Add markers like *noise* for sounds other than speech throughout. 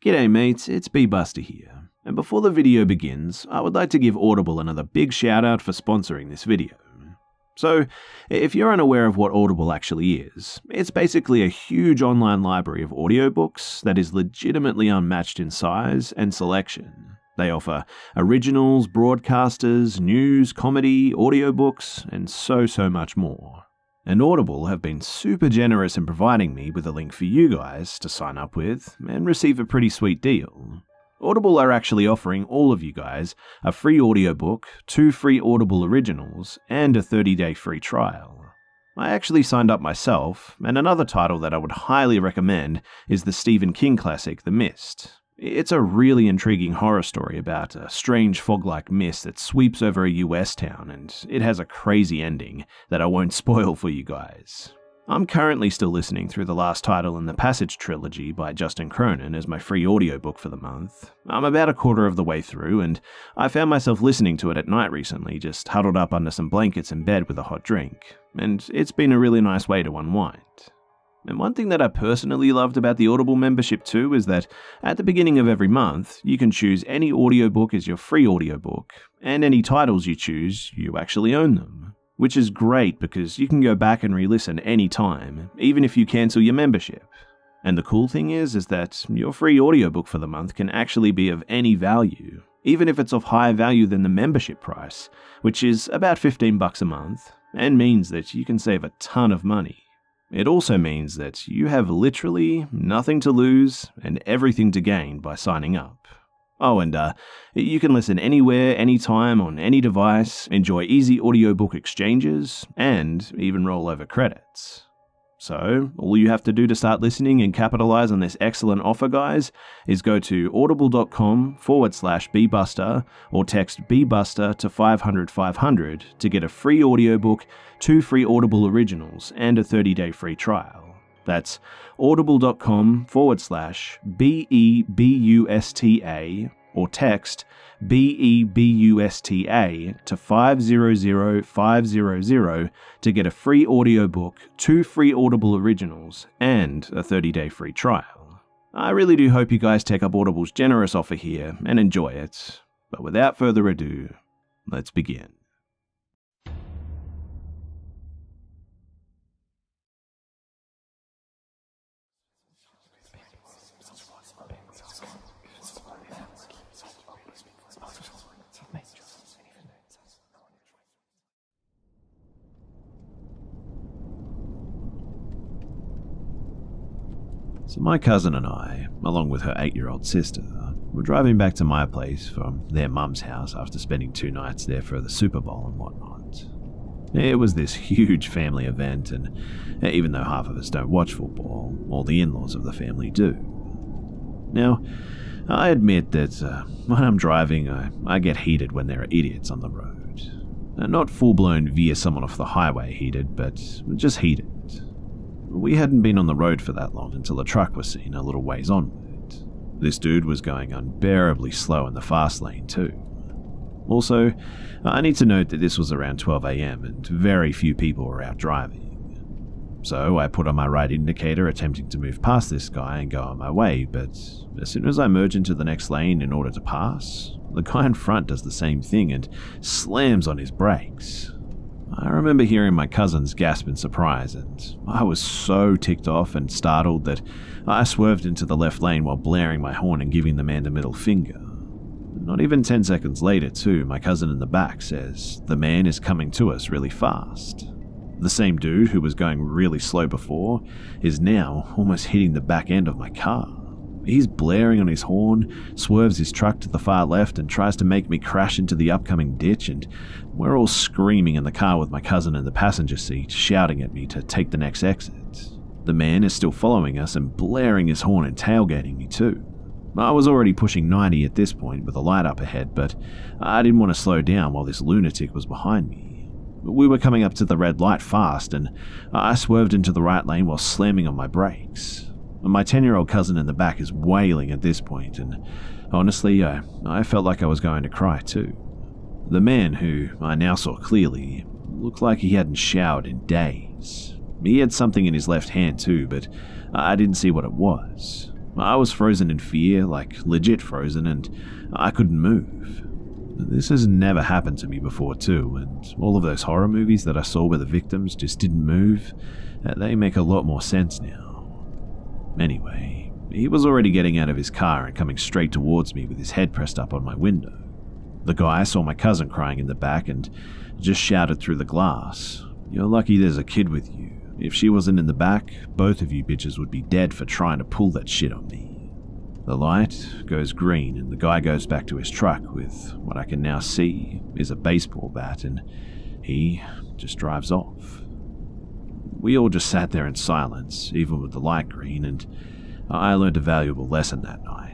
G'day mates, it's Be. Busta here. And before the video begins, I would like to give Audible another big shout out for sponsoring this video. So, if you're unaware of what Audible actually is, it's basically a huge online library of audiobooks that is legitimately unmatched in size and selection. They offer originals, broadcasters, news, comedy, audiobooks, and so, so much more. And Audible have been super generous in providing me with a link for you guys to sign up with and receive a pretty sweet deal. Audible are actually offering all of you guys a free audiobook, two free Audible originals, and a 30 day free trial. I actually signed up myself, and another title that I would highly recommend is the Stephen King classic The Mist. It's a really intriguing horror story about a strange fog like mist that sweeps over a US town, and it has a crazy ending that I won't *laughs* spoil for you guys. I'm currently still listening through the last title in the Passage trilogy by Justin Cronin as my free audiobook for the month. I'm about a quarter of the way through, and I found myself listening to it at night recently, just huddled up under some blankets in bed with a hot drink, and it's been a really nice way to unwind. And one thing that I personally loved about the Audible membership too is that at the beginning of every month, you can choose any audiobook as your free audiobook, and any titles you choose, you actually own them. Which is great because you can go back and re-listen anytime, even if you cancel your membership. And the cool thing is is that your free audiobook for the month can actually be of any value, even if it's of higher value than the membership price, which is about 15 bucks a month, and means that you can save a ton of money. It also means that you have literally nothing to lose and everything to gain by signing up. Oh, and uh, you can listen anywhere, anytime, on any device, enjoy easy audiobook exchanges, and even roll over credits. So, all you have to do to start listening and capitalize on this excellent offer, guys, is go to audible.com forward slash bebusta or text bebusta to 500 500 to get a free audiobook, two free Audible originals, and a 30 day free trial. That's audible.com forward slash B E B U S T A or text BEBUSTA to 500500 to get a free audiobook, two free Audible originals, and a 30 day free trial. I really do hope you guys take up Audible's generous offer here and enjoy it. But without further ado, let's begin. So, my cousin and I, along with her eight year old sister, were driving back to my place from their mum's house after spending two nights there for the Super Bowl and whatnot. It was this huge family event, and even though half of us don't watch football, all the in laws of the family do. Now, I admit that uh, when I'm driving, I, I get heated when there are idiots on the road. Uh, not full blown veer someone off the highway heated, but just heated. We hadn't been on the road for that long until a truck was seen a little ways onward. This dude was going unbearably slow in the fast lane, too. Also, I need to note that this was around 12am and very few people were out driving. So I put on my right indicator, attempting to move past this guy and go on my way, but as soon as I merge into the next lane in order to pass, the guy in front does the same thing and slams on his brakes. I remember hearing my cousins gasp in surprise, and I was so ticked off and startled that I swerved into the left lane while blaring my horn and giving the man the middle finger. Not even 10 seconds later, too, my cousin in the back says, The man is coming to us really fast. The same dude who was going really slow before is now almost hitting the back end of my car. He's blaring on his horn, swerves his truck to the far left, and tries to make me crash into the upcoming ditch, and we're all screaming in the car with my cousin in the passenger seat, shouting at me to take the next exit. The man is still following us and blaring his horn and tailgating me too. I was already pushing 90 at this point with a light up ahead, but I didn't want to slow down while this lunatic was behind me. We were coming up to the red light fast, and I swerved into the right lane while slamming on my brakes. My 10 year old cousin in the back is wailing at this point, and honestly, I, I felt like I was going to cry too. The man, who I now saw clearly, looked like he hadn't showered in days. He had something in his left hand too, but I didn't see what it was. I was frozen in fear, like legit frozen, and I couldn't move. This has never happened to me before, too, and all of those horror movies that I saw where the victims just didn't move, uh, they make a lot more sense now. Anyway, he was already getting out of his car and coming straight towards me with his head pressed up on my window. The guy saw my cousin crying in the back and just shouted through the glass, You're lucky there's a kid with you. If she wasn't in the back, both of you bitches would be dead for trying to pull that shit on me. The light goes green, and the guy goes back to his truck with what I can now see is a baseball bat, and he just drives off. We all just sat there in silence, even with the light green, and I learned a valuable lesson that night.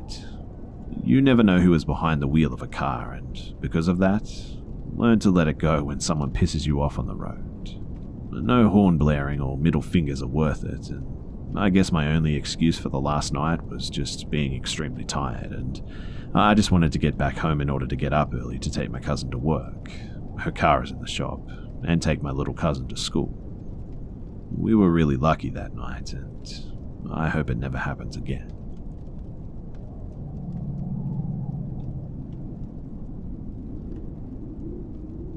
You never know who is behind the wheel of a car, and because of that, learn to let it go when someone pisses you off on the road. No horn blaring or middle fingers are worth it, and I guess my only excuse for the last night was just being extremely tired, and I just wanted to get back home in order to get up early to take my cousin to work. Her car is in the shop, and take my little cousin to school. We were really lucky that night, and I hope it never happens again.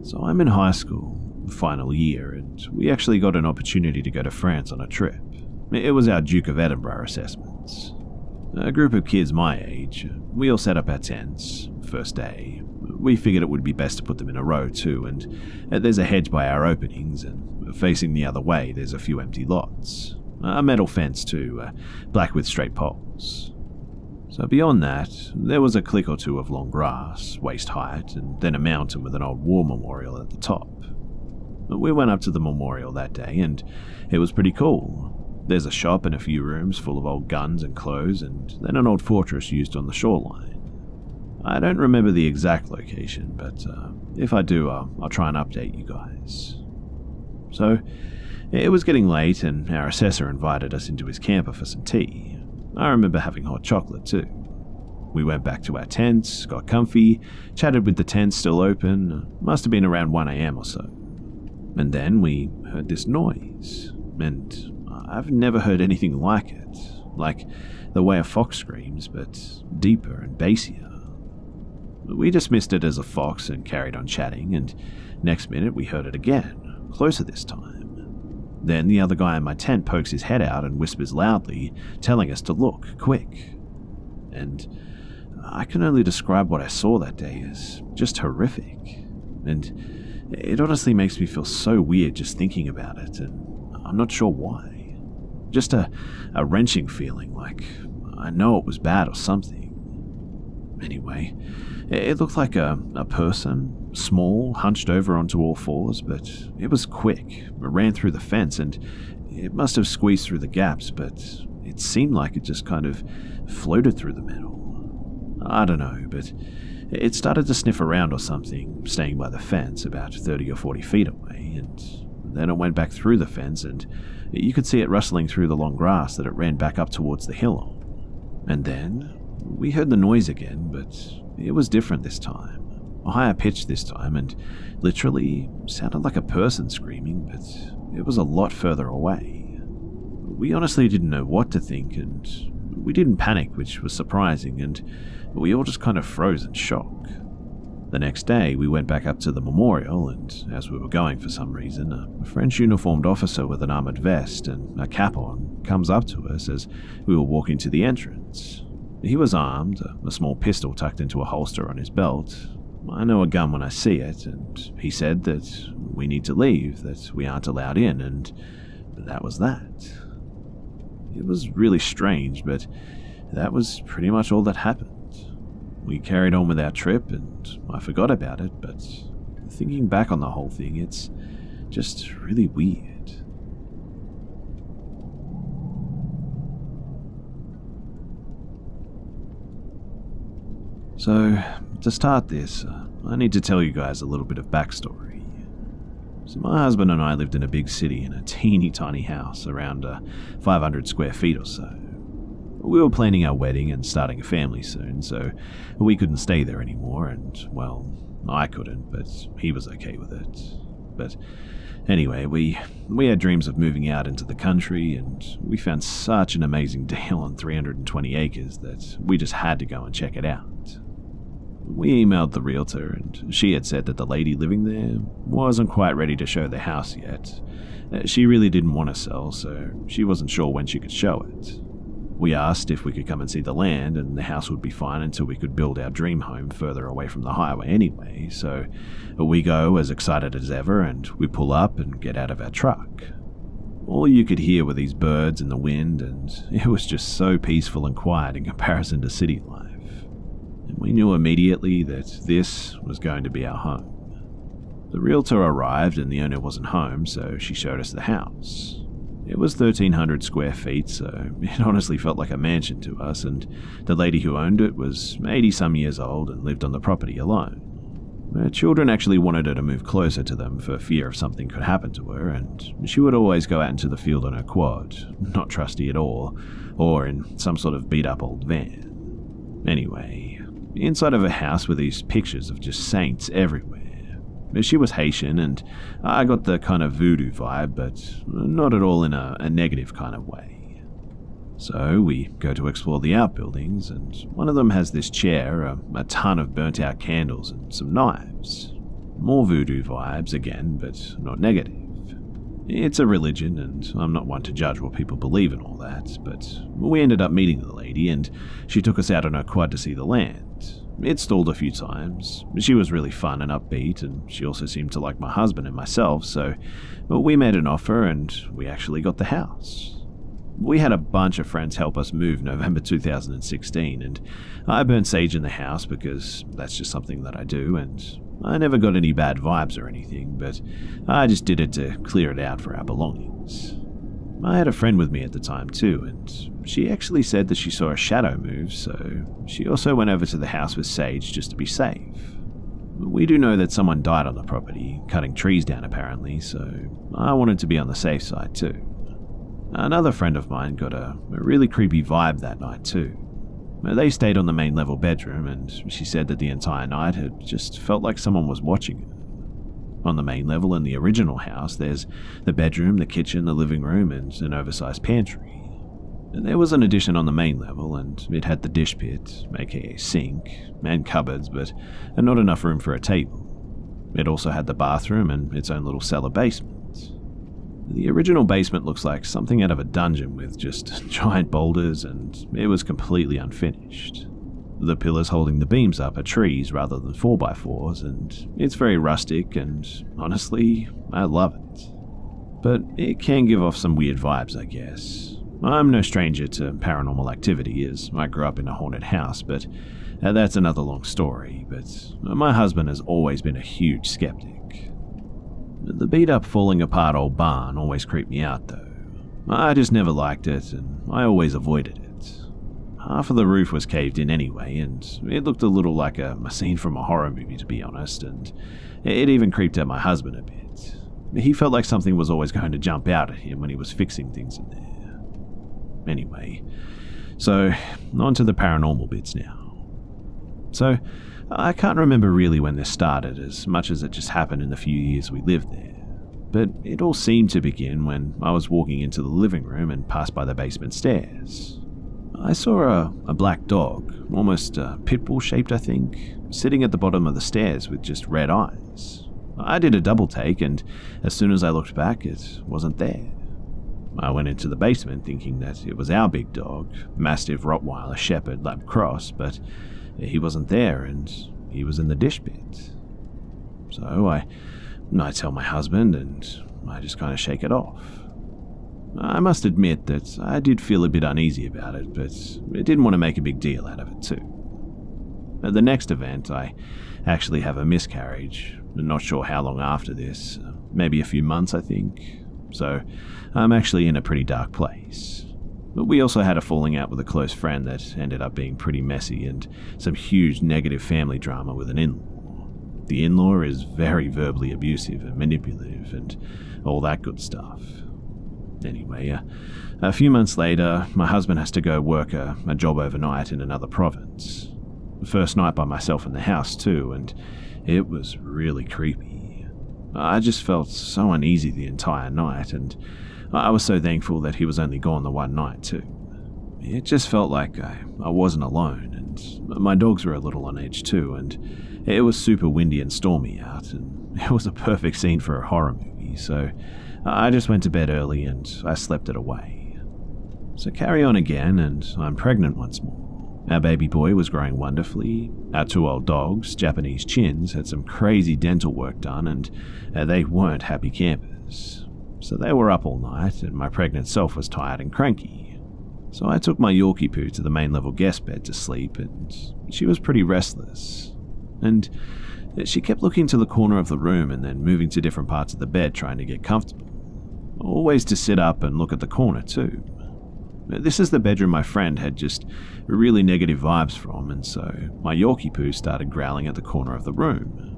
So I'm in high school, final year, and we actually got an opportunity to go to France on a trip. It was our Duke of Edinburgh assessments. A group of kids my age, we all set up our tents. First day, we figured it would be best to put them in a row too, and there's a hedge by our openings, and facing the other way, there's a few empty lots. A metal fence too, uh, black with straight poles. So beyond that, there was a click or two of long grass, waist height, and then a mountain with an old war memorial at the top. We went up to the memorial that day, and it was pretty cool. There's a shop and a few rooms full of old guns and clothes, and then an old fortress used on the shoreline. I don't remember the exact location, but uh, if I do, I'll, I'll try and update you guys. So, it was getting late, and our assessor invited us into his camper for some tea. I remember having hot chocolate too. We went back to our tents, got comfy, chatted with the tents still open, must have been around 1am or so. And then we heard this noise, and I've never heard anything like it. Like the way a fox screams, but deeper and bassier. We dismissed it as a fox and carried on chatting, and next minute we heard it again, closer this time. Then the other guy in my tent pokes his head out and whispers loudly, telling us to look, quick. And I can only describe what I saw that day as just horrific. And it honestly makes me feel so weird just thinking about it, and I'm not sure why. Just a, a wrenching feeling, like I know it was bad or something. Anyway, it looked like a, a person, small, hunched over onto all fours, but it was quick. It ran through the fence and it must have squeezed through the gaps, but it seemed like it just kind of floated through the metal. I don't know, but it started to sniff around or something, staying by the fence about 30 or 40 feet away, and then it went back through the fence and you could see it rustling through the long grass that it ran back up towards the hill on. And then we heard the noise again, but it was different this time. A higher pitch this time, and literally sounded like a person screaming, but it was a lot further away. We honestly didn't know what to think, and we didn't panic, which was surprising, and we all just kind of froze in shock. The next day, we went back up to the memorial, and as we were going for some reason, a French uniformed officer with an armored vest and a cap on comes up to us as we were walking to the entrance. He was armed, a small pistol tucked into a holster on his belt. I know a gun when I see it, and he said that we need to leave, that we aren't allowed in, and that was that. It was really strange, but that was pretty much all that happened. We carried on with our trip and I forgot about it, but thinking back on the whole thing, it's just really weird. So, to start this, uh, I need to tell you guys a little bit of backstory. So, my husband and I lived in a big city in a *laughs* teeny tiny house around uh, 500 square feet or so. We were planning our wedding and starting a family soon, so we couldn't stay there anymore, and, well, I couldn't, but he was okay with it. But Anyway, we we had dreams of moving out into the country, and we found such an amazing *laughs* deal on 320 acres that we just had to go and check it out. We emailed the realtor, and she had said that the lady living there wasn't quite ready to show the house yet. Uh, she really didn't want to sell, so she wasn't sure when she could show it. We asked if we could come and see the land, and the house would be fine until we could build our dream home further away from the highway anyway. So we go as excited as ever, and we pull up and get out of our truck. All you could hear were these birds and the wind, and *laughs* it was just so peaceful and quiet in comparison to city life. And we knew immediately that this was going to be our home. The realtor arrived and the owner wasn't home, so she showed us the house. It was 1,300 square feet, so it honestly felt like a mansion to us, and the lady who owned it was 80 some years old and lived on the property alone. Her children actually wanted her to move closer to them for fear of something could happen to her, and she would always go out into the field on her quad, not trusty at all, or in some sort of beat up old van. Anyway, inside of her house were these pictures of just saints everywhere she was Haitian, and I got the kind of voodoo vibe, but not at all in a, a negative kind of way. So we go to explore the outbuildings, and one of them has this chair, a, a ton of burnt out candles, and some knives. More voodoo vibes again, but not negative. It's a religion, and I'm not one to judge what people believe and all that, but we ended up meeting the lady, and she took us out on her quad to see the land. It stalled a few times. She was really fun and upbeat, and she also seemed to like my husband and myself, so we made an offer and we actually got the house. We had a bunch of friends help us move November 2016, and I burned sage in the house because that's just something that I do, and I never got any bad vibes or anything, but I just did it to clear it out for our belongings. I had a friend with me at the time too, and she actually said that she saw a shadow move, so she also went over to the house with Sage just to be safe. We do know that someone died on the property, cutting trees down apparently, so I wanted to be on the safe side too. Another friend of mine got a, a really creepy vibe that night too. They stayed on the main level bedroom, and she said that the entire night had just felt like someone was watching her. On the main level in the original house, there's the bedroom, the kitchen, the living room, and an oversized pantry. There was an addition on the main level, and it had the dish pit, aka sink, and cupboards, but not enough room for a table. It also had the bathroom and its own little cellar basement. The original basement looks like something out of a dungeon with just *laughs* giant boulders, and it was completely unfinished. The pillars holding the beams up are trees rather than 4x4s, and it's very rustic, and honestly, I love it. But it can give off some weird vibes, I guess. I'm no stranger to paranormal activity, as I grew up in a haunted house, but uh, that's another long story. But my husband has always been a huge skeptic. The beat up, falling apart old barn always creeped me out, though. I just never liked it, and I always avoided it. Half of the roof was caved in anyway, and it looked a little like a, a scene from a horror movie, to be honest, and it even creeped out my husband a bit. He felt like something was always going to jump out at him when he was fixing things in there. Anyway, so on to the paranormal bits now. So, I can't remember really when this started, as much as it just happened in the few years we lived there. But it all seemed to begin when I was walking into the living room and passed by the basement stairs. I saw a, a black dog, almost uh, pit bull shaped, I think, sitting at the bottom of the stairs with just red eyes. I did a double take, and as soon as I looked back, it wasn't there. I went into the basement thinking that it was our big dog, Mastiff Rottweiler Shepherd Lab Cross, but he wasn't there, and he was in the dish pit. So I, I tell my husband, and I just kind of shake it off. I must admit that I did feel a bit uneasy about it, but I didn't want to make a big deal out of it too. At the next event, I actually have a miscarriage. not sure how long after this, maybe a few months, I think. So I'm actually in a pretty dark place. But we also had a falling out with a close friend that ended up being pretty messy and some huge negative family drama with an in law. The in law is very verbally abusive and manipulative and all that good stuff. Anyway, uh, a few months later, my husband has to go work a, a job overnight in another province. First night by myself in the house, too, and it was really creepy. I just felt so uneasy the entire night, and I was so thankful that he was only gone the one night, too. It just felt like I, I wasn't alone, and my dogs were a little on edge, too, and it was super windy and stormy out, and *laughs* it was a perfect scene for a horror movie, so I just went to bed early and I slept it away. So carry on again, and I'm pregnant once more. Our baby boy was growing wonderfully. Our two old dogs, Japanese chins, had some crazy dental work done, and uh, they weren't happy campers. So they were up all night, and my pregnant self was tired and cranky. So I took my Yorkie poo to the main level guest bed to sleep, and she was pretty restless. And she kept looking to the corner of the room and then moving to different parts of the bed trying to get comfortable. Always to sit up and look at the corner, too. This is the bedroom my friend had just really negative vibes from, and so my Yorkie poo started growling at the corner of the room.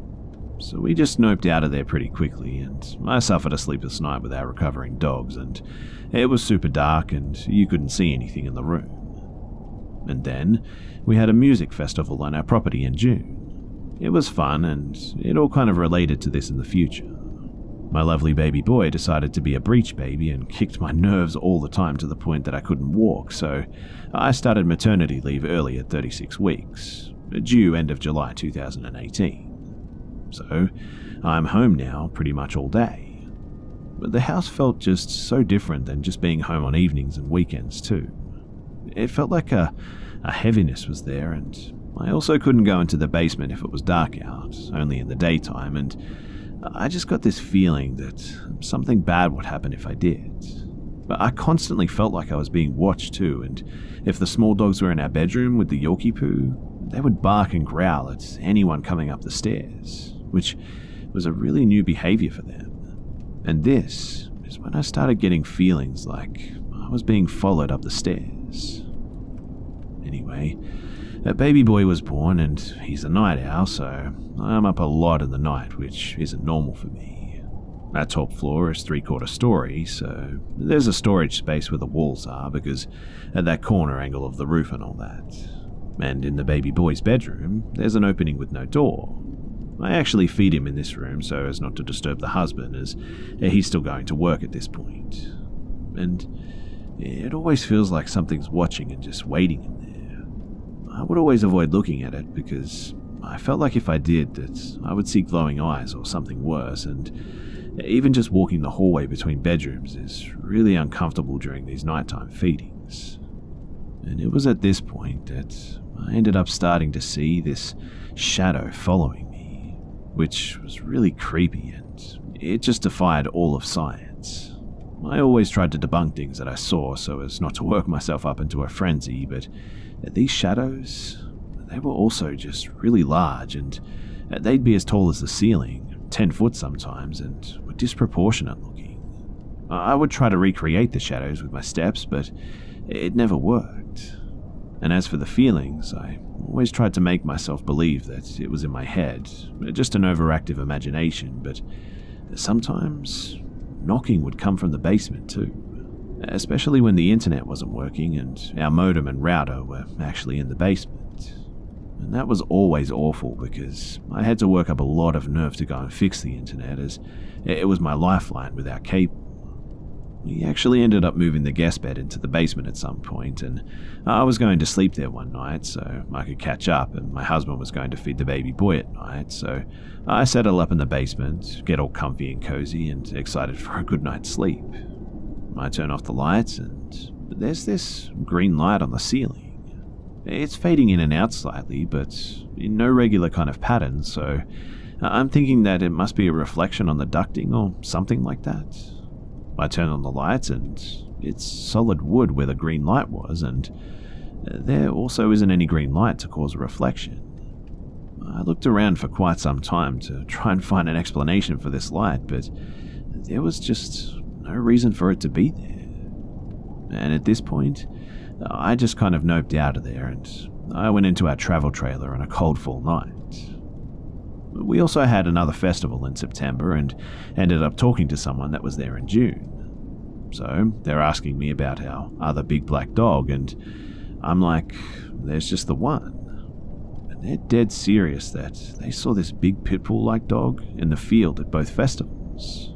So we just noped out of there pretty quickly, and I suffered a sleepless night with our recovering dogs, and it was super dark and you couldn't see anything in the room. And then we had a music festival on our property in June. It was fun, and it all kind of related to this in the future. My lovely baby boy decided to be a breech baby and kicked my nerves all the time to the point that I couldn't walk, so I started maternity leave early at 36 weeks, due end of July 2018. So I'm home now pretty much all day. But the house felt just so different than just being home on evenings and weekends, too. It felt like a, a heaviness was there, and I also couldn't go into the basement if it was dark out, only in the daytime, and I just got this feeling that something bad would happen if I did. But I constantly felt like I was being watched too, and if the small dogs were in our bedroom with the Yorkie poo, they would bark and growl at anyone coming up the stairs, which was a really new behavior for them. And this is when I started getting feelings like I was being followed up the stairs. Anyway, a baby boy was born, and he's a night owl, so I'm up a lot in the night, which isn't normal for me. Our top floor is three quarter story, so there's a storage space where the walls are because at that corner angle of the roof and all that. And in the baby boy's bedroom, there's an opening with no door. I actually feed him in this room so as not to disturb the husband, as he's still going to work at this point. And it always feels like something's watching and just waiting in there. I would always avoid looking at it because I felt like if I did that I would see glowing eyes or something worse and even just walking the hallway between bedrooms is really uncomfortable during these nighttime feedings. And it was at this point that I ended up starting to see this shadow following which was really creepy and it just defied all of science. I always tried to debunk things that I saw so as not to work *laughs* myself up into a frenzy, but these shadows, they were also just really large and they'd be as tall as the ceiling, 10 foot sometimes, and were disproportionate looking. I would try to recreate the shadows with my steps, but it never worked. And as for the feelings, I always tried to make myself believe that it was in my head, just an overactive imagination, but sometimes knocking would come from the basement too especially when the internet wasn't working and our modem and router were actually in the basement. And that was always awful because I had to work up a lot of nerve to go and fix the internet as it was my lifeline without cable. We actually ended up moving the guest bed into the basement at some point, and I was going to sleep there one night so I could catch up, and my husband was going to feed the baby boy at night, so I settled up in the basement, get all comfy and cozy, and excited for a good night's sleep. I turn off the lights, and there's this green light on the ceiling. It's fading in and out slightly, but in no regular kind of pattern, so I'm thinking that it must be a reflection on the ducting or something like that. I turn on the lights, and it's solid wood where the green light was, and uh, there also isn't any green light to cause a reflection. I looked around for quite some time to try and find an explanation for this light, but there was just no reason for it to be there. And at this point, I just kind of noped out of there and I went into our travel trailer on a cold fall night. We also had another festival in September and ended up talking to someone that was there in June. So they're asking me about our other big black dog, and I'm like, there's just the one. And they're dead serious that they saw this big pit bull like dog in the field at both festivals.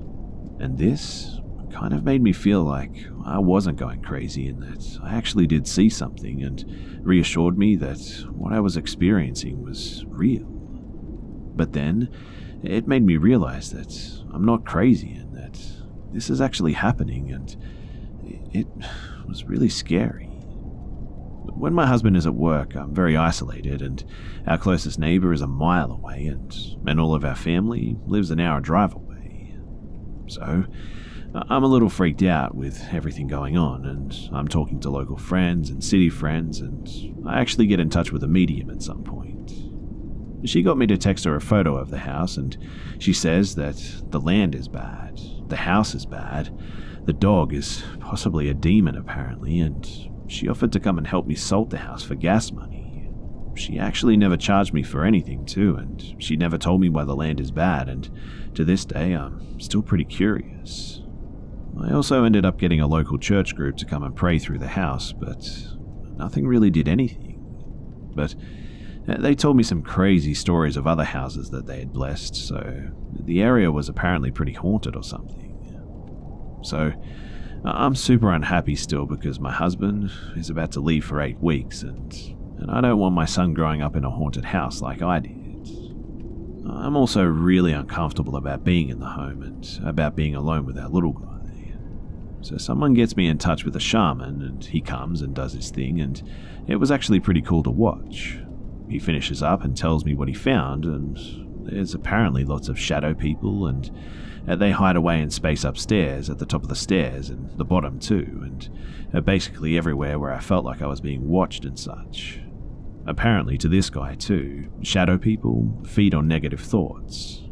And this kind of made me feel like I wasn't going crazy and that I actually did see something and reassured me that what I was experiencing was real. But then it made me realize that I'm not crazy and that this is actually happening and it was really scary. When my husband is at work, I'm very isolated, and our closest neighbor is a mile away, and, and all of our family lives an hour drive away. So, I'm a little freaked out with everything going on, and I'm talking to local friends and city friends, and I actually get in touch with a medium at some point. She got me to text her a photo of the house, and she says that the land is bad, the house is bad, the dog is possibly a demon apparently, and she offered to come and help me salt the house for gas money. She actually never charged me for anything, too, and she never told me why the land is bad, and to this day I'm still pretty curious. I also ended up getting a local church group to come and pray through the house, but nothing really did anything. But they told me some crazy stories of other houses that they had blessed, so the area was apparently pretty haunted or something. So I'm super unhappy still because my husband is about to leave for eight weeks, and, and I don't want my son growing up in a haunted house like I did. I'm also really uncomfortable about being in the home and about being alone with our little guy. So someone gets me in touch with a shaman, and he comes and does his thing, and it was actually pretty cool to watch. He finishes up and tells me what he found, and there's apparently lots of shadow people, and uh, they hide away in space upstairs, at the top of the stairs, and the bottom too, and uh, basically everywhere where I felt like I was being watched and such. Apparently, to this guy too, shadow people feed on negative thoughts.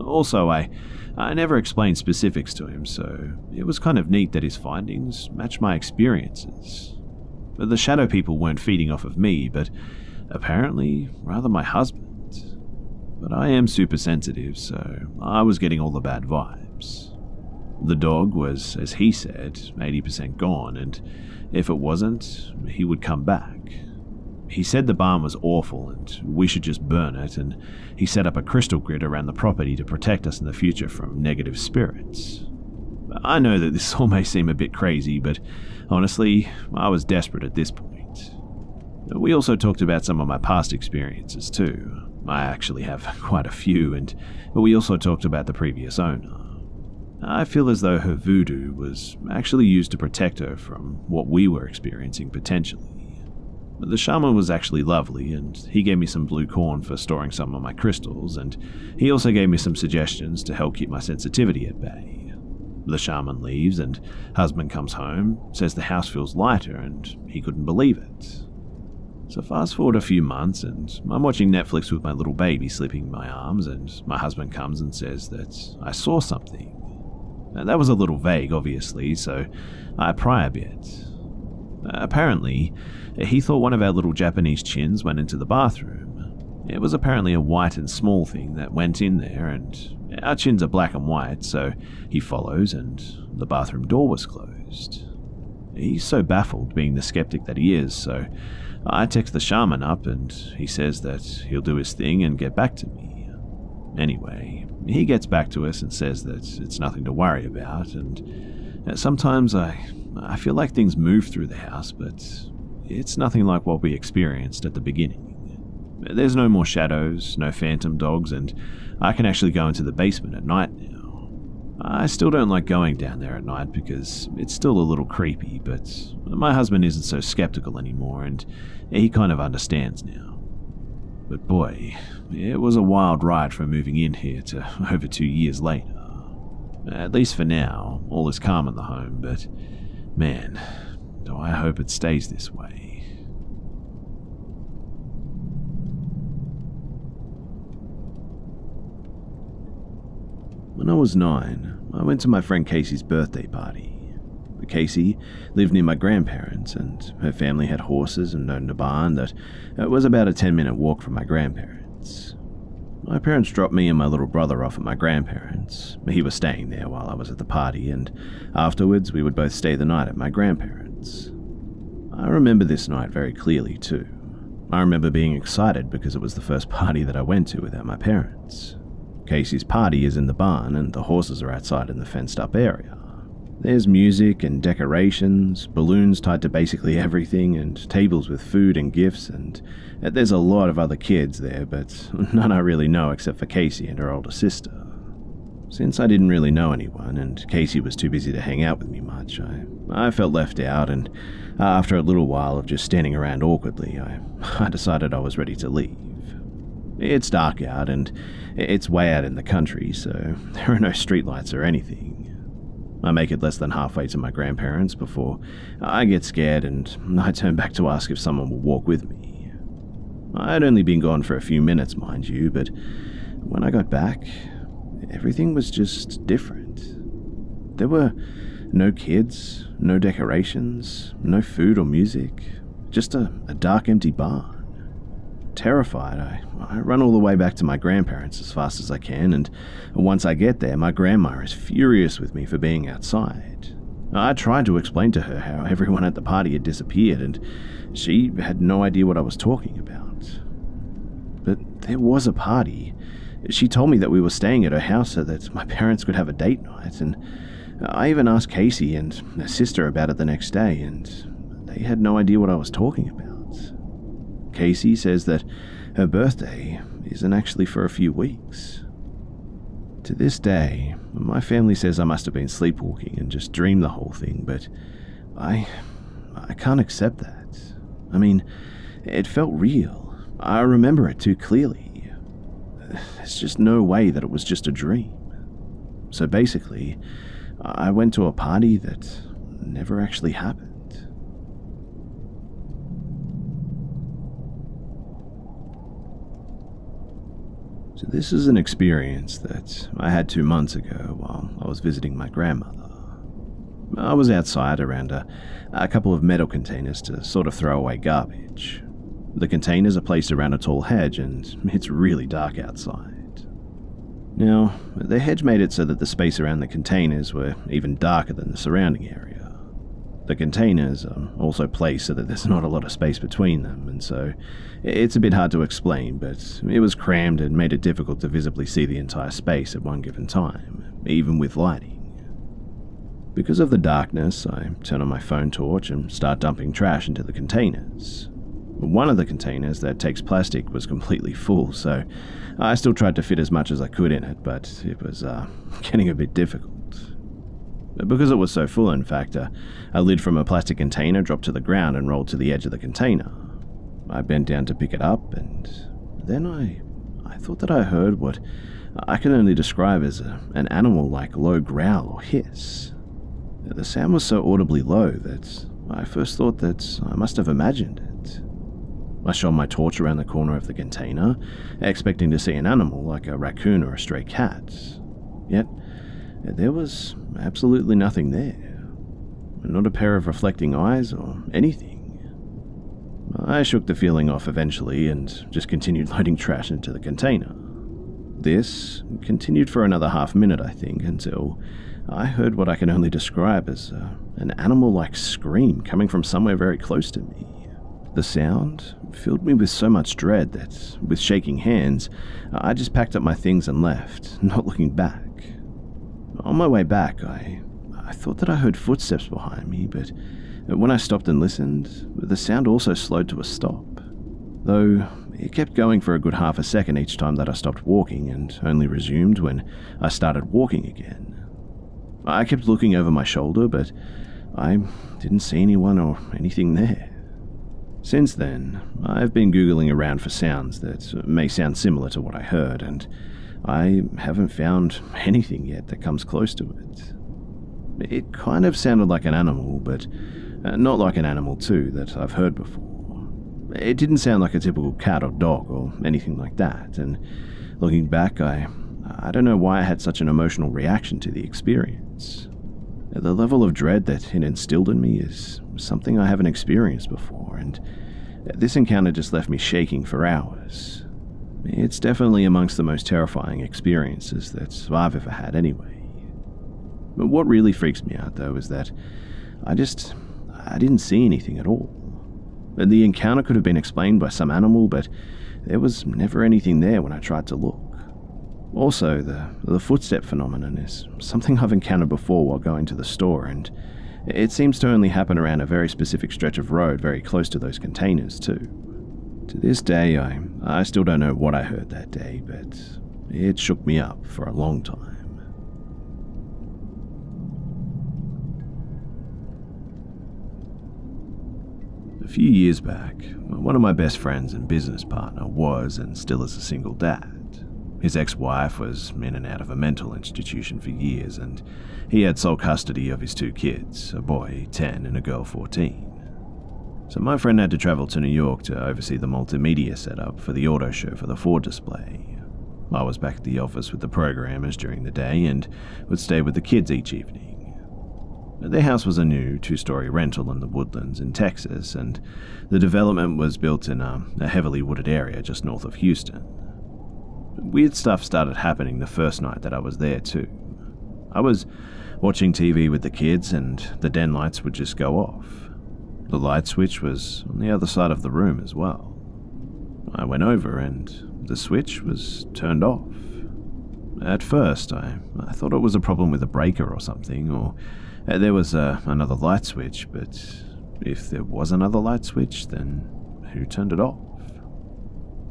Also, I, I never explained specifics to him, so it was kind of neat that his findings matched my experiences. The shadow people weren't feeding off of me, but apparently rather my husband. But I am super sensitive, so I was getting all the bad vibes. The dog was, as he said, 80% gone, and if it wasn't, he would come back. He said the barn was awful and we should just burn it, and he set up a crystal grid around the property to protect us in the future from negative spirits. I know that this *laughs* all may seem a bit crazy, but honestly, I was desperate at this point. We also talked about some of my past experiences too. I actually have *laughs* quite a few, and we also talked about the previous owner. I feel as though her voodoo was actually used to protect her from what we were experiencing potentially. The shaman was actually lovely, and he gave me some blue corn for storing some of my crystals, and he also gave me some suggestions to help keep my sensitivity at bay. The shaman leaves, and husband comes home, says the house feels lighter, and he couldn't believe it. So fast forward a few months, and I'm watching Netflix with my little baby sleeping in my arms, and my husband comes and says that I saw something. Now, that was a little vague, obviously, so I pry a bit. Apparently, he thought one of our little Japanese chins went into the bathroom. It was apparently a white and small thing that went in there, and our chins are black and white, so he follows, and the bathroom door was closed. He's so baffled, being the skeptic that he is, so I text the shaman up and he says that he'll do his thing and get back to me. Anyway, he gets back to us and says that it's nothing to worry about, and uh, sometimes I, I feel like things move through the house, but it's nothing like what we experienced at the beginning. There's no more shadows, no phantom dogs, and I can actually go into the basement at night now. I still don't like going down there at night because it's still a little creepy, but my husband isn't so skeptical anymore and he kind of understands now. But boy, it was a wild ride from moving in here to *laughs* over two years later. At least for now, all is calm in the home, but man, do I hope it stays this way. When I was nine, I went to my friend Casey's birthday party. Casey lived near my grandparents, and her family had horses and owned a barn that uh, was about a 10 minute walk from my grandparents. My parents dropped me and my little brother off at my grandparents. He was staying there while I was at the party, and afterwards we would both stay the night at my grandparents. I remember this night very clearly, too. I remember being excited because it was the first *laughs* party that I went to without my parents. Casey's party is in the barn, and the horses are outside in the fenced up area. There's music and decorations, balloons tied to basically everything, and tables with food and gifts, and uh, there's a lot of other kids there, but *laughs* none I really know except for Casey and her older sister. Since I didn't really know anyone, and Casey was too busy to hang out with me much, I, I felt left out, and after a little while of just standing around awkwardly, I, *laughs* I decided I was ready to leave. It's dark out, and it's way out in the country, so *laughs* there are no streetlights or anything. I make it less than halfway to my grandparents before I get scared and I turn back to ask if someone will walk with me. I had only been gone for a few minutes, mind you, but when I got back, everything was just different. There were no kids, no decorations, no food or music, just a, a dark, empty barn. Terrified, I, I run all the way back to my grandparents as fast as I can, and once I get there, my grandma is furious with me for being outside. I tried to explain to her how everyone at the party had disappeared, and she had no idea what I was talking about. But there was a party. She told me that we were staying at her house so that my *laughs* parents could have a date night, and I even asked Casey and her sister about it the next day, and they had no idea what I was talking about. Casey says that her birthday isn't actually for a few weeks. To this day, my family says I must have been sleepwalking and just dreamed the whole thing, but I I can't accept that. I mean, it felt real. I remember it too clearly. There's just no way that it was just a dream. So basically, I went to a party that never actually happened. So, this is an experience that I had two months ago while I was visiting my grandmother. I was outside around a, a couple of metal containers to sort of throw away garbage. The containers are placed around a tall hedge, and it's really dark outside. Now, the hedge made it so that the space around the containers were even darker than the surrounding area. The containers are also placed so that there's not a lot of space between them, and so it's a bit hard to explain, but it was crammed and made it difficult to visibly see the entire space at one given time, even with lighting. Because of the darkness, I turn on my phone torch and start dumping trash into the containers. One of the containers that takes plastic was completely full, so I still tried to fit as much as I could in it, but it was uh, *laughs* getting a bit difficult. Because it was so full, in fact, a, a lid from a plastic container dropped to the ground and rolled to the edge of the container. I bent down to pick it up, and then I, I thought that I heard what I can only describe as a, an animal like low growl or hiss. The sound was so audibly low that I first thought that I must have imagined it. I shone my torch around the corner of the container, expecting to see an animal like a raccoon or a stray cat. Yet, there was absolutely nothing there. Not a pair of reflecting eyes or anything. I shook the feeling off eventually and just continued *laughs* loading trash into the container. This continued for another half minute, I think, until I heard what I can only describe as uh, an animal like scream coming from somewhere very close to me. The sound filled me with so much dread that, with shaking hands, I just packed up my things and left, *laughs* not looking back. On my way back, I, I thought that I heard footsteps behind me, but when I stopped and listened, the sound also slowed to a stop. Though it kept going for a good half a second each time that I stopped walking and only resumed when I started walking again. I kept looking over my shoulder, but I didn't see anyone or anything there. Since then, I've been Googling around for sounds that may sound similar to what I heard, and I haven't found anything yet that comes close to it. It kind of sounded like an animal, but uh, not like an animal, too, that I've heard before. It didn't sound like a typical cat or dog or anything like that, and looking back, I, I don't know why I had such an emotional reaction to the experience. The level of dread that it instilled in me is something I haven't experienced before, and this encounter just left me shaking for hours. It's definitely amongst the most terrifying experiences that I've ever had, anyway. But what really freaks me out, though, is that I just. I didn't see anything at all. The encounter could have been explained by some animal, but there was never anything there when I tried to look. Also, the, the footstep phenomenon is something I've encountered before while going to the store, and it seems to only happen around a very specific stretch of road very close to those containers, too. To this day, I, I still don't know what I heard that day, but it shook me up for a long time. A few years back, one of my best friends and business partner was and still is a single dad. His ex wife was in and out of a mental institution for years, and he had sole custody of his two kids a boy 10 and a girl 14. So my friend had to travel to New York to oversee the multimedia setup for the auto show for the Ford display. I was back at the office with the programmers during the day and would stay with the kids each evening. Their house was a new two story rental in the woodlands in Texas, and the development was built in a, a, heavily wooded area just north of Houston. Weird stuff started happening the first night that I was there, too. I was watching TV with the kids, and the den lights would just go off. The light switch was on the other side of the room as well. I went over, and the switch was turned off. At first, I, I thought it was a problem with a breaker or something, or uh, there was uh, another light switch, but if there was another light switch, then who turned it off?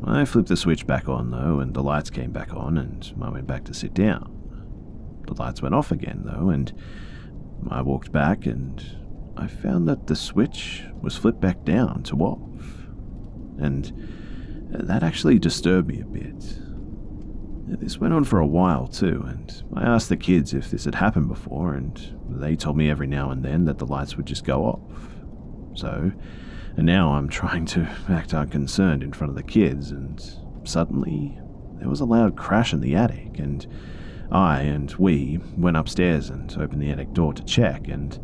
I flipped the switch back on though, and the lights came back on, and I went back to sit down. The lights went off again though, and I walked back and I found that the switch was flipped back down to off. And that actually disturbed me a bit. This went on for a while too, and I asked the kids if this had happened before, and they told me every now and then that the lights would just go off. So, and now I'm trying to *laughs* act unconcerned in front of the kids, and suddenly there was a loud crash in the attic, and I and we went upstairs and opened the attic door to check, and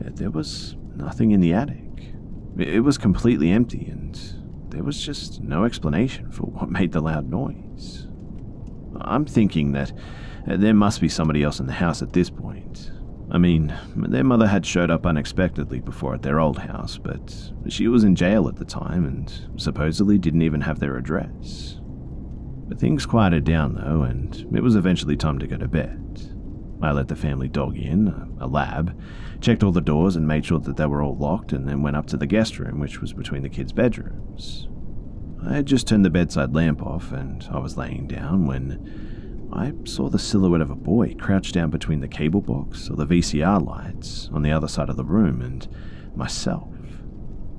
there was nothing in the attic. It was completely empty, and there was just no explanation for *laughs* what made the loud noise. I'm thinking that uh, there must be somebody else in the house at this point. I mean, their mother had showed up unexpectedly before at their old house, but she was in jail at the time and supposedly didn't even have their address. But things quieted down though, and it was eventually time to go to bed. I let the family dog in, a lab, checked all the doors and made sure that they were all locked, and then went up to the guest room, which was between the kids' bedrooms. I had just turned the bedside lamp off and I was laying down when I saw the silhouette of a boy crouched down between the cable box or the VCR lights on the other side of the room and myself.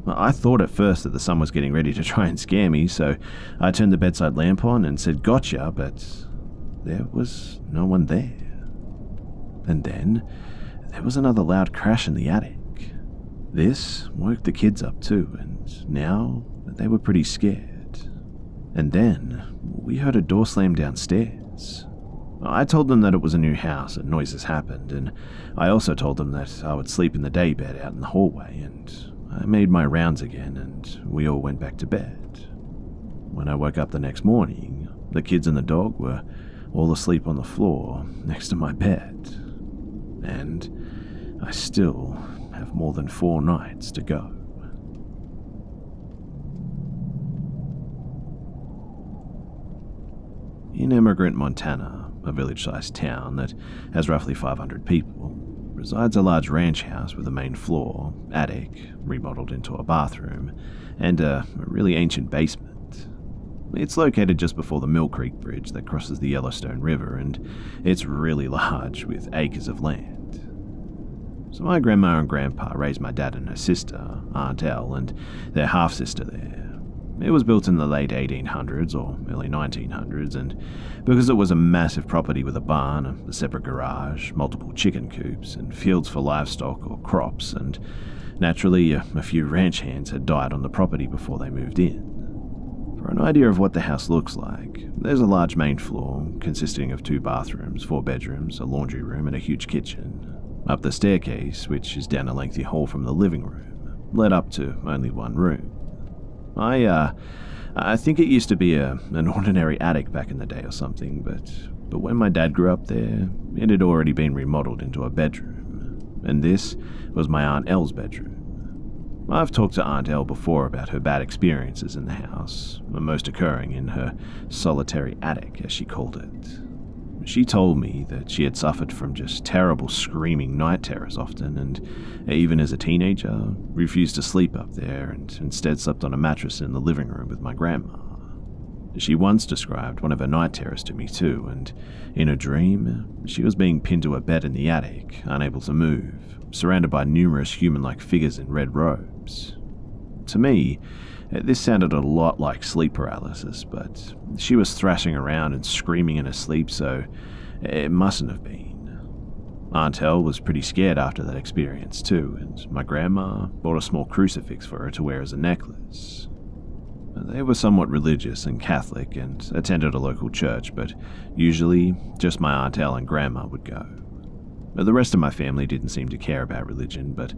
I thought at first that the son was getting ready to try and scare me, so I turned the bedside lamp on and said, Gotcha, but there was no one there. And then there was another loud crash in the attic. This woke the kids up too, and now they were pretty scared. And then we heard a door slam downstairs. I told them that it was a new house and noises happened, and I also told them that I would sleep in the day bed out in the hallway, and I made my rounds again, and we all went back to bed. When I woke up the next morning, the kids and the dog were all asleep on the floor next to my bed, and I still have more than four nights to go. In Emigrant, Montana, a village sized town that has roughly 500 people, resides a large ranch house with a main floor, attic, remodeled into a bathroom, and a really ancient basement. It's located just before the Mill Creek Bridge that crosses the Yellowstone River, and it's really *laughs* large with acres of land. So, my grandma and grandpa raised my dad and her sister, Aunt Elle, and their half sister there. It was built in the late 1800s or early 1900s, and because it was a massive property with a barn, a separate garage, multiple chicken coops, and fields for livestock or crops, and naturally a, a few ranch hands had died on the property before they moved in. For an idea of what the house looks like, there's a large main floor consisting of two bathrooms, four bedrooms, a laundry room, and a huge kitchen. Up the staircase, which is down a lengthy hall from the living room, led up to only one room. I, uh, I think it used to be a, an ordinary attic back in the day or something, but, but when my dad grew up there, it had already been remodeled into a bedroom. And this was my Aunt Elle's bedroom. I've talked to Aunt Elle before about her bad experiences in the house, most occurring in her solitary attic, as she called it. She told me that she had suffered from just terrible screaming night terrors often, and even as a teenager, refused to sleep up there and instead slept on a mattress in the living room with my grandma. She once described one of her night terrors to me too, and in a dream, she was being pinned to a bed in the attic, unable to move, surrounded by numerous human like figures in red robes. To me, this sounded a lot like sleep paralysis, but she was thrashing around and screaming in her sleep, so it mustn't have been. Aunt Elle was pretty scared after that experience too, and my grandma bought a small crucifix for her to wear as a necklace. They were somewhat religious and Catholic and attended a local church, but usually just my Aunt Elle and Grandma would go. The rest of my family didn't seem to care about religion, but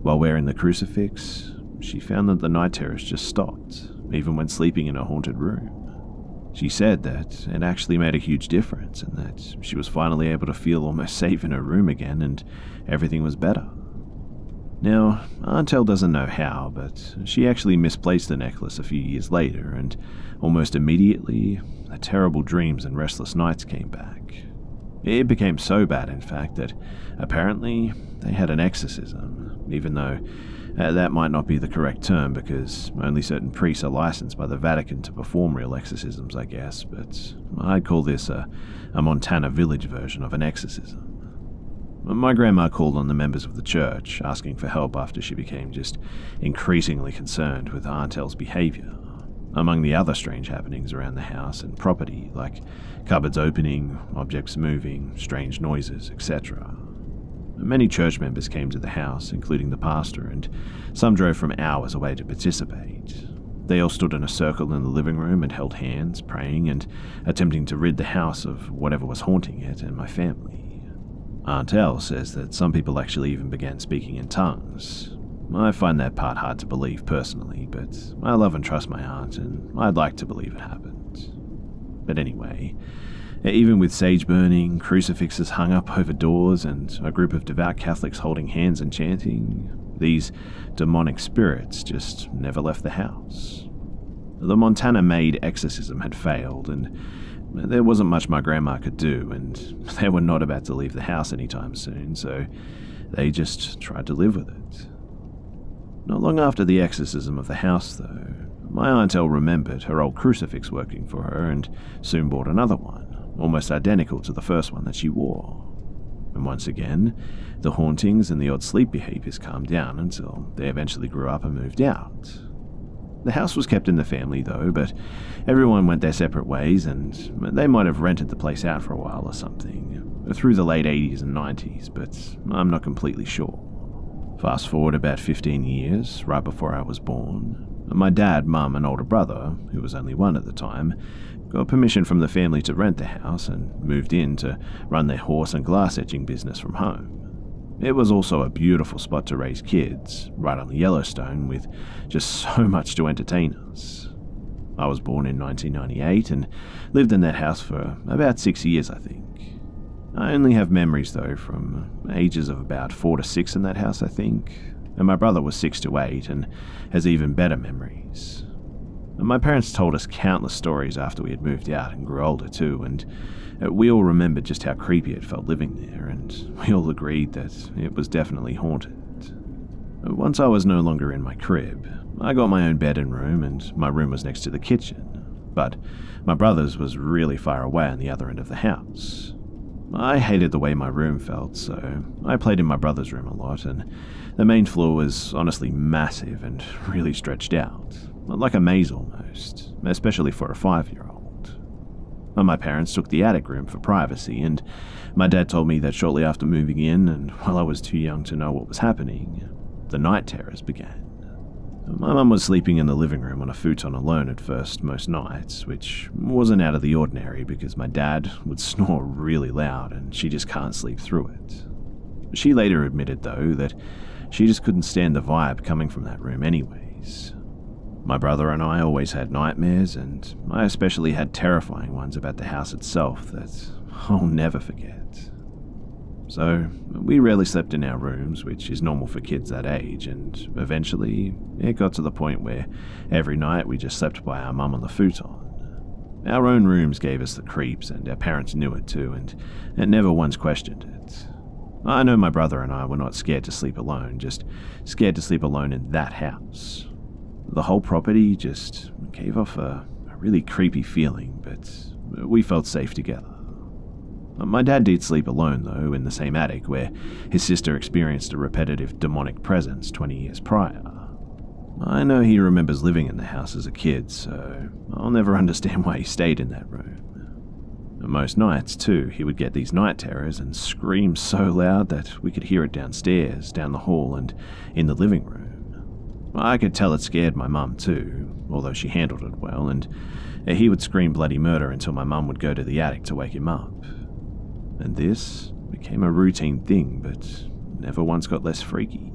while wearing the crucifix, she found that the night terrors just stopped, even when sleeping in a haunted room. She said that it actually made a huge difference and that she was finally able to feel almost *laughs* safe in her room again and everything was better. Now, Aunt Elle doesn't know how, but she actually misplaced the necklace a few years later, and almost immediately, the terrible dreams and restless nights came back. It became so bad, in fact, that apparently they had an exorcism, even though uh, that might not be the correct term because only certain priests are licensed by the Vatican to perform real exorcisms, I guess, but I'd call this a, a Montana village version of an exorcism. My grandma called on the members of the church, asking for help after she became just increasingly concerned with Aunt Elle's behavior. Among the other strange happenings around the house and property, like cupboards opening, objects moving, strange noises, etc. Many church members came to the house, including the pastor, and some drove from hours away to participate. They all stood in a circle in the living room and held hands, praying and attempting to rid the house of whatever was haunting it and my family. Aunt Elle says that some people actually even began speaking in tongues. I find that part hard to believe personally, but I love and trust my aunt, and I'd like to believe it happened. But anyway, even with sage burning, crucifixes hung up over doors, and a group of devout Catholics holding hands and chanting, these demonic spirits just never left the house. The Montana made exorcism had failed, and there wasn't much my grandma could do, and *laughs* they were not about to leave the house anytime soon, so they just tried to live with it. Not long after the exorcism of the house, though, my Aunt Elle remembered her old crucifix working for her and soon bought another one, almost identical to the first one that she wore. And once again, the hauntings and the odd sleep behaviors calmed down until they eventually grew up and moved out. The house was kept in the family, though, but everyone went their separate ways, and they might have rented the place out for a while or something, through the late 80s and 90s, but I'm not completely sure. Fast forward about 15 years, right before I was born, my dad, mum, and older brother, who was only one at the time, got permission from the family to rent the house and moved in to run their horse and glass etching business from home. It was also a beautiful spot to raise kids, right on the Yellowstone, with just *laughs* so much to entertain us. I was born in 1998 and lived in that house for about six years, I think. I only have memories, though, from ages of about four to six in that house, I think, and my brother was six to eight and has even better memories. And my parents told us countless stories after we had moved out and grew older, too, and uh, we all remembered just how creepy it felt living there, and *laughs* we all agreed that it was definitely haunted. Once I was no longer in my crib, I got my own bed and room, and my room was next to the kitchen, but my brother's was really far away on the other end of the house. I hated the way my room felt, so I played in my brother's room a lot, and the main floor was honestly massive and *laughs* really stretched out, like a maze almost, especially for a five year old. My parents took the attic room for privacy, and my dad told me that shortly after moving in, and while I was too young to know what was happening, the night terrors began. My mum was sleeping in the living room on a futon alone at first most nights, which wasn't out of the ordinary because my dad would *laughs* snore really loud and she just can't sleep through it. She later admitted, though, that she just couldn't stand the vibe coming from that room, anyways. My brother and I always had nightmares, and I especially had terrifying ones about the house itself that I'll never forget. So, we rarely slept in our rooms, which is normal for kids that age, and eventually it got to the point where every night we just slept by our mum on the futon. Our own rooms gave us the creeps, and our parents knew it too, and, and never once questioned it. I know my brother and I were not scared to sleep alone, just scared to sleep alone in that house. The whole property just gave off a, a really creepy feeling, but we felt safe together. My dad did sleep alone, though, in the same attic where his sister experienced a repetitive demonic presence 20 years prior. I know he remembers living in the house as a kid, so I'll never *laughs* understand why he stayed in that room. Most nights, too, he would get these night terrors and scream so loud that we could hear it downstairs, down the hall, and in the living room. I could tell it scared my mum, too, although she handled it well, and uh, he would scream bloody murder until my mum would go to the attic to wake him up and this became a routine thing, but never once got less freaky.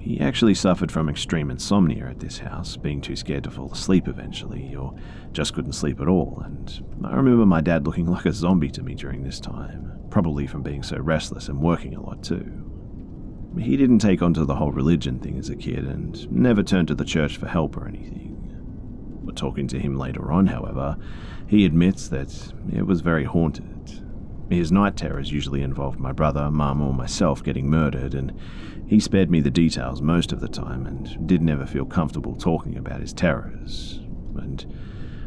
He actually suffered from extreme insomnia at this house, being too scared to fall asleep eventually, or just couldn't sleep at all, and I remember my dad looking like a zombie to me during this time, probably from being so restless and working a lot too. He didn't take on to the whole religion thing as a kid and never turned to the church for help or anything. But talking to him later on, however, he admits that it was very haunted his night terrors usually involved my brother, mum, or myself getting murdered, and he spared me the details most of the time and did never feel comfortable talking about his terrors. And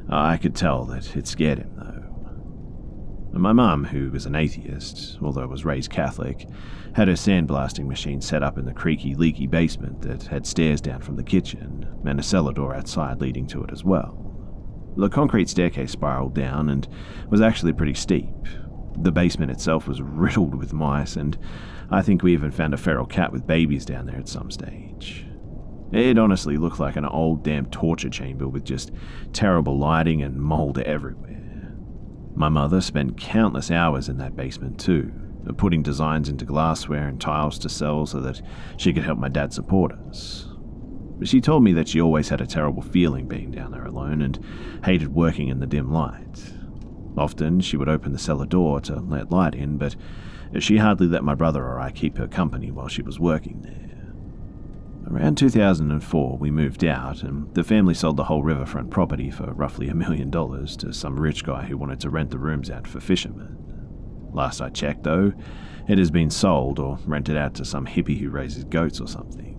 I could tell that it scared him, though. My mum, who was an atheist, although was raised Catholic, had her sandblasting machine set up in the creaky, leaky basement that had stairs down from the kitchen, and a cellar door outside leading to it as well. The concrete staircase spiraled down and was actually pretty steep, the basement itself was riddled with mice, and I think we even found a feral cat with babies down there at some stage. It honestly looked like an old damn torture chamber with just terrible lighting and mold everywhere. My mother spent countless hours in that basement too, putting designs into glassware and tiles to sell so that she could help my dad support us. She told me that she always had a terrible feeling being down there alone and hated working in the dim light. Often she would open the cellar door to let light in, but she hardly let my brother or I keep her company while she was working there. Around 2004, we moved out, and the family sold the whole riverfront property for roughly a million dollars to some rich guy who wanted to rent the rooms out for fishermen. Last I checked, though, it has been sold or rented out to some hippie who raises goats or something.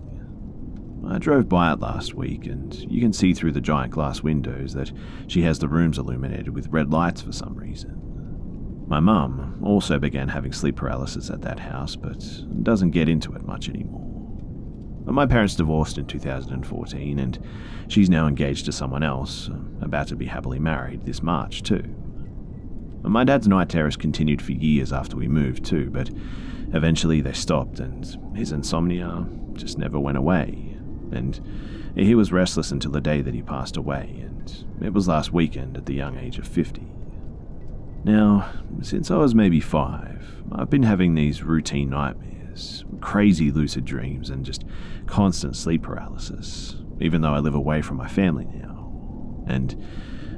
I drove by it last week, and you can see through the giant glass windows that she has the rooms illuminated with red lights for some reason. My mum also began having sleep paralysis at that house, but doesn't get into it much anymore. My parents divorced in 2014, and she's now engaged to someone else, about to be happily married this March, too. My dad's night terrors continued for years after we moved, too, but eventually they stopped, and his insomnia just never went away and he was restless until the day that he passed away, and it was last weekend at the young age of 50. Now, since I was maybe five, I've been having these routine nightmares, crazy lucid dreams, and just constant sleep paralysis, even though I live away from my family now. And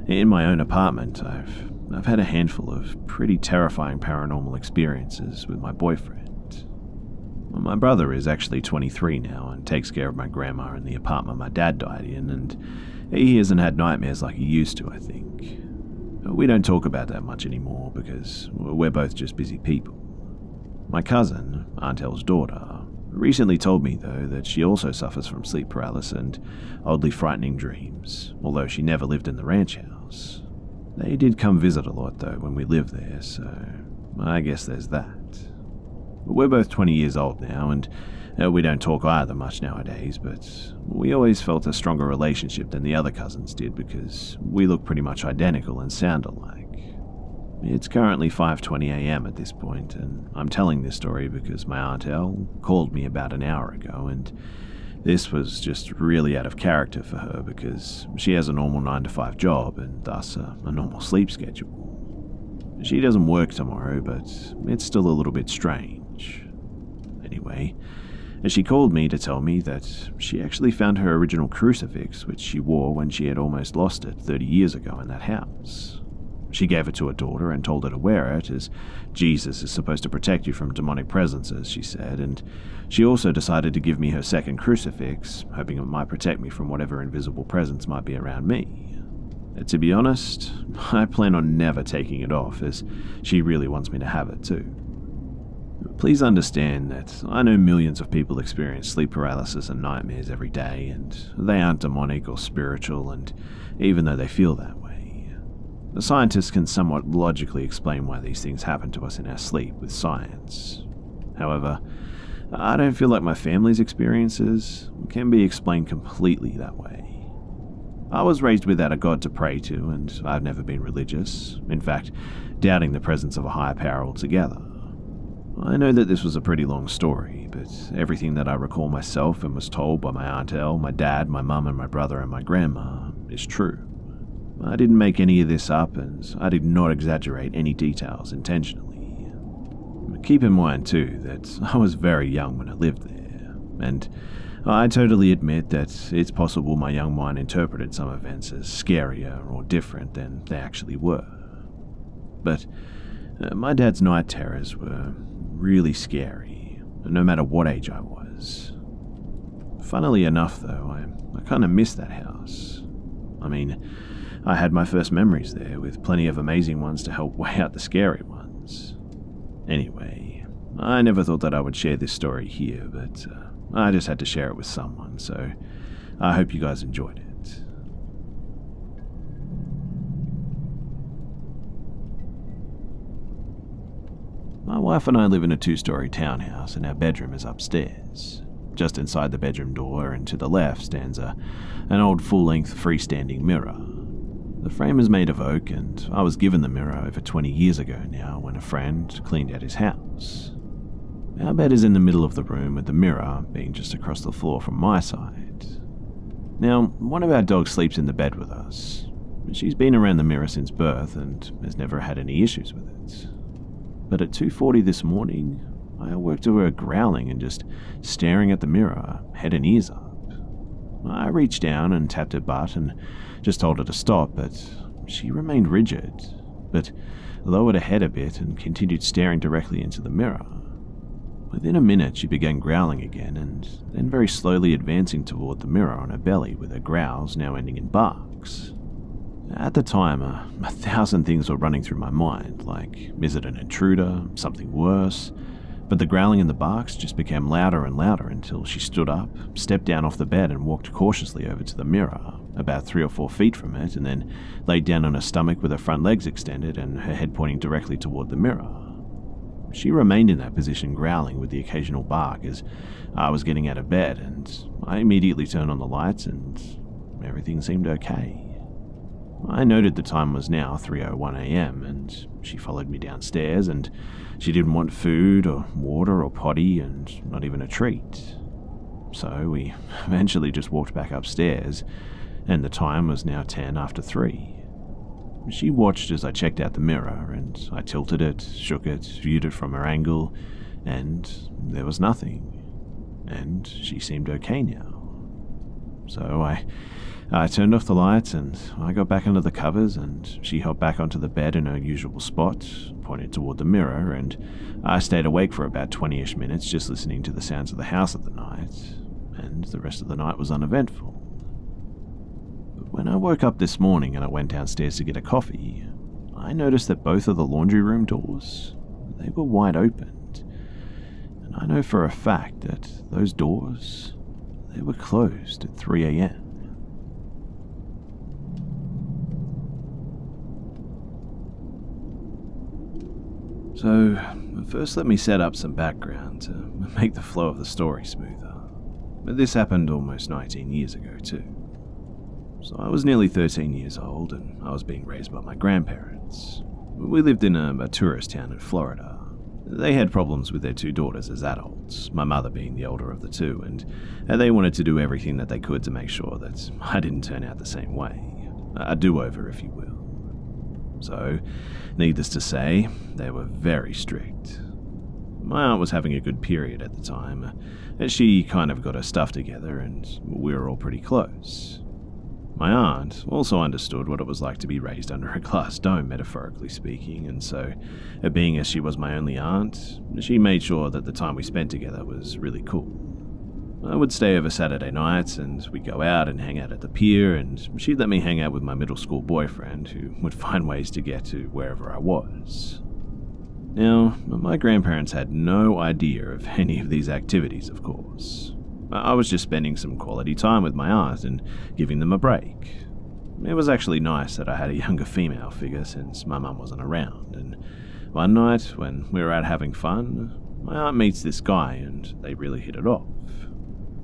in my own apartment, I've I've had a handful of pretty terrifying paranormal experiences with my boyfriend. My brother is actually 23 now and takes care of my grandma in the apartment my dad died in, and he hasn't had nightmares like he used to, I think. We don't talk about that much anymore because we're both just busy people. My cousin, Aunt Elle's daughter, recently told me, though, that she also suffers from sleep paralysis and oddly frightening dreams, although she never lived in the ranch house. They did come visit a lot, though, when we lived there, so I guess there's that. But We're both 20 years old now, and uh, we don't talk either much nowadays, but we always felt a stronger relationship than the other cousins did because we look pretty much identical and sound alike. It's currently 5:20 a.m. at this point, and I'm telling this story because my aunt Elle called me about an hour ago, and this was just really out of character for her because she has a normal 9 to 5 job and thus a, a normal sleep schedule. She doesn't work tomorrow, but it's still a little bit strange anyway, she called me to tell me that she actually found her original crucifix, which she wore when she had almost lost it 30 years ago in that house. She gave it to her daughter and told her to wear it, as Jesus is supposed to protect you from demonic presences, she said, and she also decided to give me her second crucifix, hoping it might protect me from whatever invisible presence might be around me. To be honest, *laughs* I plan on never taking it off, as she really wants me to have it too. Please understand that I know millions of people experience sleep paralysis and nightmares every day, and they aren't demonic or spiritual, and even though they feel that. The scientists can somewhat logically explain why these things happen to us in our sleep with science. However, I don't feel like my family's experiences can be explained completely that way. I was raised without a god to pray to, and I've never been religious, in fact, doubting the presence of a higher power altogether. I know that this was a pretty long story, but everything that I recall myself and was told by my Aunt Elle, my dad, my mum, and my brother and my grandma is true. I didn't make any of this up, and I did not exaggerate any details intentionally. Keep in mind, too, that I was very young when I lived there, and I totally admit that it's possible my young mind interpreted some events as scarier or different than they actually were. But uh, my dad's night terrors were really scary, no matter what age I was. Funnily enough, though, I, I kind of miss that house. I mean, I had my first memories there, with plenty of amazing ones to help *laughs* weigh out the scary ones. Anyway, I never thought that I would share this story here, but uh, I just had to share it with someone, so I hope you guys enjoyed it. My wife and I live in a two story townhouse, and our bedroom is upstairs. Just inside the bedroom door and to the left stands a, an old full length freestanding mirror. The frame is made of oak, and I was given the mirror over 20 years ago now when a friend cleaned out his house. Our bed is in the middle of the room, with the mirror being just across the floor from my side. Now, one of our dogs sleeps in the bed with us. She's been around the mirror since birth and has never had any issues with it but at 2.40 this morning, I awoke to her growling and just staring at the mirror, head and ears up. I reached down and tapped her butt and just told her to stop, but she remained rigid, but lowered her head a bit and continued staring directly into the mirror. Within a minute, she began growling again and then very slowly advancing toward the mirror on her belly with her growls now ending in barks. At the time, uh, a thousand things were running through my mind, like is it an intruder, something worse? But the growling and the barks just became louder and louder until she stood up, stepped down off the bed, and walked cautiously over to the mirror, about three or four feet from it, and then laid down on her stomach with her front legs extended and her head pointing directly toward the mirror. She remained in that position, growling with the occasional bark as I was getting out of bed, and I immediately turned on the lights, and everything seemed okay. I noted the time was now 3:01 a.m. and she followed me downstairs and she didn't want food or water or potty and not even a treat. So we *laughs* eventually just walked back upstairs and the time was now 10 after 3. She watched as I checked out the mirror and I tilted it, shook it, viewed it from her angle and there was nothing. And she seemed okay now. So I I turned off the lights and I got back under the covers and she hopped back onto the bed in her usual spot, pointed toward the mirror, and I stayed awake for about 20 ish minutes just listening to the sounds of the house at the night, and the rest of the night was uneventful. But when I woke up this morning and I went downstairs to get a coffee, I noticed that both of the laundry room doors, they were wide opened. And I know for a fact that those doors, they were closed at 3 a.m. So, first let me set up some background to *laughs* make the flow of the story smoother. This happened almost 19 years ago, too. So I was nearly 13 years old and I was being raised by my grandparents. We lived in a, a tourist town in Florida. They had problems with their two daughters as adults, my mother being the older of the two, and they wanted to do everything that they could to make sure that I didn't turn out the same way. A do over, if you will. So, needless to say, they were very strict. My aunt was having a good period at the time. And she kind of got her stuff together, and we were all pretty close. My aunt also understood what it was like to be raised under a glass dome, metaphorically speaking, and so, uh, being as she was my only aunt, she made sure that the time we spent together was really cool. I would stay over Saturday nights and we'd go out and hang out at the pier, and she'd let me hang out with my middle school boyfriend, who would find ways to get to wherever I was. Now, my grandparents had no idea of *laughs* any of these activities, of course. I was just spending some quality time with my aunt and giving them a break. It was actually nice that I had a younger female figure since my mum wasn't around, and one night when we were out having fun, my aunt meets this guy and they really hit it off.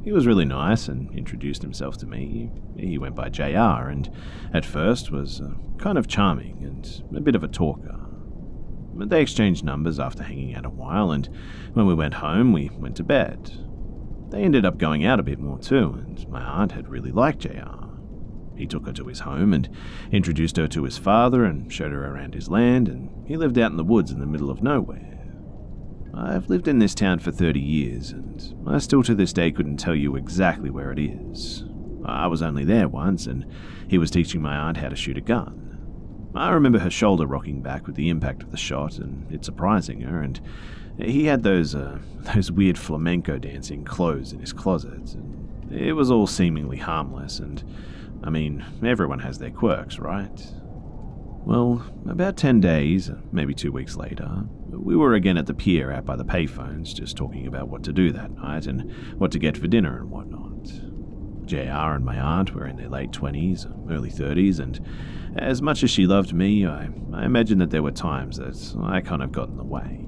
He was really nice and introduced himself to me. He went by JR and at first was uh, kind of charming and a bit of a talker. But they exchanged numbers after hanging out a while, and when we went home, we went to bed. They ended up going out a bit more too, and my aunt had really liked JR. He took her to his home and introduced her to his father and showed her around his land, and he lived out in the woods in the middle of nowhere. I've lived in this town for 30 years, and I still to this day couldn't tell you exactly where it is. I was only there once, and he was teaching my aunt how to shoot a gun. I remember her shoulder rocking back with the impact of the shot, and it surprising her, and he had those uh, *laughs* those weird flamenco dancing clothes in his closet. And it was all seemingly harmless, and I mean, everyone has their quirks, right? Well, about 10 days, maybe two weeks later, we were again at the pier out by the payphones, just talking about what to do that night and what to get for dinner and whatnot. JR and my aunt were in their late 20s, early 30s, and as much as she loved me, I, I imagine that there were times that I kind of got in the way.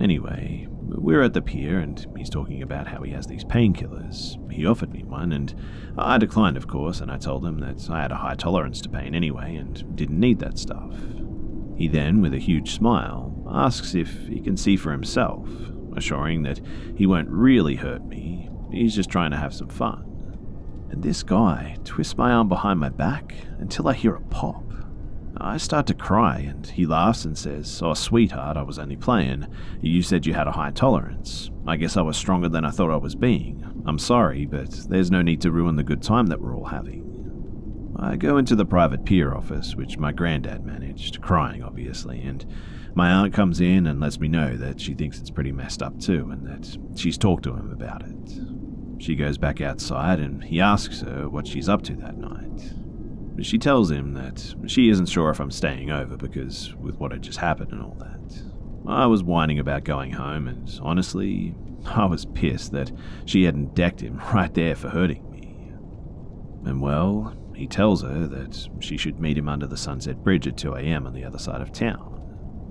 Anyway, we're at the pier and he's talking about how he has these painkillers. He offered me one and I declined, of course, and I told him that I had a high tolerance to pain anyway and didn't need that stuff. He then, with a huge smile, asks if he can see for himself, assuring that he won't really hurt me, he's just trying to have some fun. And this guy twists my arm behind my back until I hear a pop. I start to cry, and he laughs and says, Oh, sweetheart, I was only playing. You said you had a high tolerance. I guess I was stronger than I thought I was being. I'm sorry, but there's no need to ruin the good time that we're all having. I go into the private pier office, which my granddad managed, crying obviously, and my aunt comes in and lets me know that she thinks it's pretty messed up too, and that she's talked to him about it. She goes back outside and he asks her what she's up to that night. She tells him that she isn't sure if I'm staying over because with what had just happened and all that. I was whining about going home, and honestly, I was pissed that she hadn't decked him *laughs* right there for hurting me. And well, he tells her that she should meet him under the Sunset Bridge at 2am on the other side of town.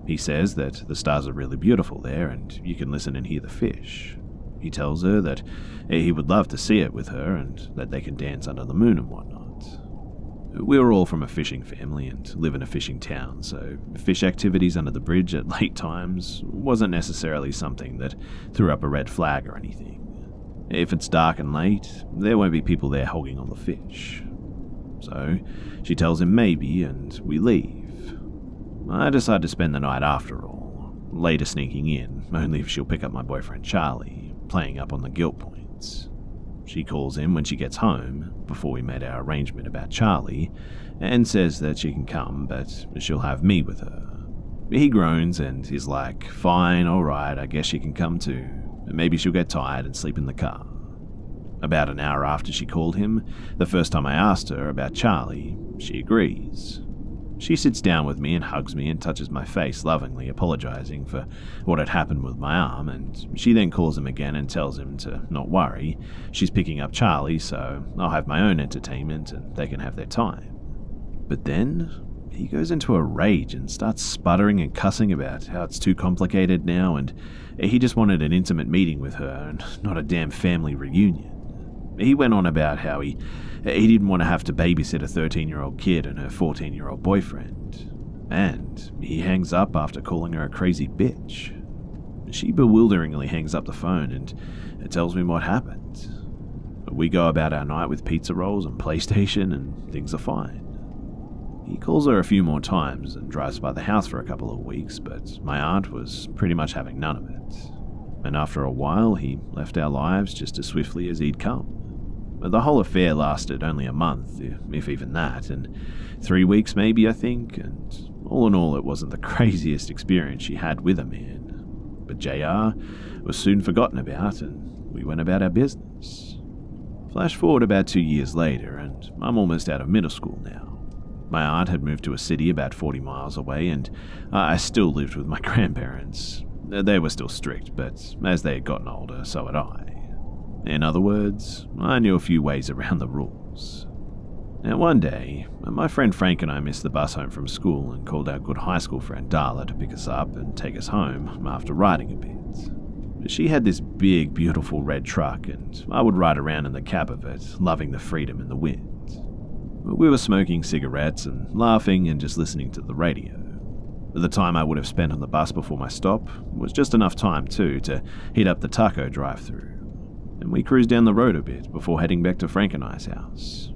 He says that the stars are really beautiful there and you can listen and hear the fish. He tells her that he would love to see it with her and that they can dance under the moon and whatnot. We were all from a fishing family and live in a fishing town, so fish activities under the bridge at *laughs* late times wasn't necessarily something that threw up a red flag or anything. If it's dark and late, there won't be people there hogging on the fish. So she tells him maybe, and we leave. I decide to spend the night after all, later sneaking in, only if she'll pick up my boyfriend Charlie, playing up on the guilt points. She calls him when she gets home, before we made our arrangement about Charlie, and says that she can come, but she'll have me with her. He groans and is like, Fine, alright, I guess she can come too. Maybe she'll get tired and sleep in the car. About an hour after she called him, the first time I asked her about Charlie, she agrees. She sits down with me and hugs me and touches my face lovingly, apologizing for what had happened with my arm, and she then calls him again and tells him to not worry. She's picking up Charlie, so I'll have my own entertainment and they can have their time. But then he goes into a rage and starts sputtering and cussing about how it's too complicated now and he just wanted an intimate meeting with her and not a damn family reunion. He went on about how he he didn't want to have to babysit a 13 year old kid and her 14 year old boyfriend. And he hangs up after calling her a crazy bitch. She bewilderingly hangs up the phone and tells me what happened. We go about our night with pizza rolls and PlayStation, and things are fine. He calls her a few more times and drives by the house for a couple of weeks, but my aunt was pretty much having none of it. And after a while, he left our lives just as swiftly as he'd come. The whole affair lasted only a month, if even that, and three weeks maybe, I think, and all in all, it wasn't the *laughs* craziest experience she had with a man. But JR was soon forgotten about, and we went about our business. Flash forward about two years later, and I'm almost out of middle school now. My aunt had moved to a city about 40 miles away, and I still lived with my *laughs* grandparents. They were still strict, but as they had gotten older, so had I. In other words, I knew a few ways around the rules. Now, one day, my friend Frank and I missed the bus home from school and called our good high school friend Darla to pick us up and take us home after riding a bit. She had this big, beautiful red truck, and I would ride around in the cab of it, loving the freedom and the wind. We were smoking cigarettes and laughing and just listening to the radio. The time I would have spent on the bus before my stop was just enough time, too, to hit up the taco drive through. And we cruised down the road a bit before heading back to Frank and I's house.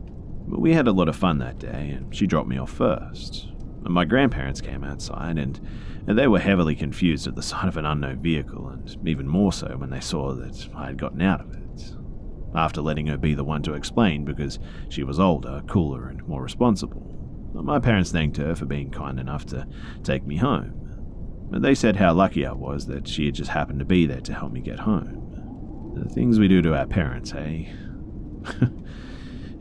But we had a lot of fun that day, and she dropped me off first. And My grandparents came outside, and they were heavily confused at the *laughs* sight of an unknown vehicle, and even more so when they saw that I had gotten out of it. After letting her be the one to explain because she was older, cooler, and more responsible, my parents thanked her for being kind enough to take me home. And They said how lucky I was that she had just happened to be there to help me get home. The things we do to our parents, eh? *laughs*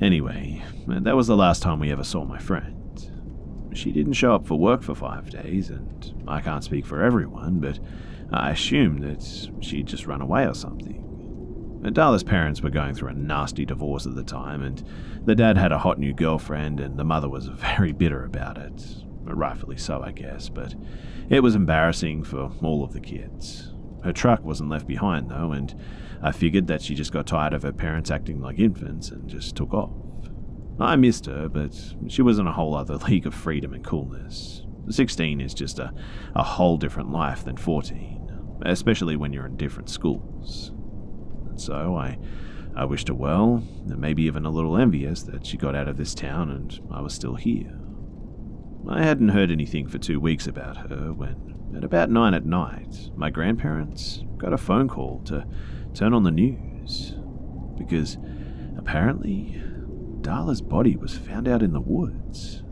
Anyway, that was the last time we ever saw my friend. She didn't show up for work for five days, and I can't speak for everyone, but I assumed that she'd just run away or something. Darla's parents were going through a nasty divorce at the time, and the dad had a hot new girlfriend, and the mother was *laughs* very bitter about it. Rightfully so, I guess, but it was embarrassing for all of the kids. Her truck wasn't left behind, though, and I figured that she just got tired of her parents acting like infants and just took off. I missed her, but she was in a whole other *laughs* league of freedom and coolness. 16 is just a, a whole different life than 14, especially when you're in different schools. And so I, I wished her well, and maybe even a little envious that she got out of this town and I was still here. I hadn't heard anything for two weeks about her when, at about nine at night, my grandparents got a phone call to turn on the news because apparently Darla's body was found out in the woods.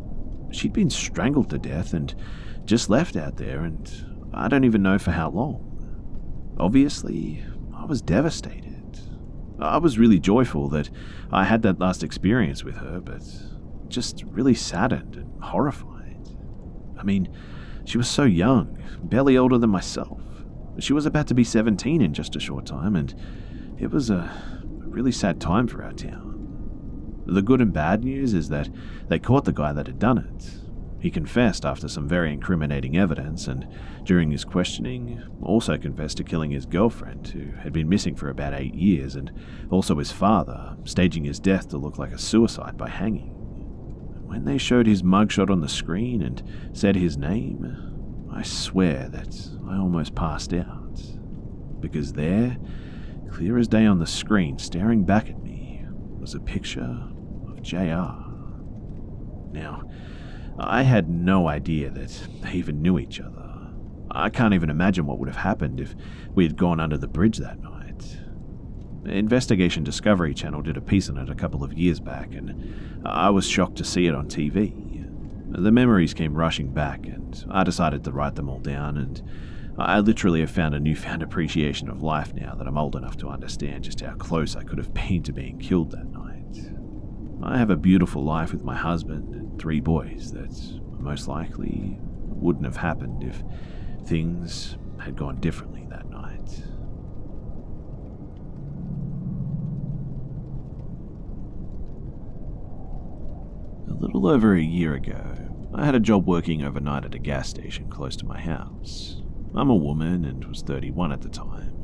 She'd been strangled to death and just left out there, and I don't even know for how long. Obviously, I was devastated. I was really joyful that I had that last experience with her, but just really saddened and horrified. I mean, she was so young, barely older than myself. She was about to be 17 in just a short time, and it was a really sad time for our town. The good and bad news is that they caught the guy that had done it. He confessed after some very incriminating evidence, and during his questioning, also confessed to killing his girlfriend, who had been missing for about eight years, and also his father, staging his death to look like a suicide by hanging. When they showed his mugshot on the screen and said his name, I swear that I almost passed out. Because there, clear as day on the screen, staring back at me, was a picture of JR. Now, I had no idea that they even knew each other. I can't even imagine what would have happened if we had gone under the bridge that night. Investigation Discovery Channel did a piece on it a couple of years back, and I was shocked to see it on TV. The memories came rushing back, and I decided to write them all down, and I literally have found a newfound *laughs* appreciation of life now that I'm old enough to understand just how close I could have been to being killed that night. I have a beautiful life with my husband and three boys that most likely wouldn't have happened if things had gone differently that night. A little over a year ago, I had a job working overnight at a gas station close to my house. I'm a woman and was 31 at the time.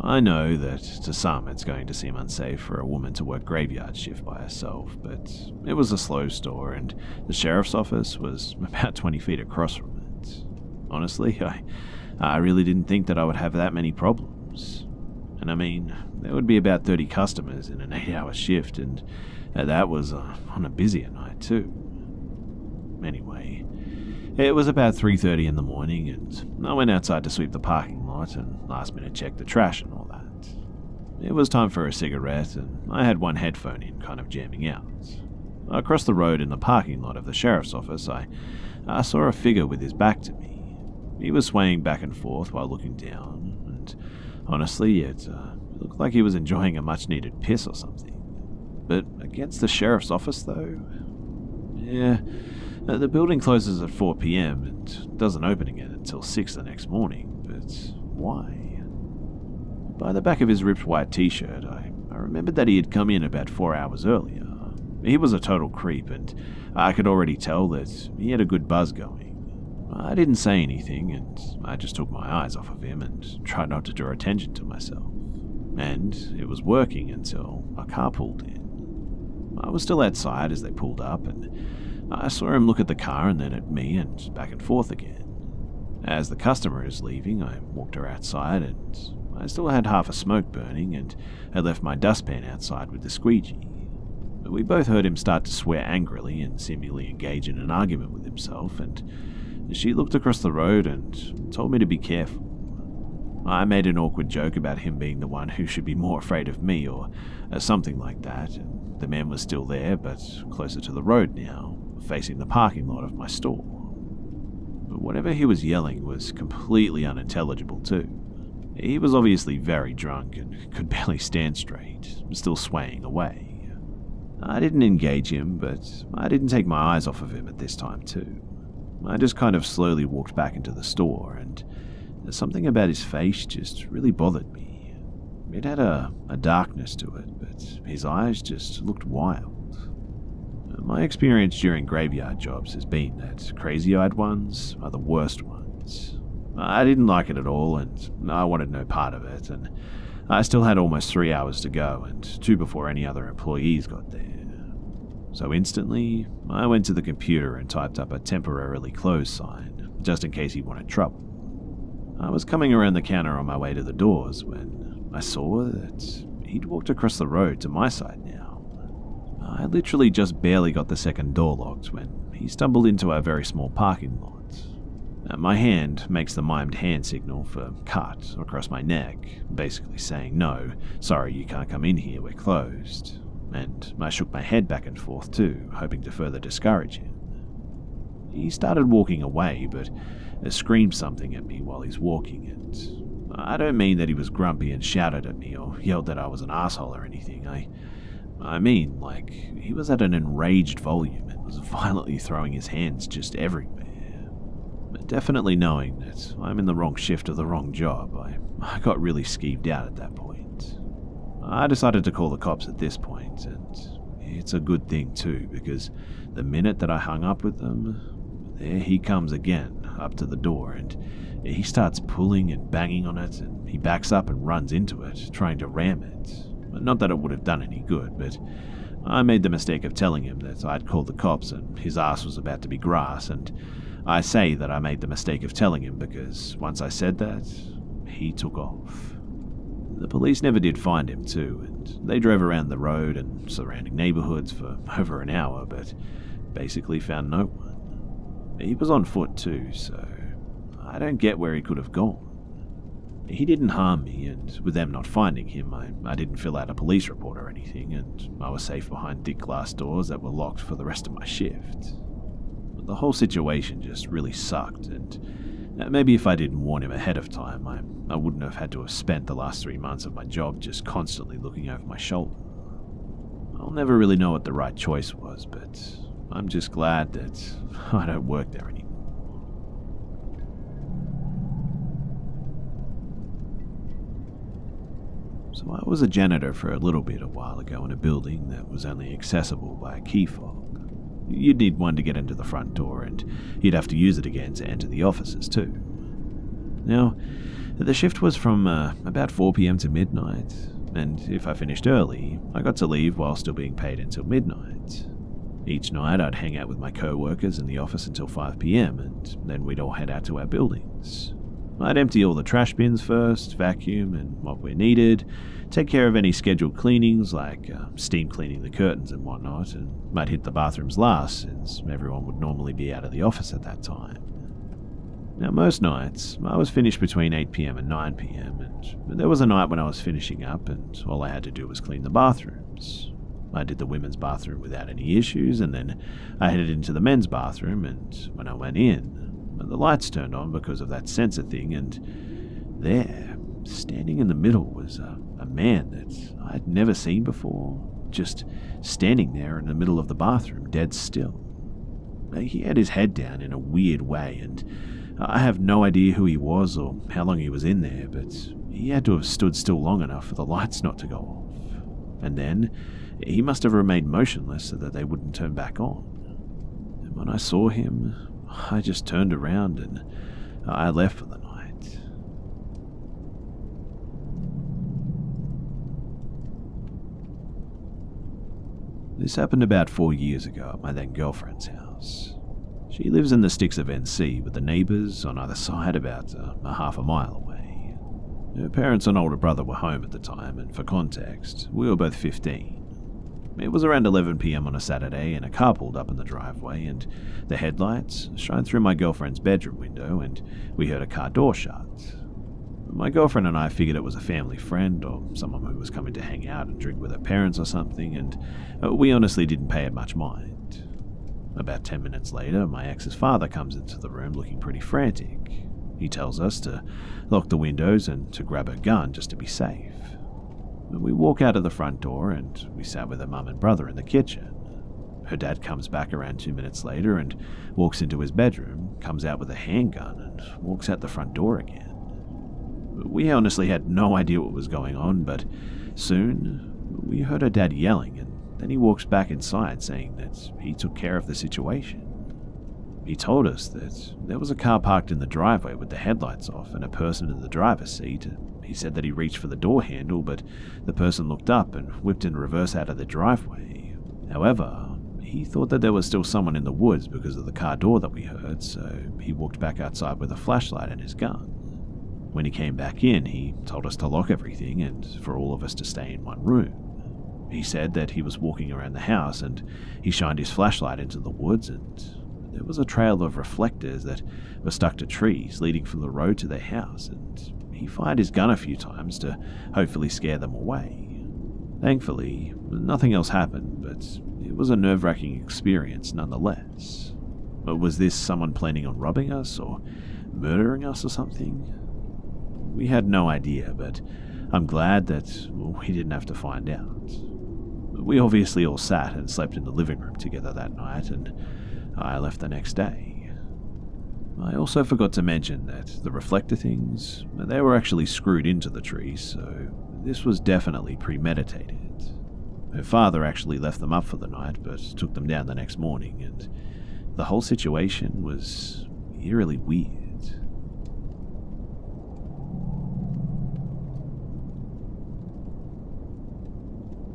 I know that to some it's going to seem unsafe for a woman to work graveyard shift by herself, but it was a slow store and the sheriff's office was *laughs* about 20 feet across from it. Honestly, I, I really didn't think that I would have that many problems. And I mean, there would be about 30 customers in an 8 hour shift, and that was uh, on a busier night too. Anyway, it was about 3.30 in the morning and I went outside to sweep the parking lot and last minute check the trash and all that. It was time for a cigarette, and I had one headphone in, kind of jamming out. Across the road in the parking lot of the sheriff's office, I, I saw a figure with his back to me. He was swaying back and forth while looking down, and honestly, it uh, looked like he was enjoying a much needed piss or something. But against the sheriff's office, though? Yeah, Uh, the building closes at 4 pm and doesn't open again until 6 the next morning, but why? By the back of his ripped white t shirt, I, I remembered that he had come in about four hours earlier. He was a total creep, and I could already tell that he had a good buzz going. I didn't say anything, and I just took my eyes off of him and tried not to draw attention to myself. And it was working until a car pulled in. I was still outside as they pulled up, and I saw him look at the car and then at me and back and forth again. As the customer is leaving, I walked her outside, and I still had half a smoke burning and had left my dustpan outside with the squeegee. But We both heard him start to swear angrily and seemingly engage in an argument with himself, and she looked across the road and told me to be careful. I made an awkward joke about him being the one who should be more afraid of me, or uh, something like that, the man was still there, but closer to the road now, facing the parking lot of my store. But whatever he was yelling was completely unintelligible, too. He was obviously very drunk and *laughs* could barely stand straight, still swaying away. I didn't engage him, but I didn't take my eyes off of him at this time, too. I just kind of slowly walked back into the store, and something about his face just really bothered me. It had a, a darkness to it, but his eyes just looked wild. My experience during graveyard jobs has been that crazy eyed ones are the worst ones. I didn't like it at all, and I wanted no part of it, and I still had almost three hours to go, and two before any other employees got there. So instantly, I went to the computer and typed up a temporarily closed sign, just in case he wanted trouble. I was coming around the counter on my way to the doors when I saw that he'd walked across the road to my side. I literally just barely got the second door locked when he stumbled into our very small parking lot. Uh, my hand makes the mimed hand signal for cut across my neck, basically saying, No, sorry, you can't come in here, we're closed. And I shook my head back and forth too, hoping to further discourage him. He started walking away, but screamed something at me while he's walking, and I don't mean that he was grumpy and shouted at me or yelled that I was an asshole or anything. I I mean, like, he was at an enraged volume and was *laughs* violently throwing his hands just everywhere but definitely knowing that I'm in the wrong shift of the wrong job, I, I got really skeeved out at that point. I decided to call the cops at this point, and it's a good thing too, because the minute that I hung up with them, there he comes again, up to the door, and he starts pulling and banging on it, and he backs up and runs into it, trying to ram it. Not that it would have done any good, but I made the mistake of telling him that I'd called the cops and his ass was about to be grass, and I say that I made the mistake of telling him because once I said that, he took off. The police never did find him, too, and they drove around the road and surrounding neighborhoods for *laughs* over an hour, but basically found no one. He was on foot, too, so I don't get where he could have gone. He didn't harm me, and with them not finding him, I, I didn't fill out a police report or anything, and I was safe behind thick glass doors that were locked for the rest of my shift But the whole situation just really sucked, and uh, maybe if I didn't warn him ahead of time, I, I wouldn't have had to have spent the last three months of my job just constantly looking over my shoulder. I'll never really know what the right choice was, but I'm just glad that *laughs* I don't work there anymore. So I was a janitor for a little bit a while ago in a building that was only accessible by a key fob. You'd need one to get into the front door, and you'd have to use it again to enter the offices, too. Now, the shift was from uh, about 4 pm to midnight, and if I finished early, I got to leave while still being paid until midnight. Each night, I'd hang out with my co workers in the office until 5 pm, and then we'd all head out to our buildings. I'd empty all the trash bins first, vacuum and what we needed, take care of any scheduled cleanings like uh, steam cleaning the curtains and whatnot, and might hit the bathrooms last since everyone would normally be out of the office at that time. Now, most nights, I was finished between 8pm and 9pm, and there was a night when I was finishing up, and all I had to do was clean the bathrooms. I did the women's bathroom without any issues, and then I headed into the men's bathroom, and when I went in, the lights turned on because of that sensor thing, and there, standing in the middle, was a, a man that I had never seen before, just standing there in the middle of the bathroom, dead still. He had his head down in a weird way, and I have no idea who he was or how long he was in there, but he had to have stood still long enough for the lights not to go off. And then he must have remained motionless so that they wouldn't turn back on. And when I saw him, *sighs* I just turned around and I left for the night. This happened about four years ago at my then girlfriend's house. She lives in the sticks of NC with the neighbours on either side about uh, a half a mile away. Her parents and older brother were home at the time, and for context, we were both 15. It was around 11pm on a Saturday, and a car pulled up in the driveway, and the headlights shined through my girlfriend's bedroom window, and we heard a car door shut. My girlfriend and I figured it was a family friend or someone who was coming to hang out and drink with her parents or something, and uh, we honestly didn't pay it much mind. About 10 minutes later, my ex's father comes into the room looking pretty frantic. He tells us to lock the windows and to grab a gun just to be safe. We walk out of the front door and we sat with her mum and brother in the kitchen. Her dad comes back around two minutes later and walks into his bedroom, comes out with a handgun, and walks out the front door again. We honestly had no idea what was going on, but soon we heard her dad yelling and then he walks back inside saying that he took care of the situation. He told us that there was a car parked in the driveway with the headlights off and a person in the driver's seat. He said that he reached for the door handle, but the person looked up and whipped in reverse out of the driveway. However, he thought that there was still someone in the woods because of the car door that we heard, so he walked back outside with a flashlight and his gun. When he came back in, he told us to lock everything and for all of us to stay in one room. He said that he was walking around the house and he shined his flashlight into the woods and there was a trail of reflectors that were stuck to trees leading from the road to their house and he fired his gun a few times to hopefully scare them away. Thankfully, nothing else happened, but it was a nerve wracking experience nonetheless. But was this someone planning on robbing us or murdering us or something? We had no idea, but I'm glad that we didn't have to find out. We obviously all sat and slept in the living room together that night, and I left the next day. I also forgot to mention that the reflector things, they were actually screwed into the tree, so this was definitely premeditated. Her father actually left them up for the night, but took them down the next morning, and the whole situation was eerily weird.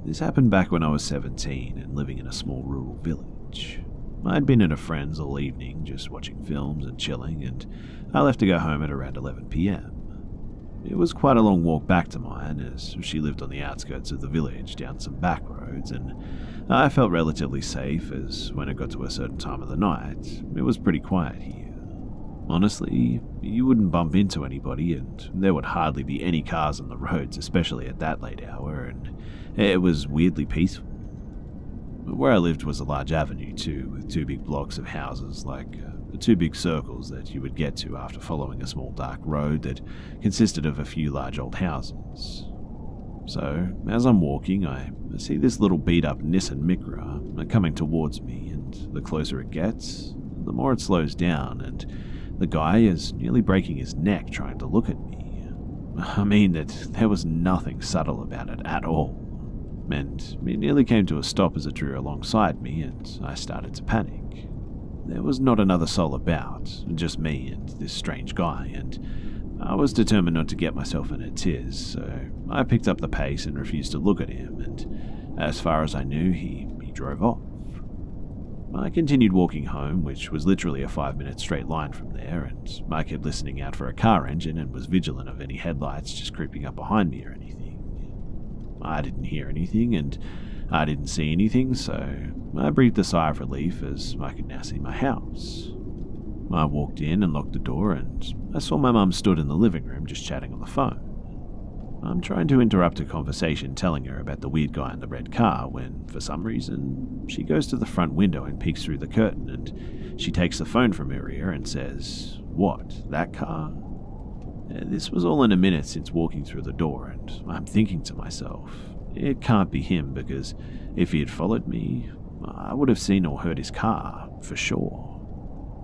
This happened back when I was 17 and living in a small rural village. I'd been at a friend's all evening, just watching films and chilling, and I left to go home at around 11 pm. It was quite a long walk back to mine, as she lived on the outskirts of the village down some back roads, and I felt relatively safe as when it got to a certain time of the night, it was pretty quiet here. Honestly, you wouldn't bump into anybody, and there would hardly be any cars on the roads, especially at that late hour, and it was weirdly peaceful. Where I lived was a large avenue, too, with two big blocks of houses, like uh, the two big circles that you would get to after following a small dark road that consisted of a few large old houses. So, as I'm walking, I see this little beat up Nissan Micra coming towards me, and the closer it gets, the more it slows down, and the guy is nearly breaking his neck trying to look at me. *laughs* I mean that there was nothing subtle about it at all and it nearly came to a stop as it drew alongside me, and I started to panic. There was not another soul about, just me and this strange guy, and I was determined not to get myself in a tiz, so I picked up the pace and refused to look at him, and as far as I knew, he, he drove off. I continued walking home, which was literally a five minute straight line from there, and I kept listening out for a car engine and was vigilant of any headlights just creeping up behind me or anything. I didn't hear anything and I didn't see anything, so I breathed a sigh of relief as I could now see my house. I walked in and locked the door, and I saw my mum stood in the living room just chatting on the phone. I'm trying to interrupt a conversation telling her about the weird guy in the red car when, for some reason, she goes to the front window and peeks through the curtain and she takes the phone from her ear and says, What, that car? Uh, this was all in a minute since walking through the door, and I'm thinking to myself, it can't be him because if he had followed me, I would have seen or heard his car, for sure.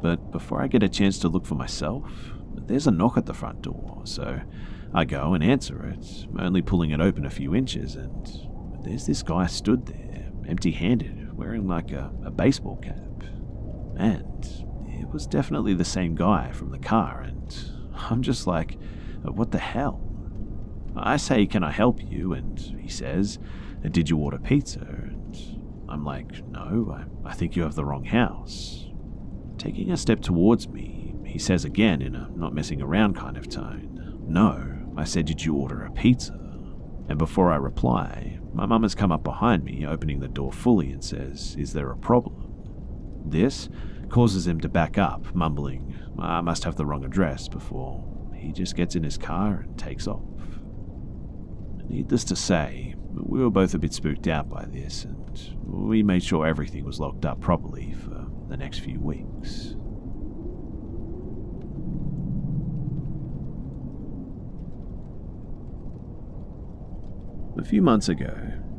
But before I get a chance to look for myself, there's a knock at the front door, so I go and answer it, only pulling it open a few inches, and there's this guy stood there, empty handed, wearing like a, a baseball cap. And it was definitely the same guy from the car, and I'm just like, uh, what the hell? I say, Can I help you? And he says, uh, Did you order pizza? And I'm like, No, I, I think you have the wrong house. Taking a step towards me, he says again in a not messing around kind of tone, No, I said, Did you order a pizza? And before I reply, my mum has come up behind me, opening the door fully, and says, Is there a problem? This causes him to back up, mumbling, I must have the wrong address, before he just gets in his car and takes off. Needless to say, we were both a bit spooked out by this, and we made sure everything was locked up properly for the next few weeks. A few months ago,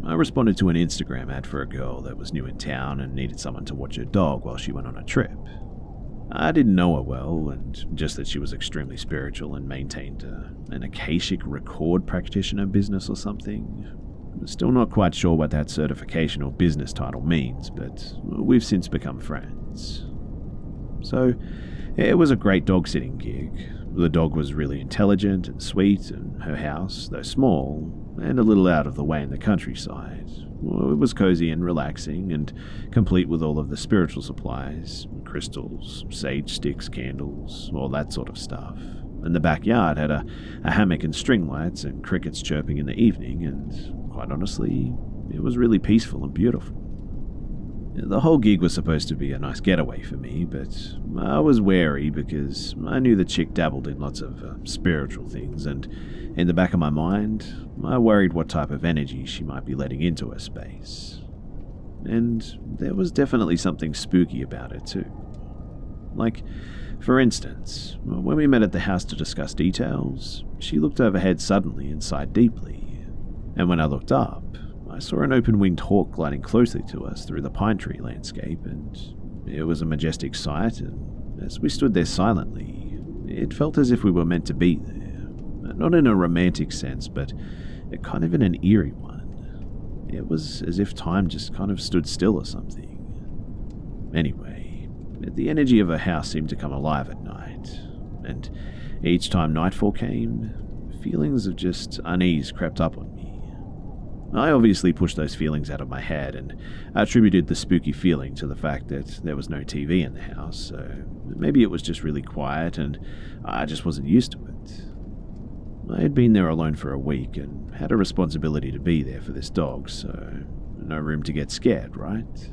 I responded to an Instagram ad for a girl that was new in town and needed someone to watch her dog while she went on a trip. I didn't know her well, and just that she was extremely spiritual and maintained a, an Akashic record practitioner business or something. Still not quite sure what that certification or business title means, but we've since become friends. So, it was a great dog sitting gig. The dog was really intelligent and sweet, and her house, though small, and a little out of the way in the countryside. It was cozy and relaxing, and complete with all of the spiritual supplies crystals, sage sticks, candles, all that sort of stuff. And the backyard had a, a hammock and string lights and crickets chirping in the evening, and quite honestly, it was really peaceful and beautiful. The whole gig was supposed to be a nice getaway for me, but I was wary because I knew the chick dabbled in lots of uh, spiritual things, and in the back of my mind, I worried what type of energy she might be letting into her space. And there was definitely something spooky about it, too. Like, for instance, when we met at the house to discuss details, she looked overhead suddenly and sighed deeply. And when I looked up, I saw an open winged hawk gliding closely to us through the pine tree landscape, and it was a majestic sight. And as we stood there silently, it felt as if we were meant to be there. Not in a romantic sense, but kind of in an eerie one. It was as if time just kind of stood still or something. Anyway, the energy of her house seemed to come alive at night, and each time nightfall came, feelings of just unease crept up on me. I obviously pushed those feelings out of my head and attributed the spooky feeling to the fact that there was no TV in the house, so maybe it was just really quiet and I just wasn't used to it. I had been there alone for a week and had a responsibility to be there for this dog, so no room to get scared, right?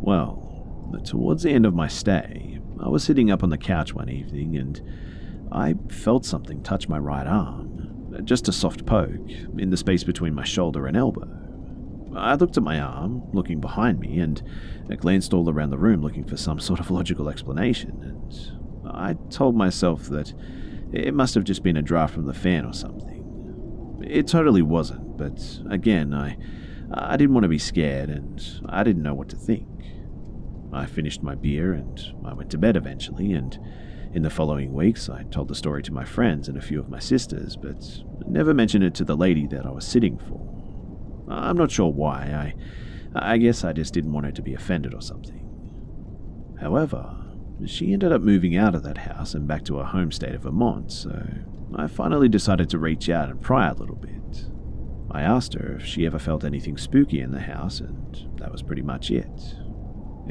Well, towards the end of my stay, I was sitting up on the couch one evening and I felt something touch my right arm just a soft poke, in the space between my shoulder and elbow. I looked at my arm, looking behind me, and glanced all around the room looking for some sort of logical explanation, and I told myself that it must have just been a draft from the fan or something. It totally wasn't, but again, I, I didn't want to be scared, and I didn't know what to think. I finished my beer, and I went to bed eventually, and in the following weeks, I told the story to my friends and a few of my sisters, but never mentioned it to the lady that I was sitting for. I'm not sure why. I, I guess I just didn't want her to be offended or something. However, she ended up moving out of that house and back to her home state of Vermont, so I finally decided to reach out and pry a little bit. I asked her if she ever felt anything spooky in the house, and that was pretty much it.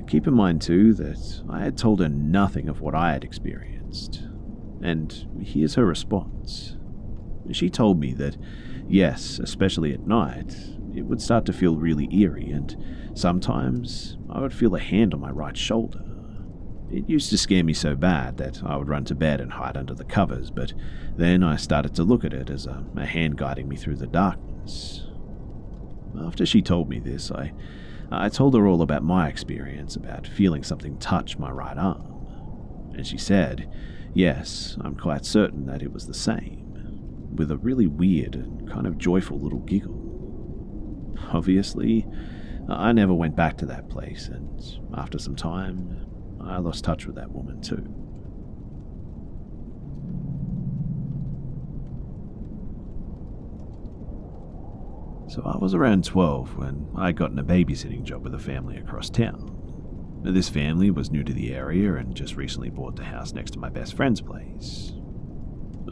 Keep in mind, too, that I had told her nothing of what I had experienced. And here's her response. She told me that, yes, especially at night, it would start to feel really eerie, and sometimes I would feel a hand on my right shoulder. It used to scare me so bad that I would run to bed and hide under the covers, but then I started to look at it as a, a hand guiding me through the darkness. After she told me this, I, I told her all about my experience, about feeling something touch my right arm. And she said, Yes, I'm quite certain that it was the same, with a really weird and kind of joyful little giggle. Obviously, I never went back to that place, and after some time, I lost touch with that woman too. So I was around 12 when I got in a babysitting job with a family across town. This family was new to the area and just recently bought the house next to my best friend's place.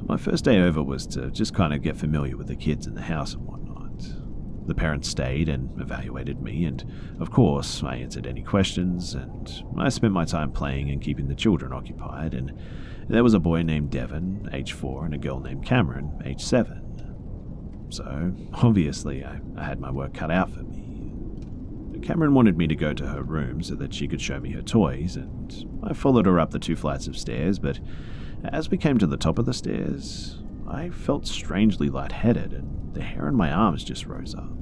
My first day over was to just kind of get familiar with the kids in the house and whatnot. The parents stayed and evaluated me, and of course, I answered any questions, and I spent my time playing and keeping the children occupied. And there was a boy named Devon, age 4, and a girl named Cameron, age 7. So, obviously, I, I had my work cut out for me. Cameron wanted me to go to her room so that she could show me her toys, and I followed her up the two flights of stairs, but as we came to the top of the stairs, I felt strangely lightheaded and the hair on my arms just rose up.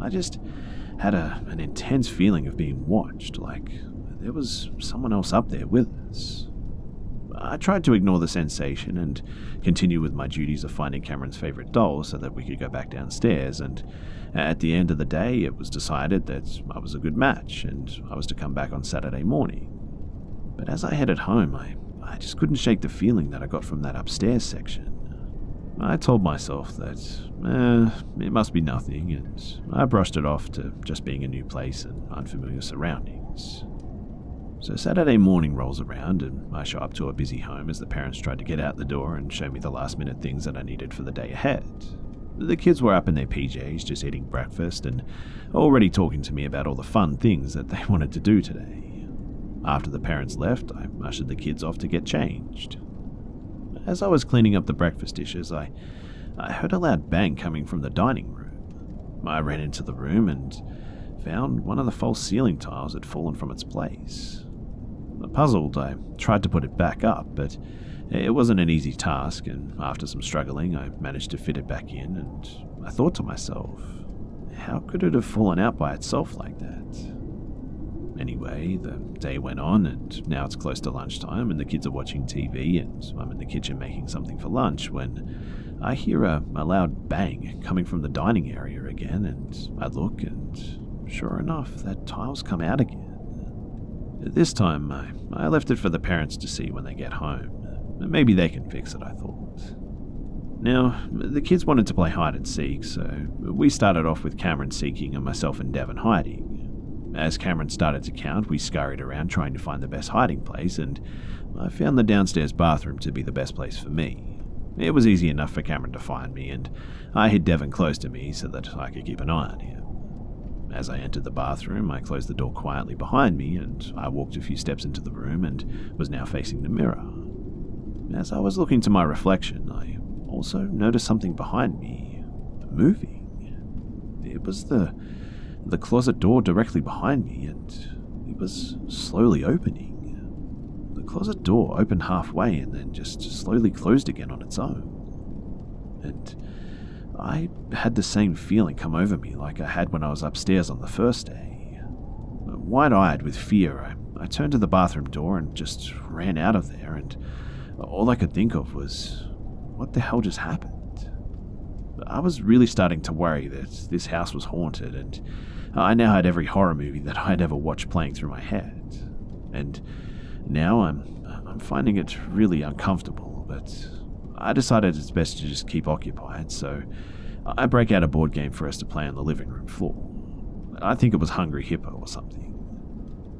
I just had a, an intense feeling of being watched, like there was someone else up there with us. I tried to ignore the sensation and continue with my duties of finding Cameron's favorite doll so that we could go back downstairs. And at the end of the day, it was decided that I was a good match and I was to come back on Saturday morning. But as I headed home, I, I just couldn't shake the feeling that I got from that upstairs section. I told myself that, eh, it must be nothing, and I brushed it off to just being a new place and unfamiliar surroundings. So Saturday morning rolls around, and I show up to a busy home as the parents tried to get out the door and show me the last minute things that I needed for the day ahead. The kids were up in their PJs, just eating breakfast, and already talking to me about all the fun things that they *laughs* wanted to do today. After the parents left, I ushered the kids off to get changed. As I was cleaning up the breakfast dishes, I, I heard a loud bang coming from the dining room. I ran into the room and found one of the false ceiling tiles had fallen from its place. Puzzled, I tried to put it back up, but it wasn't an easy task, and after some struggling, I managed to fit it back in, and I thought to myself, how could it have fallen out by itself like that? Anyway, the day went on, and now it's close to lunchtime, and the kids are watching TV, and I'm in the kitchen making something for lunch when I hear a, a loud bang coming from the dining area again, and I look, and sure enough, that tile's come out again. This time, I, I left it for the parents to see when they get home. Maybe they can fix it, I thought. Now, the kids wanted to play hide and seek, so we started off with Cameron seeking and myself and Devon hiding. As Cameron started to count, we scurried around trying to find the best hiding place, and I found the downstairs bathroom to be the best place for me. It was easy enough for Cameron to find me, and I hid Devon close to me so that I could keep an eye on him. As I entered the bathroom, I closed the door quietly behind me, and I walked a few steps into the room and was now facing the mirror. As I was looking to my reflection, I also noticed something behind me moving. It was the the closet door directly behind me, and it was slowly opening. The closet door opened halfway and then just slowly closed again on its own. And I had the same feeling come over me like I had when I was upstairs on the first day. Wide eyed with fear, I, I turned to the bathroom door and just ran out of there, and all I could think of was, what the hell just happened? I was really starting to worry that this house was haunted, and Uh, I now had every horror movie that I'd ever watched playing through my head. And now I'm I'm finding it really uncomfortable, but I decided it's best to just keep occupied, so I break out a board game for us to play on the living room floor. I think it was Hungry Hippo or something.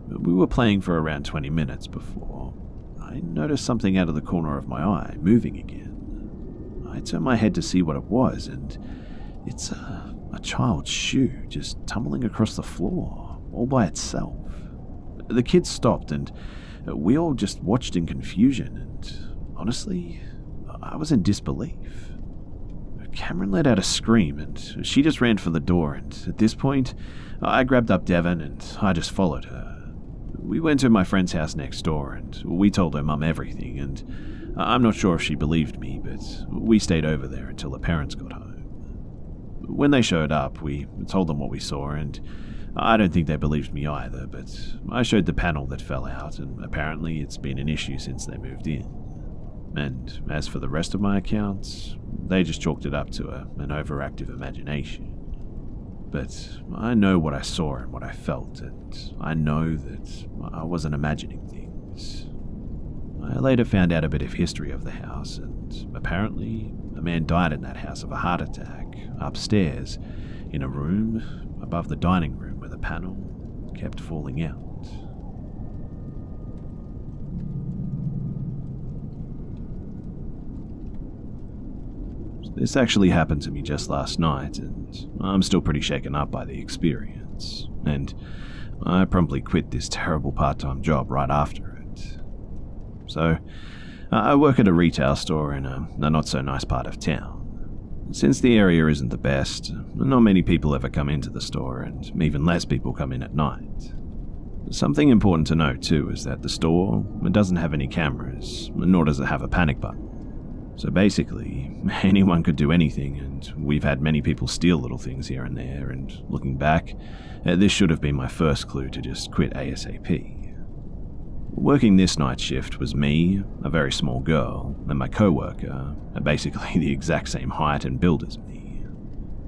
We were playing for around 20 minutes before I noticed something out of the corner of my eye moving again. I turned my head to see what it was, and it's a, a child's shoe just tumbling across the floor, all by itself. The kids stopped, and we all just watched in confusion, and honestly, I was in disbelief. Cameron let out a scream and she just ran for the door, and at this point, I grabbed up Devon and I just followed her. We went to my friend's house next door and we told her mum everything, and I'm not sure if she believed me, but we stayed over there until the parents got home. When they showed up, we told them what we saw, and I don't think they believed me either, but I showed the panel that fell out, and apparently it's been an issue since they moved in. And as for the rest of my accounts, they just chalked it up to a, an overactive imagination. But I know what I saw and what I felt, and I know that I wasn't imagining things. I later found out a bit of history of the house, and apparently, a man died in that house of a heart attack upstairs in a room above the dining room where the panel kept falling out. This actually happened to me just last night, and I'm still pretty shaken up by the experience. And I promptly quit this terrible part time job right after it. So, I work at a retail store in a, a not so nice part of town. Since the area isn't the best, not many people ever come into the store, and even less people come in at night. Something important to note too is that the store doesn't have any cameras, nor does it have a panic button. So basically, *laughs* anyone could do anything, and we've had many people steal little things here and there, and looking back, uh, this should have been my first clue to just quit ASAP. Working this night shift was me, a very small girl, and my co-worker, basically *laughs* the exact same height and build as me.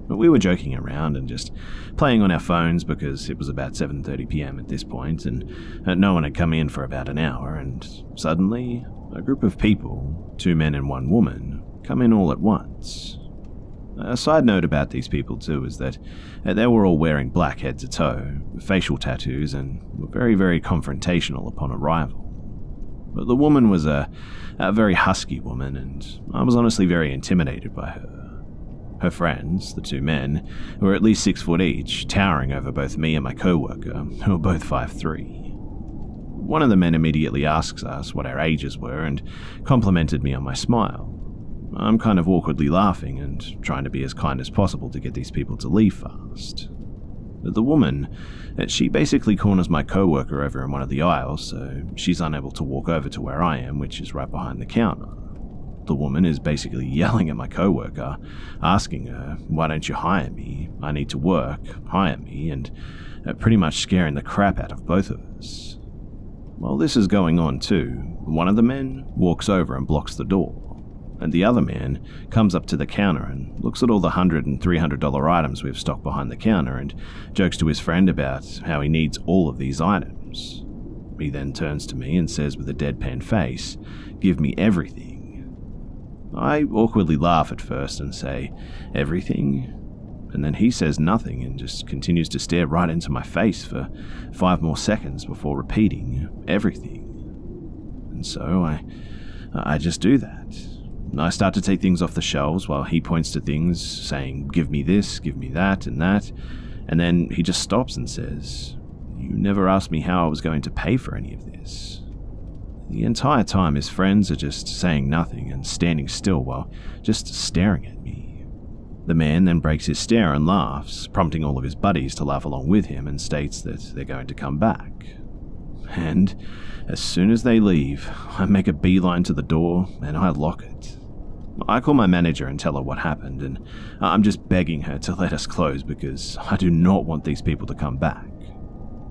But we were joking around and just playing on our phones because it was about 7:30 p.m. at this point, and no one had come in for about an hour. And suddenly, a group of people, two men and one woman, come in all at once. A side note about these people, too, is that uh, they were all wearing black head to toe, facial tattoos, and were very, very confrontational upon arrival. But the woman was a, a very husky woman, and I was honestly very intimidated by her. Her friends, the two men, were at least six foot each, towering over both me and my co worker, who were both five three. One of the men immediately asks us what our ages were and complimented me on my smile. I'm kind of awkwardly laughing and trying to be as kind as possible to get these people to leave fast. But the woman, uh, she basically corners my coworker over in one of the aisles, so she's unable to walk over to where I am, which is right behind the counter. The woman is basically *laughs* yelling at my coworker, asking her, Why don't you hire me? I need to work, hire me, and uh, pretty much scaring the crap out of both of us. While this is going on, too, one of the men walks over and blocks the door and the other man comes up to the counter and looks at all the $100 and $300 items we've stocked behind the counter and jokes to his friend about how he needs all of these items. He then turns to me and says with a deadpan face, Give me everything. I awkwardly laugh at first and say, Everything? And then he says nothing and just continues to stare right into my face for five more seconds before repeating, Everything. And so I, I just do that. I start to take things off the shelves while he points to things, saying, Give me this, give me that, and that. And then he just stops and says, You never asked me how I was going to pay for any of this. The entire time, his friends are just saying nothing and standing still while just staring at me. The man then breaks his stare and laughs, prompting all of his buddies to laugh along with him and states that they're going to come back. And as soon as they leave, I make a beeline to the door and I lock it. I call my manager and tell her what happened, and I'm just begging her to let us close because I do not want these people to come back.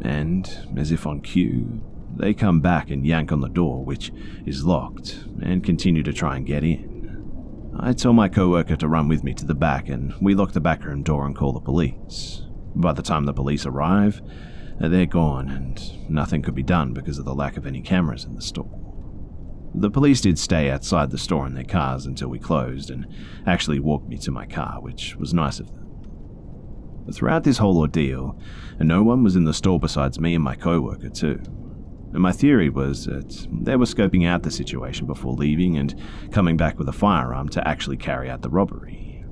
And, as if on cue, they come back and yank on the door, which is locked, and continue to try and get in. I tell my coworker to run with me to the back, and we lock the back room door and call the police. By the time the police arrive, they're gone, and nothing could be done because of the lack of any cameras in the store. The police did stay outside the store in their cars until we closed and actually walked me to my car, which was nice of them. But throughout this whole ordeal, no one was in the store besides me and my coworker too. And my theory was that they were scoping out the situation before leaving and coming back with a firearm to actually carry out the robbery.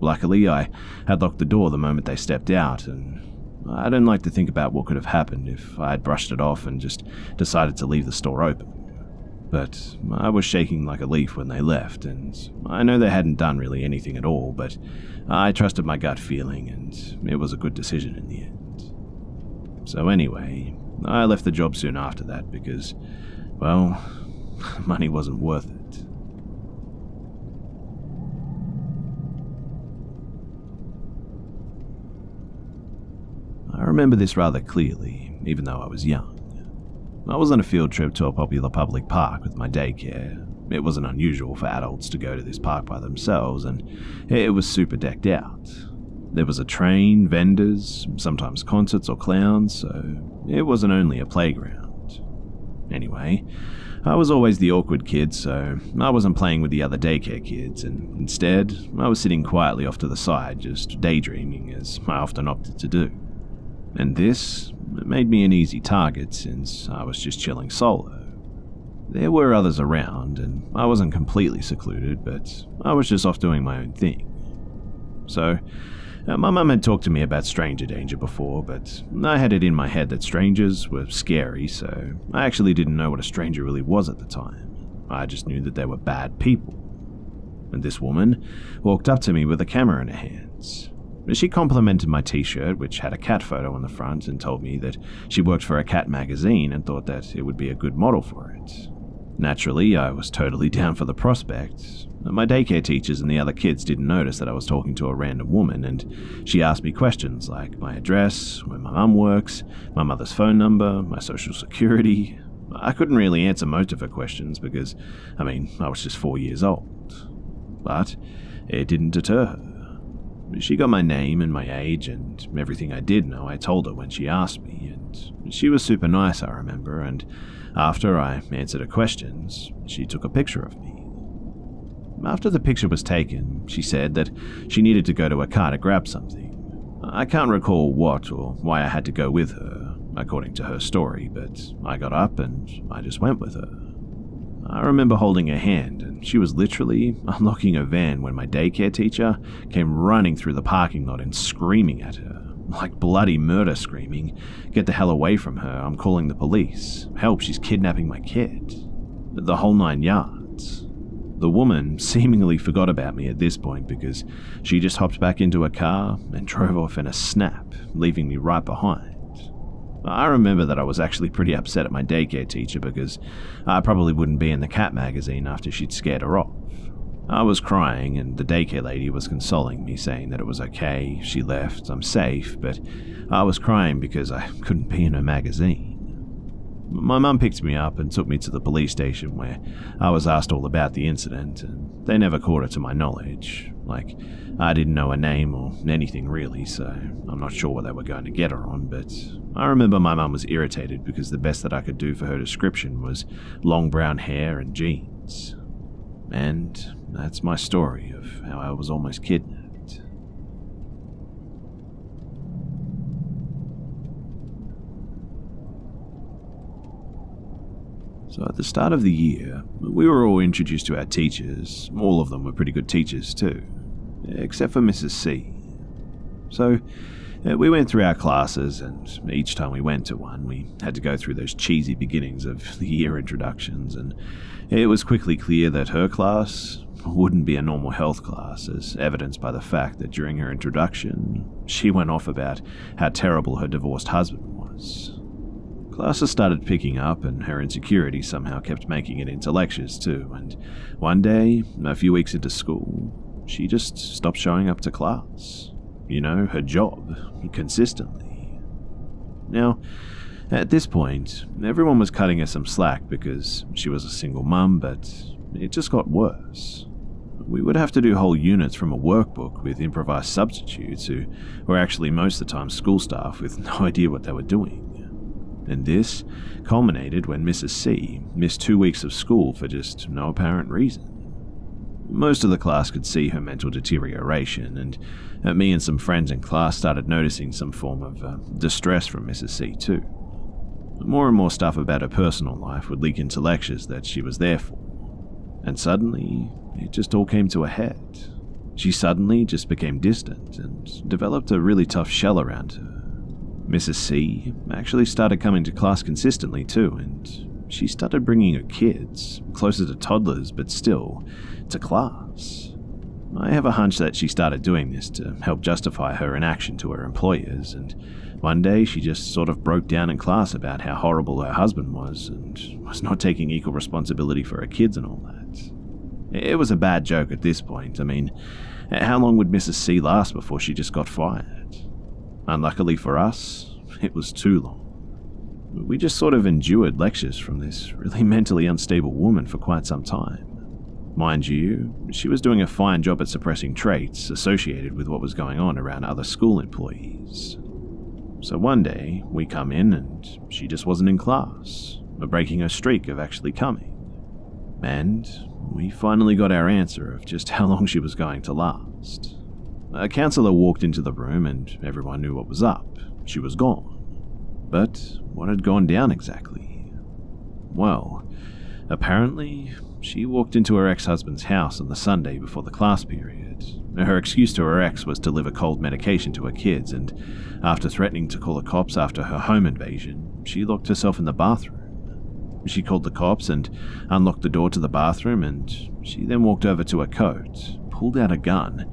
Luckily, I had locked the door the moment they stepped out, and I don't like to think about what could have happened if I had brushed it off and just decided to leave the store open. But I was shaking like a leaf when they left, and I know they hadn't done really anything at all, but I trusted my gut feeling, and it was a good decision in the end. So, anyway, I left the job soon after that because, well, *laughs* money wasn't worth it. I remember this rather clearly, even though I was young. I was on a field trip to a popular public park with my daycare. It wasn't unusual for adults to go to this park by themselves, and it was super decked out. There was a train, vendors, sometimes concerts or clowns, so it wasn't only a playground. Anyway, I was always the awkward kid, so I wasn't playing with the other daycare kids, and instead, I was sitting quietly off to the side, just daydreaming, as I often opted to do. And this made me an easy target since I was just chilling solo. There were others around, and I wasn't completely secluded, but I was just off doing my own thing. So, uh, my mum had talked to me about stranger danger before, but I had it in my head that strangers were scary, so I actually didn't know what a stranger really was at the time. I just knew that they were bad people. And this woman walked up to me with a camera in her hands. She complimented my t shirt, which had a cat photo on the front, and told me that she worked for a cat magazine and thought that it would be a good model for it. Naturally, I was totally *laughs* down for the prospect. My daycare teachers and the other kids didn't notice that I was talking to a random woman, and she asked me questions like my address, where my mum works, my mother's phone number, my social security. I couldn't really answer most of her questions because, I mean, I was just four years old. But it didn't deter her. She got my name and my age and everything I did know I told her when she asked me, and she was super nice, I remember, and after I answered her questions, she took a picture of me. After the picture was taken, she said that she needed to go to a car to grab something. I can't recall what or why I had to go with her, according to her story, but I got up and I just went with her. I remember holding her hand, and she was literally *laughs* unlocking her van when my daycare teacher came running through the parking lot and screaming at her. Like bloody murder screaming, Get the hell away from her, I'm calling the police. Help, she's kidnapping my kid. The whole nine yards. The woman *laughs* seemingly forgot about me at this point because she just hopped back into a car and drove off in a snap, leaving me right behind. I remember that I was actually pretty upset at my daycare teacher because I probably wouldn't be in the cat magazine after she'd scared her off. I was crying, and the daycare lady was consoling me, saying that it was okay, she left, I'm safe, but I was crying because I couldn't be in her magazine. My mum picked me up and took me to the police station where I was asked all about the incident, and they never caught her to my knowledge. Like, I didn't know her name or anything really, so I'm not sure what they were going to get her on, but I remember my mum was irritated because the best that I could do for her description was long brown hair and jeans. And that's my story of how I was almost kidnapped. So at the start of the year, we were all introduced to our teachers. All of them were pretty good teachers too, except for Mrs. C. So uh, we went through our classes, and each time we went to one, we had to go through those cheesy beginnings of *laughs* the year introductions, and it was quickly clear that her class wouldn't be a normal health class, as evidenced by the fact that during her introduction, she went off about how terrible her divorced husband was. Classes started picking up, and her insecurity somehow kept making it into lectures too, and one day, a few weeks into school, she just stopped showing up to class you know, her job, consistently. Now, at this point, everyone was cutting her some slack because she was a single mum, but it just got worse. We would have to do whole units from a workbook with improvised substitutes who were actually most of the time school staff with *laughs* no idea what they were doing. And this culminated when Mrs. C missed two weeks of school for just no apparent reason. Most of the class could see her mental deterioration, and uh, me and some friends in class started noticing some form of uh, distress from Mrs. C too. More and more stuff about her personal life would leak into lectures that she was there for. And suddenly, it just all came to a head. She suddenly just became distant and developed a really tough shell around her. Mrs. C actually started coming to class consistently too, and she started bringing her kids, closer to toddlers, but still, to class. I have a hunch that she started doing this to help justify her inaction to her employers, and One day, she just sort of broke down in class about how horrible her husband was and was not taking equal responsibility for her kids and all that. It was a bad joke at this point. I mean, how long would Mrs. C last before she just got fired? Unluckily for us, it was too long. We just sort of endured lectures from this really mentally unstable woman for quite some time. Mind you, she was doing a fine job at suppressing traits associated with what was going on around other school employees. So one day, we come in and she just wasn't in class, breaking her streak of actually coming. And we finally got our answer of just how long she was going to last. A counsellor walked into the room and everyone knew what was up. She was gone. But what had gone down exactly? Well, apparently, she walked into her ex husband's house on the Sunday before the class period. Her excuse to her ex was to deliver cold medication to her kids, and after threatening to call the cops after her home invasion, she locked herself in the bathroom. She called the cops and unlocked the door to the bathroom, and she then walked over to her coat, pulled out a gun,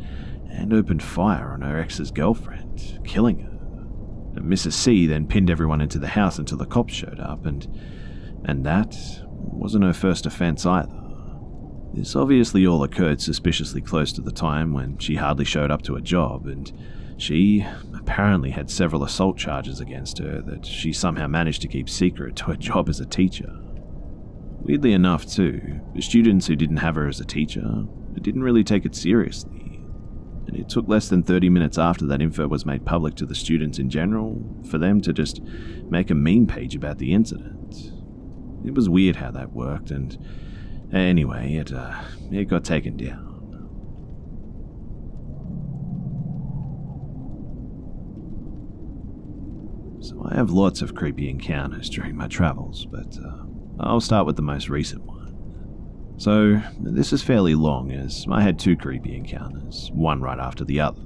and opened fire on her ex's girlfriend, killing her. Mrs. C then pinned everyone into the house until the cops showed up, and and that wasn't her first offense either. This obviously all occurred suspiciously close to the time when she hardly showed up to a job, and she apparently had several assault charges against her that she somehow managed to keep secret to her job as a teacher. Weirdly enough, too, the students who didn't have her as a teacher didn't really take it seriously. And it took less than 30 minutes after that info was made public to the students in general for them to just make a meme page about the incident. It was weird how that worked, and anyway, it, uh, it got taken down. So I have lots of creepy encounters during my travels, but uh, I'll start with the most recent one. So, this is fairly long as I had two creepy encounters, one right after the other.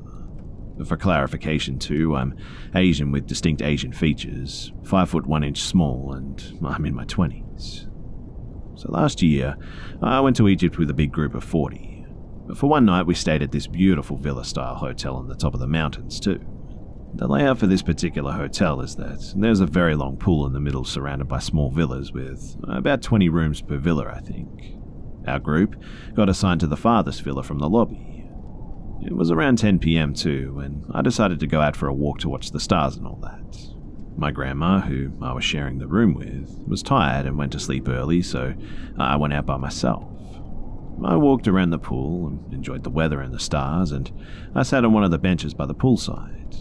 For clarification, too, I'm Asian with distinct Asian features, 5 foot 1 inch small, and I'm in my 20s. So last year, I went to Egypt with a big group of 40. For one night, we stayed at this beautiful villa style hotel on the top of the mountains, too. The layout for this particular hotel is that there's a very long pool in the middle surrounded by small villas with about 20 rooms per villa, I think. Our group got assigned to the farthest villa from the lobby. It was around 10 pm too, and I decided to go out for a walk to watch the stars and all that. My grandma, who I was sharing the room with, was tired and went to sleep early, so I went out by myself. I walked around the pool and enjoyed the weather and the stars, and I sat on one of the benches by the poolside.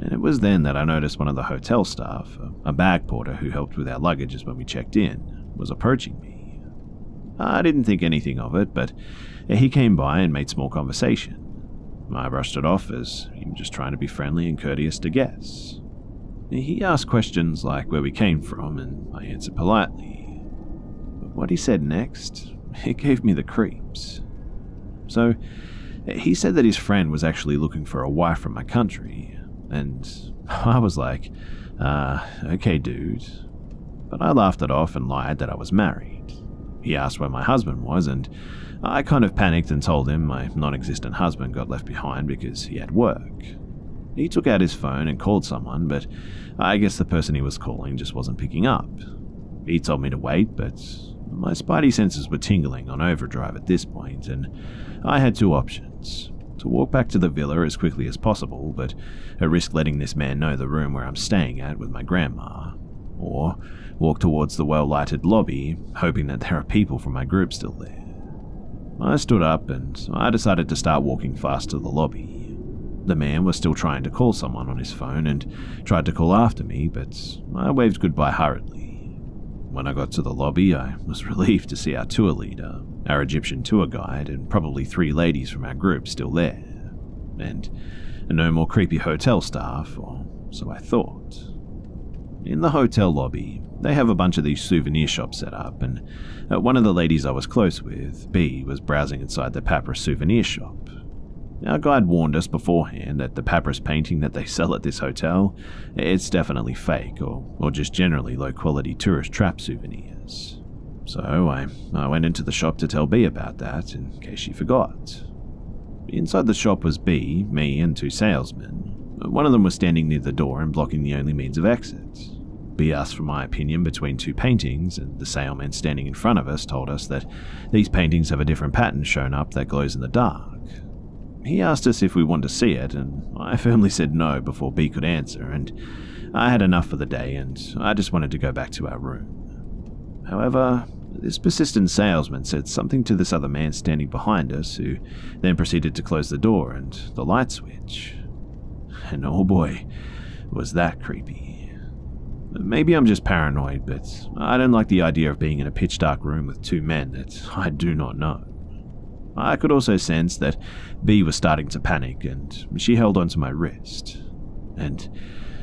And it was then that I noticed one of the hotel staff, a bag porter who helped with our luggages when we checked in, was approaching me. I didn't think anything of it, but he came by and made small conversation. I brushed it off as him just trying to be friendly and courteous to guests. He asked questions like where we came from, and I answered politely. But what he said next, *laughs* it gave me the creeps. So, he said that his friend was actually looking for a wife from my country, and *laughs* I was like, uh, okay, dude. But I laughed it off and lied that I was married. He asked where my husband was, and I kind of panicked and told him my non existent husband got left behind because he had work. He took out his phone and called someone, but I guess the person he was calling just wasn't picking up. He told me to wait, but my spidey senses were tingling on overdrive at this point, and I had two options to walk back to the villa as quickly as possible, but at risk letting this man know the room where I'm staying at with my grandma, or walk towards the well lighted lobby, hoping that there are people from my group still there. I stood up and I decided to start walking fast to the lobby. The man was still trying to call someone on his phone and tried to call after me, but I waved goodbye hurriedly. When I got to the lobby, I was *laughs* relieved to see our tour leader, our Egyptian tour guide, and probably three ladies from our group still there. And no more creepy hotel staff, or so I thought. In the hotel lobby, they have a bunch of these souvenir shops set up, and uh, one of the ladies I was close with, B, was browsing inside the Papyrus souvenir shop. Our guide warned us beforehand that the Papyrus painting that they sell at this hotel, it's definitely fake, or, or just generally low quality tourist trap souvenirs. So I, I went into the shop to tell B about that, in case she forgot. Inside the shop was B, me, and two salesmen, One of them was standing near the door and blocking the only means of exit. B asked for my opinion between two paintings, and the salesman standing in front of us told us that these paintings have a different pattern shown up that glows in the dark. He asked us if we wanted to see it, and I firmly said no before B could answer, and I had enough for the day and I just wanted to go back to our room. However, this persistent salesman said something to this other man standing behind us, who then proceeded to close the door and the light switch. And oh boy, was that creepy. Maybe I'm just paranoid, but I don't like the idea of being in a pitch dark room with two men that I do not know. I could also sense that B was starting to panic, and she held onto my wrist. And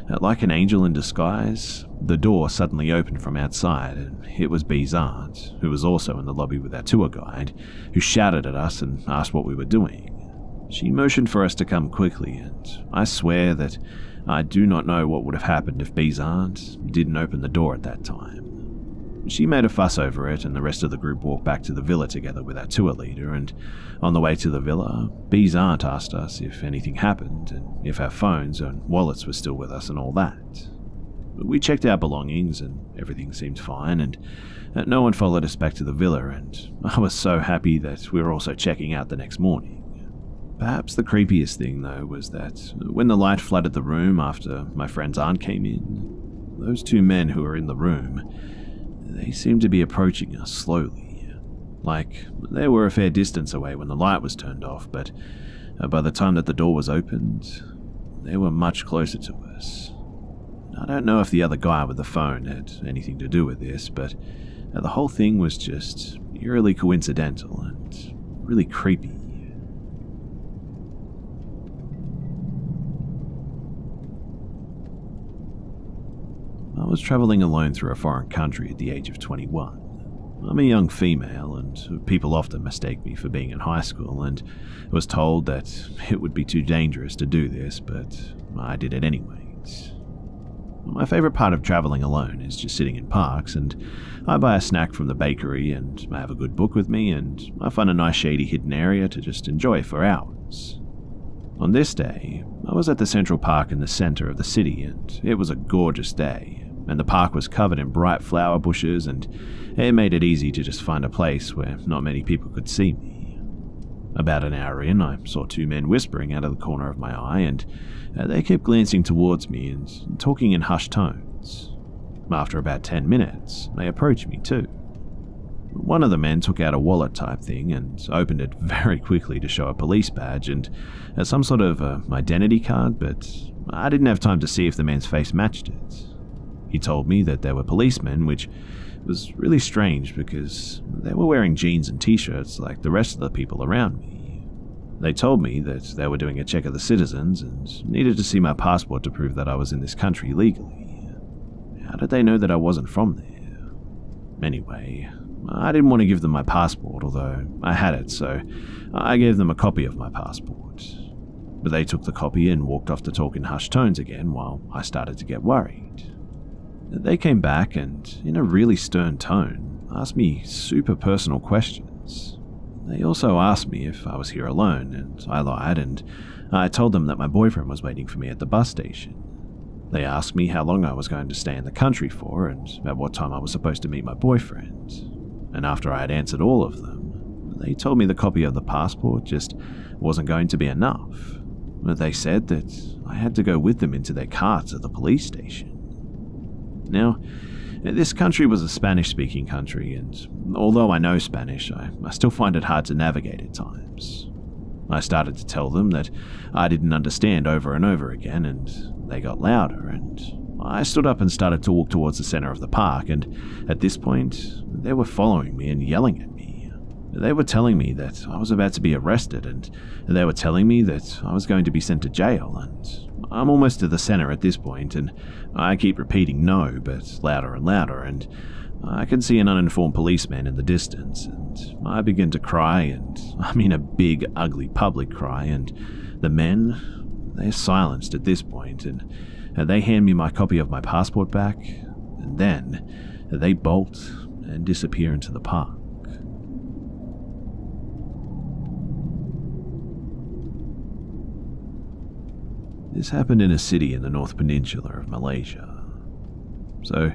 uh, like an angel in disguise, the door suddenly opened from outside, and it was B's aunt, who was also in the lobby with our tour guide, who shouted at us and asked what we were doing. She motioned for us to come quickly, and I swear that I do not know what would have happened if B's aunt didn't open the door at that time. She made a fuss over it, and the rest of the group walked back to the villa together with our tour leader. And on the way to the villa, B's aunt asked us if anything happened and if our phones and wallets were still with us and all that. We checked our belongings, and everything seemed fine, and uh, no one followed us back to the villa. And *laughs* I was so happy that we were also checking out the next morning. Perhaps the creepiest thing, though, was that when the light flooded the room after my friend's aunt came in, those two men who were in the room they seemed to be approaching us slowly. Like, they were a fair distance away when the light was turned off, but uh, by the time that the door was opened, they were much closer to us. I don't know if the other guy with the phone had anything to do with this, but uh, the whole thing was just eerily coincidental and really creepy. I was travelling alone through a foreign country at the age of 21. I'm a young female, and people often mistake me for being in high school, and was told that it would be too dangerous to do this, but I did it anyways. My favourite part of travelling alone is just sitting in parks, and I buy a snack from the bakery, and I have a good book with me, and I find a nice shady hidden area to just enjoy for hours. On this day, I was at the Central Park in the centre of the city, and it was a gorgeous day, and the park was covered in bright flower bushes, and it made it easy to just find a place where not many people could see me. About an hour in, I saw two men whispering out of the corner of my eye, and uh, they kept glancing towards me and talking in hushed tones. After about ten minutes, they approached me too. One of the men took out a wallet type thing and opened it *laughs* very quickly to show a police badge and uh, some sort of uh, identity card, but I didn't have time to see if the man's face matched it. He told me that they were policemen, which was really strange because they were wearing jeans and t shirts like the rest of the people around me. They told me that they were doing a check of the citizens and needed to see my passport to prove that I was in this country legally. How did they know that I wasn't from there? Anyway, I didn't want to give them my passport, although I had it, so I gave them a copy of my passport. But they took the copy and walked off to talk in hushed tones again while I started to get worried. They came back and, in a really stern tone, asked me super personal questions. They also asked me if I was here alone, and I lied, and I told them that my boyfriend was waiting for me at the bus station. They asked me how long I was going to stay in the country for, and at what time I was supposed to meet my boyfriend. And after I had answered all of them, they told me the copy of the passport just wasn't going to be enough. They said that I had to go with them into their car to the police station. Now, this country was a Spanish speaking country, and although I know Spanish, I, I still find it hard to navigate at times. I started to tell them that I didn't understand over and over again, and they got louder, and I stood up and started to walk towards the center of the park, and at this point, they were following me and yelling at me. They were telling me that I was about to be arrested, and they were telling me that I was going to be sent to jail, and I'm almost to the center at this point, and I keep repeating no, but louder and louder, and I can see an uninformed policeman in the distance, and I begin to cry, and I mean a big, ugly public cry, and the men, they're silenced at this point, and they hand me my copy of my passport back, and then they bolt and disappear into the park. This happened in a city in the North Peninsula of Malaysia. So,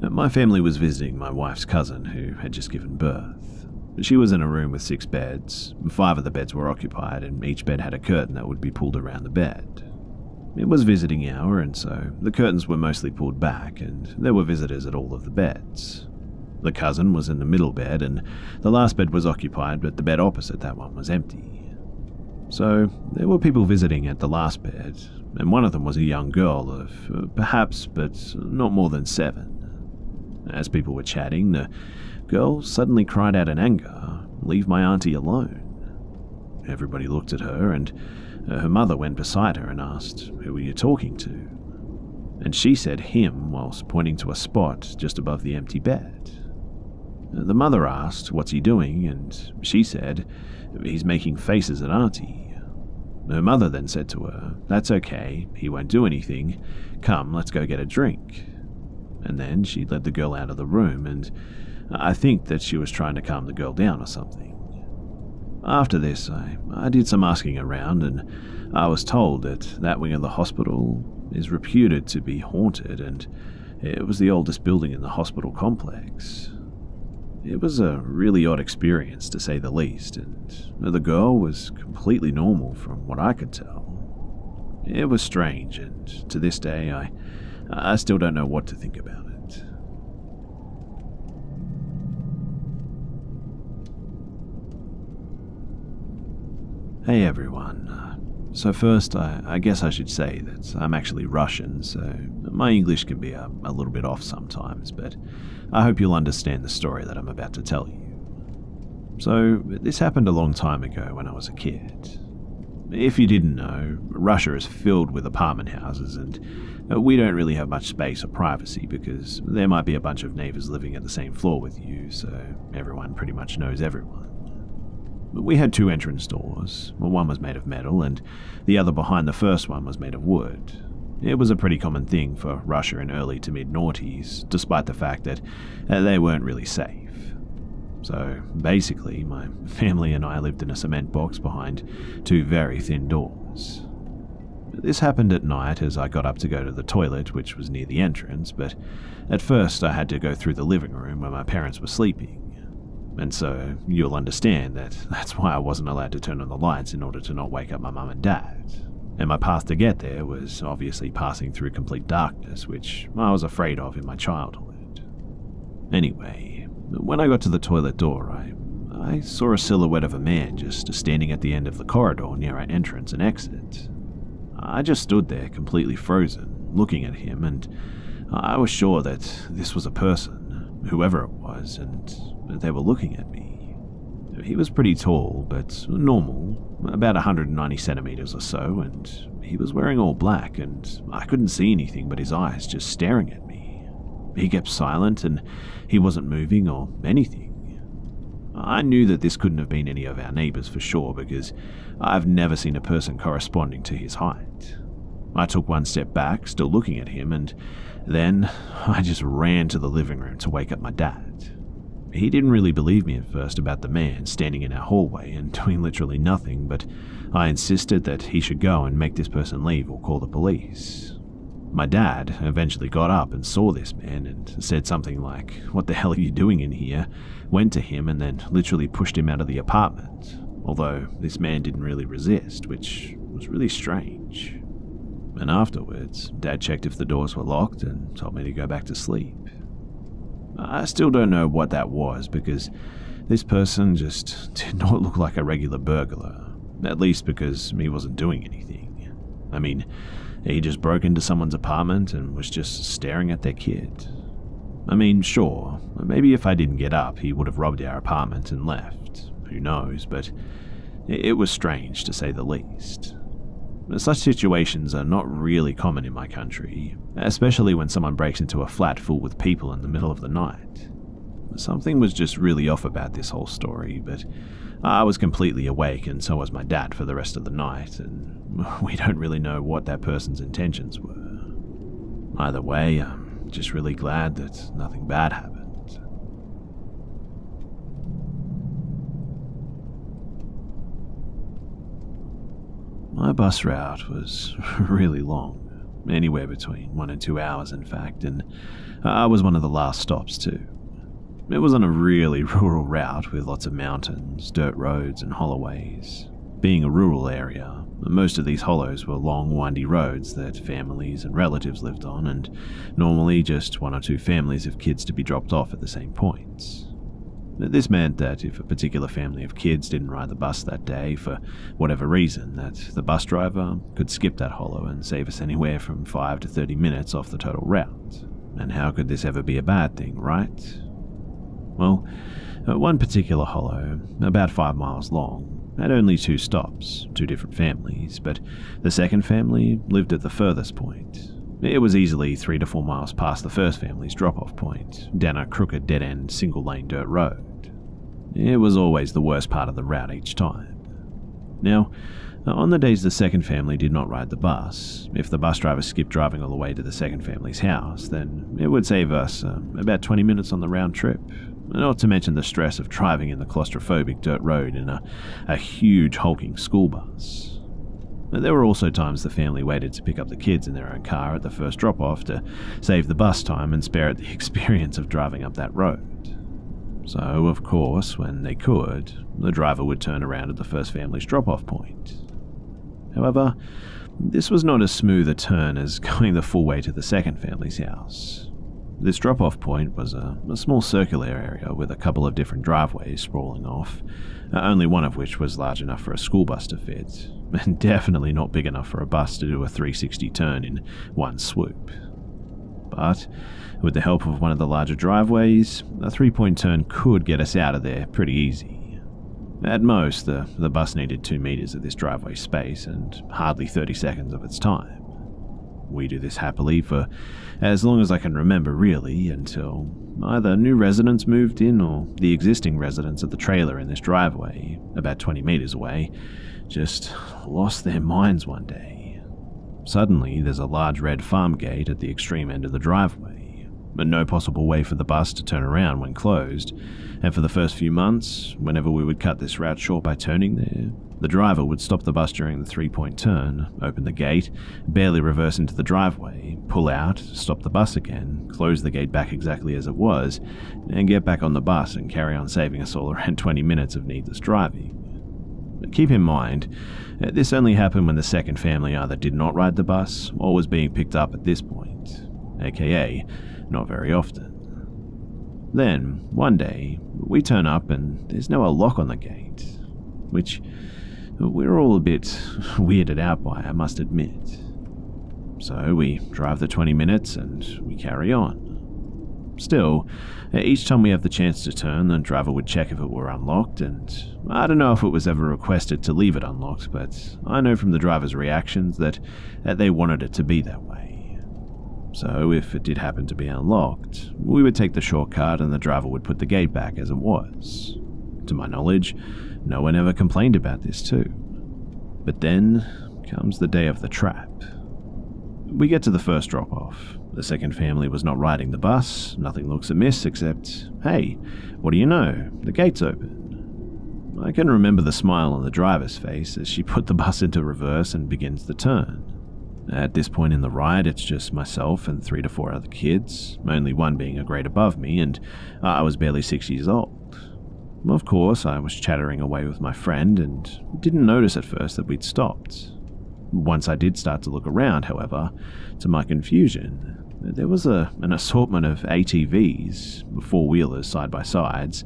my family was visiting my wife's cousin who had just given birth. She was in a room with six beds. Five of the beds were occupied, and each bed had a curtain that would be pulled around the bed. It was visiting hour, and so the curtains were mostly pulled back, and there were visitors at all of the beds. The cousin was in the middle bed, and the last bed was occupied, but the bed opposite that one was empty. So there were people visiting at the last bed, and one of them was a young girl of uh, perhaps, but not more than seven. As people were chatting, the girl suddenly cried out in anger, Leave my auntie alone. Everybody looked at her, and uh, her mother went beside her and asked, Who are you talking to? And she said him whilst pointing to a spot just above the empty bed. The mother asked, What's he doing? And she said, He's making faces at Artie. Her mother then said to her, That's okay, he won't do anything. Come, let's go get a drink. And then she led the girl out of the room, and I think that she was trying to calm the girl down or something. After this, I, I did some asking around, and I was told that that wing of the hospital is reputed to be haunted, and it was the oldest building in the hospital complex. It was a really odd experience, to say the least, and the girl was completely normal from what I could tell. It was strange, and to this day, I, I still don't know what to think about it. Hey everyone. Uh, So, first, I, I, guess I should say that I'm actually Russian, so my English can be a, a little bit off sometimes, but I hope you'll understand the story that I'm about to tell you. So, this happened a long time ago when I was a kid. If you didn't know, Russia is filled with apartment houses, and uh, we don't really have much space or privacy because there might be a bunch of neighbors living at the same floor with you, so everyone pretty much knows everyone. We had two entrance doors. One was made of metal, and the other behind the first one was made of wood. It was a pretty common thing for Russia in early to mid noughties, despite the fact that uh, they weren't really safe. So basically, my *laughs* family and I lived in a cement box behind two very thin doors. This happened at night as I got up to go to the toilet, which was near the entrance, but at first I had to go through the living room where my parents were sleeping. And so you'll understand that *laughs* that's why I wasn't allowed to turn on the lights in order to not wake up my mum and dad and my path to get there was obviously passing through complete darkness, which I was afraid of in my childhood. Anyway, when I got to the toilet door, I, I saw a silhouette of a man just standing at the end of the corridor near our entrance and exit. I just stood there completely frozen, looking at him, and I was sure that this was a person, whoever it was, and they were looking at me. He was pretty tall, but normal, about 190 centimeters or so, and he was wearing all black, and I couldn't see anything but his eyes just staring at me. He kept silent, and he wasn't moving or anything. I knew that this couldn't have been any of our neighbors for sure because I've never seen a person corresponding to his height. I took one step back, still looking at him, and then *laughs* I just ran to the living room to wake up my dad. He didn't really believe me at first about the man standing in our hallway and *laughs* doing literally nothing, but I insisted that he should go and make this person leave or call the police. My dad eventually got up and saw this man and said something like, What the hell are you doing in here? Went to him and then literally pushed him out of the apartment, although this man didn't really resist, which was really strange. And afterwards, Dad checked if the doors were locked and told me to go back to sleep. I still don't know what that was because this person just *laughs* did not look like a regular burglar. At least because he wasn't doing anything. I mean, he just broke into someone's apartment and was just staring at their kid. I mean, sure, maybe if I didn't get up, he would have robbed our apartment and left. Who knows, but it was strange to say the least. Such situations are not really common in my country, especially when someone breaks into a flat full with people in the middle of the night. Something was just really off about this whole story, but I was completely awake and so was my dad for the rest of the night, and *laughs* we don't really know what that person's intentions were. Either way, I'm just really glad that nothing bad happened. My bus route was *laughs* really long, anywhere between one and two hours, in fact, and I was one of the last stops, too. It was on a really *laughs* rural route with lots of mountains, dirt roads, and hollowways. Being a rural area, most of these hollows were long, windy roads that families and relatives lived on, and normally just one or two families of kids to be dropped off at the same points. This meant that if a particular family of kids didn't ride the bus that day for whatever reason, that the bus driver could skip that hollow and save us anywhere from 5 to 30 minutes off the total route. And how could this ever be a bad thing, right? Well, uh, one particular hollow, about 5 miles long, had only two stops, two different families, but the second family lived at the furthest point. It was easily three to four miles past the first family's drop off point, down a crooked dead end single lane dirt road. It was always the worst part of the route each time. Now, on the days the second family did not ride the bus, if the bus driver skipped driving all the way to the second family's house, then it would save us uh, about 20 minutes on the round trip, not to mention the stress of driving in the claustrophobic dirt road in a, a huge hulking school bus. There were also times the family waited to pick up the kids in their own car at the first drop off to save the bus time and spare it the *laughs* experience of driving up that road. So, of course, when they could, the driver would turn around at the first family's drop off point. However, this was not as smooth a turn as *laughs* going the full way to the second family's house. This drop off point was a, a, small circular area with a couple of different driveways sprawling off, uh, only one of which was large enough for a school bus to fit, *laughs* and definitely not big enough for a bus to do a 360 turn in one swoop. But with the help of one of the larger driveways, a three point turn could get us out of there pretty easy. At most, the, the bus needed 2 meters of this driveway space and hardly 30 seconds of its time. We do this happily for as long as I can remember, really, until either new residents moved in or the existing residents of the trailer in this driveway, about 20 meters away, just lost their minds one day. Suddenly, there's a large red farm gate at the extreme end of the driveway, but no possible way for the bus to turn around when closed, and for the first few months, whenever we would cut this route short by turning there, the driver would stop the bus during the three point turn, open the gate, barely reverse into the driveway, pull out, stop the bus again, close the gate back exactly as it was, and get back on the bus and carry on saving us all *laughs* around 20 minutes of needless driving. But keep in mind, uh, this only happened when the second family either did not ride the bus or was being picked up at this point, aka not very often. Then, one day, we turn up and there's no a lock on the gate, which we're all a bit *laughs* weirded out by, I must admit. So we drive the 20 minutes and we carry on. Still, each time we have the chance to turn, the driver would check if it were unlocked, and I don't know if it was ever requested to leave it unlocked, but I know from the driver's reactions that they wanted it to be that way. So, if it did happen to be unlocked, we would take the shortcut and the driver would put the gate back as it was. To my knowledge, no one ever complained about this, too. But then comes the day of the trap. We get to the first drop off. The second family was not riding the bus, nothing looks amiss except, hey, what do you know? The gate's open. I can remember the smile on the driver's face as she *laughs* put the bus into reverse and begins the turn. At this point in the ride, it's just myself and three to four other kids, only one being a grade above me, and uh, I was barely six years old. Of course, I was chattering away with my friend and didn't notice at first that we'd stopped. Once I did start to look around, however, to my confusion, there was a, an assortment of ATVs, four wheelers side by sides,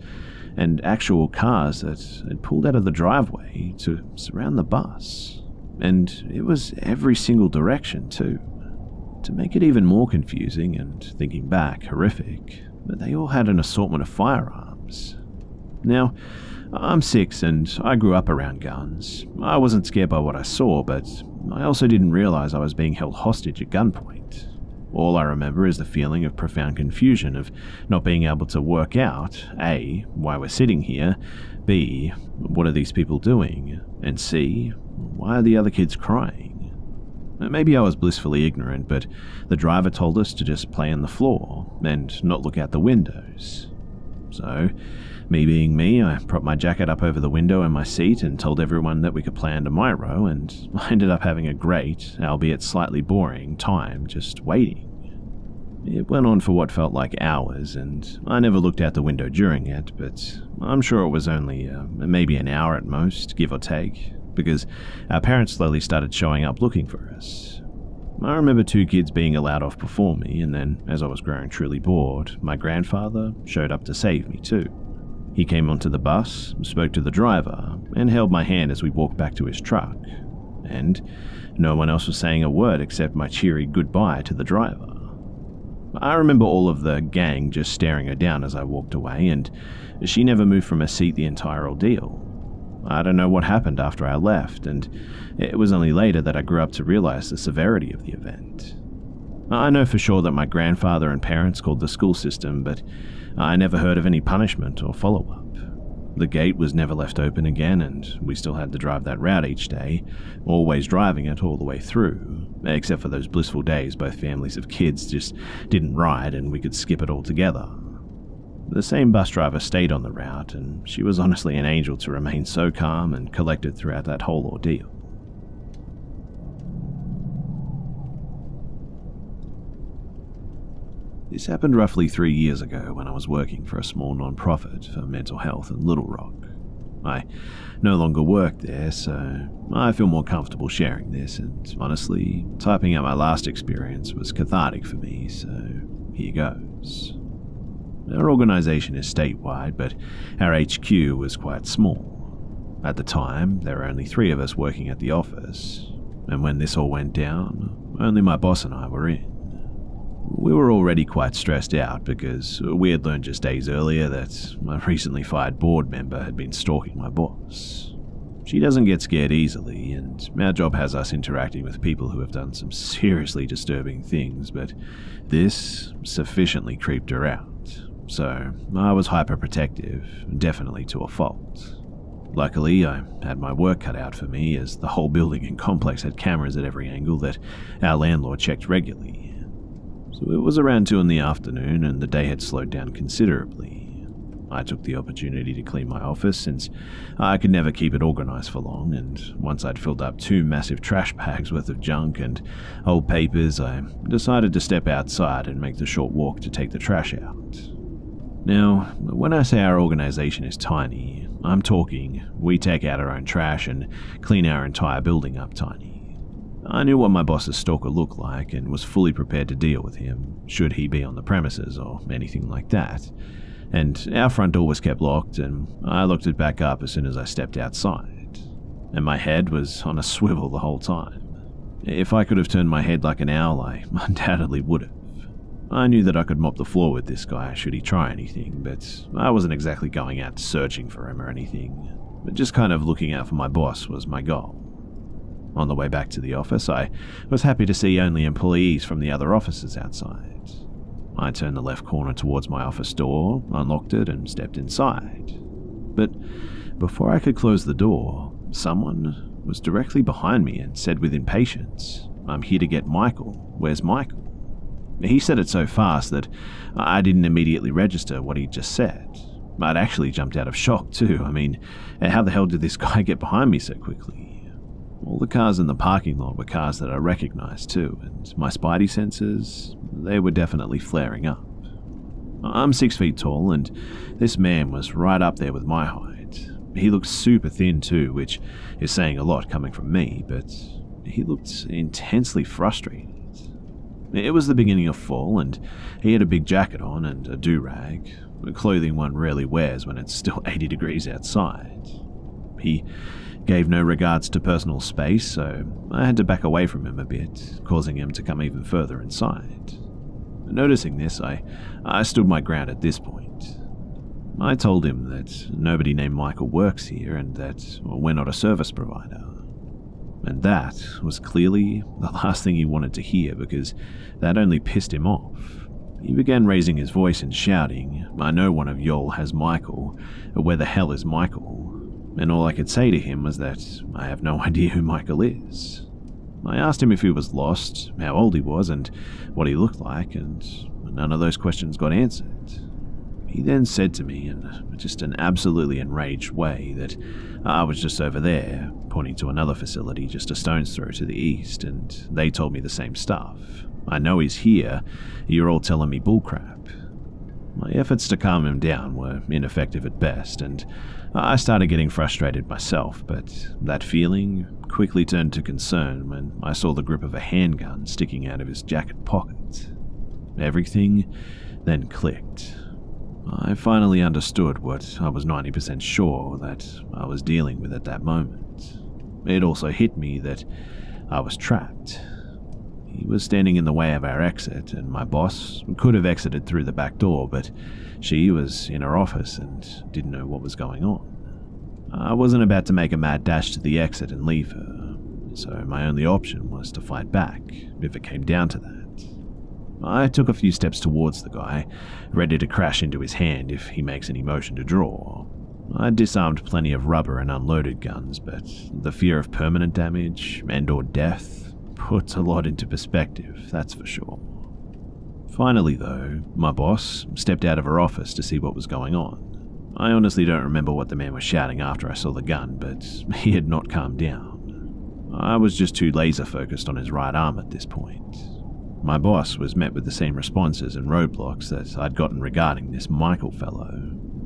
and actual cars that had pulled out of the driveway to surround the bus. And it was every single direction, too. To make it even more confusing and, thinking back, horrific, but they all had an assortment of firearms now, I'm six and I grew up around guns. I wasn't scared by what I saw, but I also didn't realize I was being held hostage at gunpoint. All I remember is the feeling of profound confusion of not being able to work out A, why we're sitting here, B, what are these people doing, and C, why are the other kids crying? Maybe I was blissfully ignorant, but the driver told us to just play on the floor and not look out the windows. So, Me being me, I propped my jacket up over the window in my seat and told everyone that we could play under my row, and *laughs* I ended up having a great, albeit slightly boring, time just waiting. It went on for what felt like hours, and I never looked out the window during it, but I'm sure it was only uh, maybe an hour at most, give or take, because our parents slowly started showing up looking for us. I remember two kids being allowed off before me, and then, as I was growing truly bored, my grandfather showed up to save me too. He came onto the bus, spoke to the driver, and held my hand as we walked back to his truck. And no one else was saying a word except my cheery goodbye to the driver. I remember all of the gang just staring her down as I walked away, and she never moved from her seat the entire ordeal. I don't know what happened after I left, and it was only later that I grew up to realize the severity of the event. I know for sure that my grandfather and parents called the school system, but I never heard of any punishment or follow up. The gate was never left open again, and we still had to drive that route each day, always driving it all the way through, except for those blissful days both families of kids just didn't ride and we could skip it altogether. The same bus driver stayed on the route, and she was honestly an angel to remain so calm and collected throughout that whole ordeal. This happened roughly three years ago when I was working for a small non-profit for mental health in Little Rock. I no longer work there, so I feel more comfortable sharing this, and honestly, typing out my last experience was cathartic for me, so here goes. Our organisation is statewide, but our HQ was quite small. At the time, there were only three of us working at the office, and when this all went down, only my boss and I were in. We were already quite stressed out because we had learned just days earlier that a *laughs* recently fired board member had been stalking my boss. She doesn't get scared easily, and our job has us interacting with people who have done some *laughs* seriously disturbing things, but this sufficiently creeped her out. So I was hyperprotective, definitely to a fault. Luckily, I had my work cut out for me as the whole building and complex had cameras at every angle that our landlord checked regularly so it was around 2 in the afternoon and the day had slowed down considerably. I took the opportunity to clean my office since I could never keep it organized for long, and once I'd filled up two massive trash *laughs* bags worth of junk and old papers, I decided to step outside and make the short walk to take the trash out. Now, when I say our organization is tiny, I'm talking we take out our own trash and clean our entire building up tiny. I knew what my boss's stalker looked like and was fully prepared to deal with him, should he be on the premises or anything like that. And our front door was kept locked, and I looked it back up as soon as I stepped outside. And my head was on a swivel the whole time. If I could have turned my head like an owl, I *laughs* undoubtedly would have. I knew that I could mop the floor with this guy should he try anything, but I wasn't exactly going out searching for him or anything. But just kind of looking out for my boss was my goal. On the way back to the office, I was happy to see only employees from the other offices outside. I turned the left corner towards my office door, unlocked it, and stepped inside. But before I could close the door, someone was directly behind me and said with impatience, I'm here to get Michael. Where's Michael? He said it so fast that I didn't immediately register what he'd just said. I'd actually jumped out of shock too. I mean, how the hell did this guy get behind me so quickly? All the cars in the parking lot were cars that I recognized too, and my spidey senses, they were definitely flaring up. I'm six feet tall, and this man was right up there with my height. He looked super thin too, which is saying a lot coming from me, but he looked intensely frustrated. It was the beginning of fall, and he had a big jacket on and a do rag, clothing one rarely wears when it's still *laughs* 80 degrees outside. He gave no regards to personal space, so I had to back away from him a bit, causing him to come even further inside. Noticing this, I, I stood my ground at this point. I told him that nobody named Michael works here and that we're not a service provider. And that was clearly the *laughs* last thing he wanted to hear because that only pissed him off. He began raising his voice and shouting, I know one of y'all has Michael. but Where the hell is Michael? and all I could say to him was that I have no *laughs* idea who Michael is. I asked him if he was lost, how old he was, and what he looked like, and none of those questions got answered. He then said to me in just an absolutely enraged way that I was just over there, pointing to another facility just a stone's throw to the east, and they told me the same stuff. I know he's here, you're all telling me bullcrap. My efforts to calm him down were ineffective at best, and I started getting frustrated myself, but that feeling quickly turned to concern when I saw the grip of a handgun sticking out of his jacket pocket. Everything then clicked. I finally understood what I was 90% sure that I was dealing with at that moment. It also hit me that I was trapped. He was standing in the way of our exit, and my boss could have exited through the back door, but she was in her office and didn't know what was going on. I wasn't about to make a mad dash to the exit and leave her, so my only option was to fight back, if it came down to that. I took a few steps towards the guy, ready to crash into his hand if he makes any motion to draw. I disarmed plenty of rubber and unloaded guns, but the fear of permanent damage and or death puts a lot into perspective, that's for sure. Finally, though, my boss stepped out of her office to see what was going on. I honestly don't remember what the man was shouting after I saw the gun, but *laughs* he had not calmed down. I was just too laser focused on his right arm at this point. My boss was met with the same responses and roadblocks that I'd gotten regarding this Michael fellow,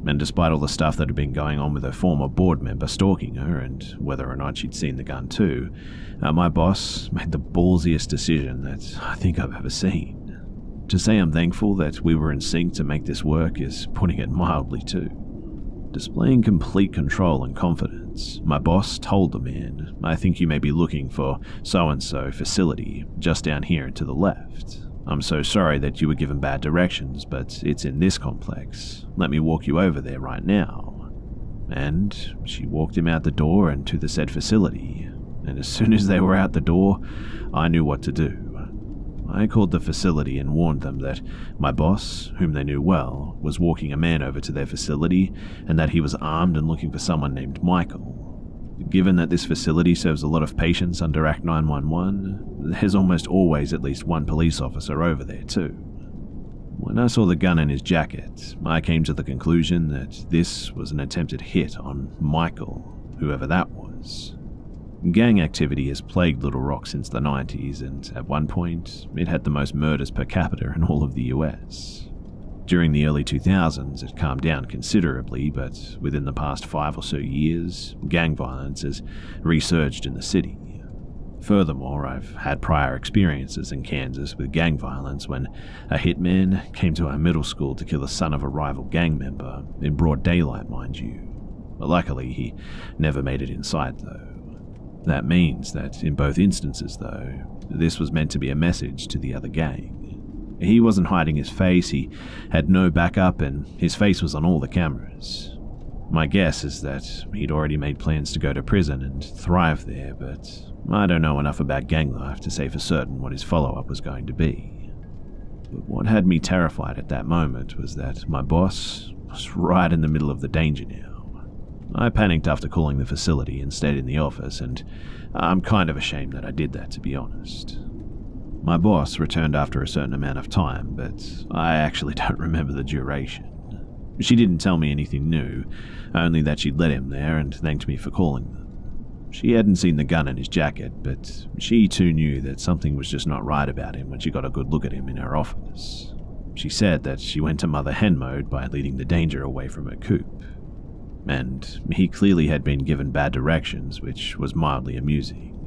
and despite all the stuff that had been going on with her former board member stalking her and whether or not she'd seen the gun too, uh, my boss made the ballsiest decision that I think I've ever seen. To say I'm thankful that we were in sync to make this work is putting it mildly too. Displaying complete control and confidence, my boss told the man, I think you may be looking for so and so facility just down here to the left. I'm so sorry that you were given bad directions, but it's in this complex. Let me walk you over there right now. And she walked him out the door and to the said facility. And as soon as they were out the door, I knew what to do. I called the facility and warned them that my boss, whom they knew well, was walking a man over to their facility and that he was armed and looking for someone named Michael. Given that this facility serves a lot of patients under Act 911, there's almost always at least one police officer over there too. When I saw the gun in his jacket, I came to the conclusion that this was an attempted hit on Michael, whoever that was. Gang activity has plagued Little Rock since the 90s, and at one point, it had the most murders per capita in all of the US. During the early 2000s, it calmed down considerably, but within the past five or so years, gang violence has resurged in the city. Furthermore, I've had prior experiences in Kansas with gang violence when a hitman came to our middle school to kill the son of a rival gang member, in broad daylight, mind you. Luckily, he never made it inside, though. That means that in both instances, though, this was meant to be a message to the other gang. He wasn't hiding his face, he had no backup, and his face was on all the cameras. My guess is that he'd already made plans to go to prison and thrive there, but I don't know enough about gang life to say for certain what his follow up was going to be. But what had me terrified at that moment was that my boss was right in the middle of the danger now. I panicked after calling the facility and stayed in the office, and I'm kind of ashamed that I did that, to be honest. My boss returned after a certain amount of time, but I actually *laughs* don't remember the duration. She didn't tell me anything new, only that she'd let him there and thanked me for calling them. She hadn't seen the gun in his jacket, but she too knew that something was just not right about him when she got a good look at him in her office. She said that she went to mother hen mode by leading the danger away from her coop, and he clearly had been given bad directions, which was mildly amusing.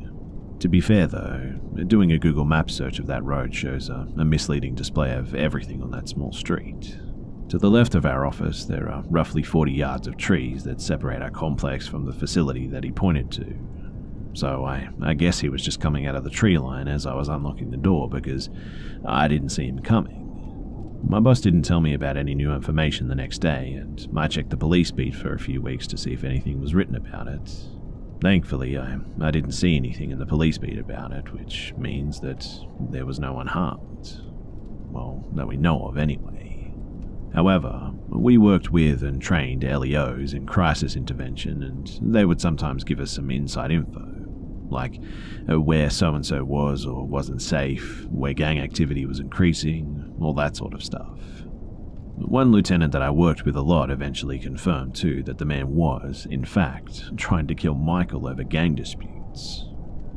To be fair, though, doing a Google Maps search of that road shows a, a, misleading display of everything on that small street. To the left of our office, there are roughly 40 yards of trees that separate our complex from the facility that he pointed to. So I, I guess he was just coming out of the tree line as I was unlocking the door because I didn't see him coming. My boss didn't tell me about any new information the next day, and I checked the police beat for a few weeks to see if anything was written about it. Thankfully, I, I didn't see anything in the police beat about it, which means that there was no one harmed. Well, that we know of anyway. However, we worked with and trained LEOs in crisis intervention, and they would sometimes give us some inside info like uh, where so and so was or wasn't safe, where gang activity was increasing, all that sort of stuff. One lieutenant that I worked with a lot eventually confirmed too that the man was, in fact, trying to kill Michael over gang disputes.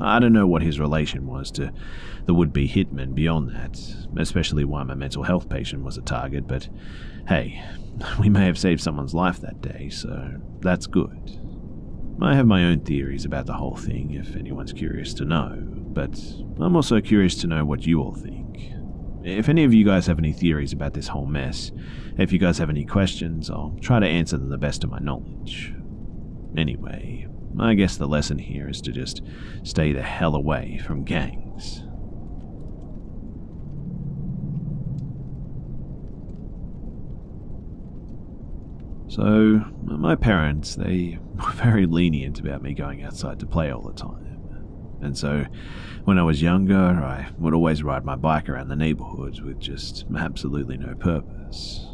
I don't know what his relation was to the would be hitman beyond that, especially why my mental health patient was a target, but hey, *laughs* we may have saved someone's life that day, so that's good. I have my own theories about the whole thing if anyone's curious to know, but I'm also curious to know what you all think. If any of you guys have any theories about this whole mess, if you guys have any questions, I'll try to answer them the best of my knowledge. Anyway, I guess the lesson here is to just stay the hell away from gangs. So, my parents, they were *laughs* very lenient about me going outside to play all the time. And so, when I was younger, I would always ride my bike around the neighborhoods with just absolutely no purpose.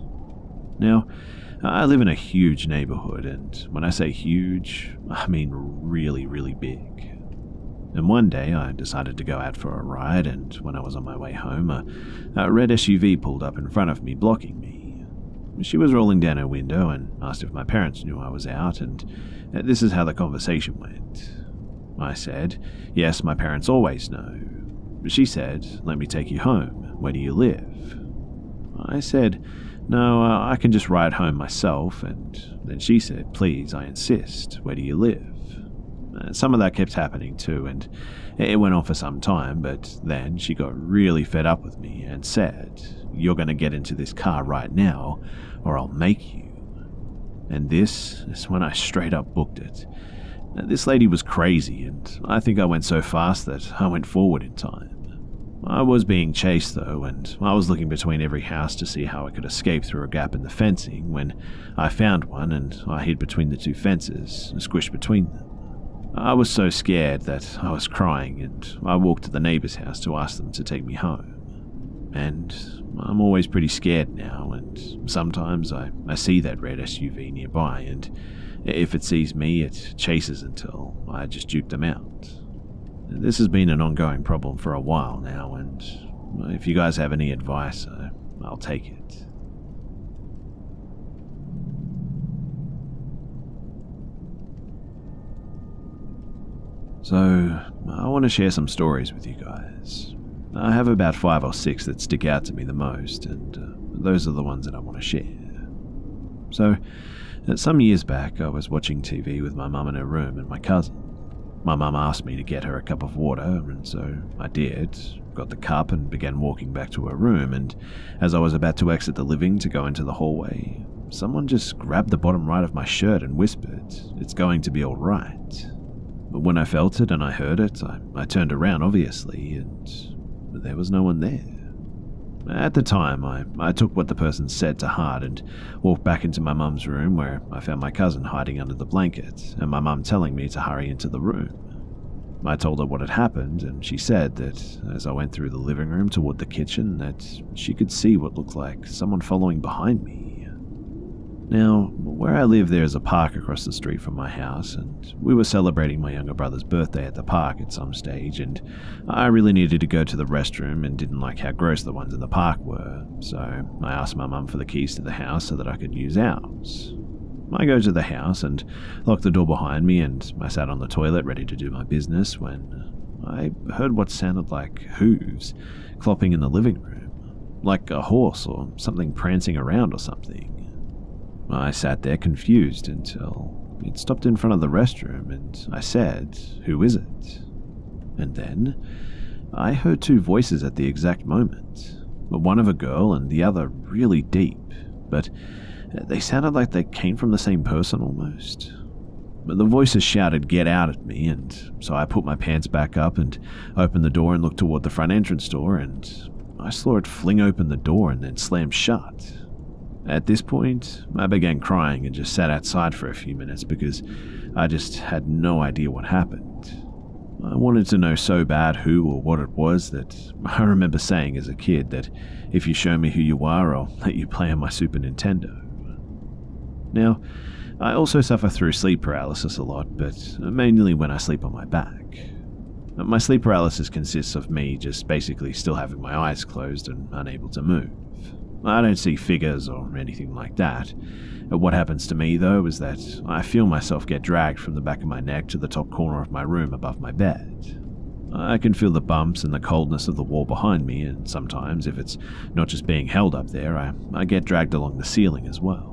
Now, I live in a huge neighborhood, and when I say huge, I mean really, really big. And one day I decided to go out for a ride, and when I was on my way home, a, a red SUV pulled up in front of me, blocking me. She was rolling down her window and asked if my parents knew I was out, and uh, this is how the conversation went. I said, Yes, my parents always know. She said, Let me take you home. Where do you live? I said, no, uh, I can just ride home myself. And then she said, Please, I insist. Where do you live? Some of that kept happening too, and it went on for some time, but then she got really fed up with me and said, You're going to get into this car right now, or I'll make you. And this is when I straight up booked it. This lady was crazy, and I think I went so fast that I went forward in time. I was being chased though, and I was looking between every house to see how I could escape through a gap in the fencing when I found one and I hid between the two fences, and squished between them. I was so scared that I was crying, and I walked to the neighbor's house to ask them to take me home. And I'm always pretty scared now, and sometimes I, I see that red SUV nearby, and if it sees me, it chases until I just juke them out. This has been an ongoing problem for a while now, and if you guys have any advice, I'll take it. So, I want to share some stories with you guys. I have about five or six that stick out to me the most, and uh, those are the ones that I want to share. So, some years back, I was watching TV with my mum in her room and my cousin. My mum asked me to get her a cup of water, and so I did, got the cup and began walking back to her room, and as I was about to exit the living to go into the hallway, someone just grabbed the bottom right of my shirt and whispered, It's going to be alright. But when I felt it and I heard it, I, I turned around, obviously, and there was no one there. At the time, I, I took what the person said to heart and walked back into my mum's room where I found my cousin hiding under the blanket and my mum telling me to hurry into the room. I told her what had happened, and she said that as I went through the living room toward the kitchen, that she could see what looked like someone following behind me. Now, where I live, there is a park across the street from my house, and we were celebrating my younger brother's birthday at the park at some stage, and I really needed to go to the restroom and didn't like how gross the ones in the park were, so I asked my mum for the keys to the house so that I could use ours. I go to the house and lock the door behind me, and I sat on the toilet ready to do my business when I heard what sounded like hooves clopping in the living room, like a horse or something prancing around or something. I sat there confused until it stopped in front of the restroom and I said, Who is it? And then I heard two voices at the exact moment one of a girl and the other really deep, but they sounded like they came from the same person almost. But the voices shouted, Get out at me, and so I put my pants back up and opened the door and looked toward the front entrance door, and I saw it fling open the door and then slam shut. At this point, I began crying and just sat outside for a few minutes because I just had no idea what happened. I wanted to know so bad who or what it was that *laughs* I remember saying as a kid that if you show me who you are, I'll *laughs* let you play on my Super Nintendo. Now, I also suffer through sleep paralysis a lot, but mainly when I sleep on my back. My sleep paralysis consists of me just basically still having my eyes closed and unable to move. I don't see figures or anything like that. Uh, what happens to me, though, is that I feel myself get dragged from the back of my neck to the top corner of my room above my bed. I can feel the bumps and the coldness of the wall behind me, and sometimes, if it's not just being held up there, I, I get dragged along the ceiling as well.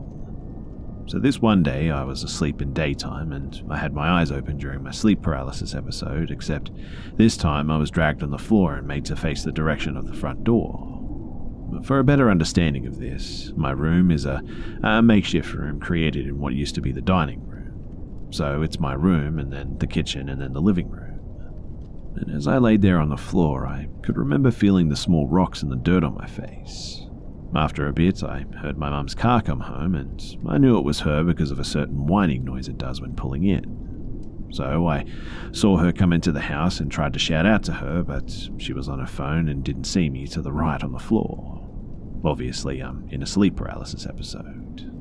So, this one day, I was asleep in daytime and I had my eyes open during my sleep paralysis episode, except this time I was dragged on the floor and made to face the direction of the front door. For a better understanding of this, my room is a, a makeshift room created in what used to be the dining room. So, it's my room, and then the kitchen, and then the living room and as I laid there on the floor, I could remember feeling the small rocks and the dirt on my face. After a bit, I heard my mum's car come home, and I knew it was her because of a certain whining noise it does when pulling in. So I saw her come into the house and tried to shout out to her, but she was on her phone and didn't see me to the right on the floor. Obviously, I'm in a sleep paralysis episode.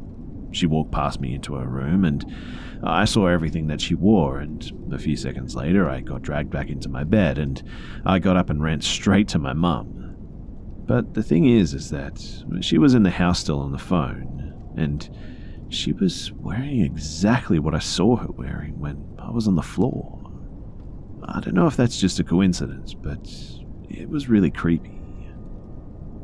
She walked past me into her room, and I saw everything that she wore, and a few seconds later, I got dragged back into my bed, and I got up and ran straight to my mum. But the thing is, is that she was in the house still on the phone, and she was wearing exactly what I saw her wearing when I was on the floor. I don't know if that's just a coincidence, but it was really creepy.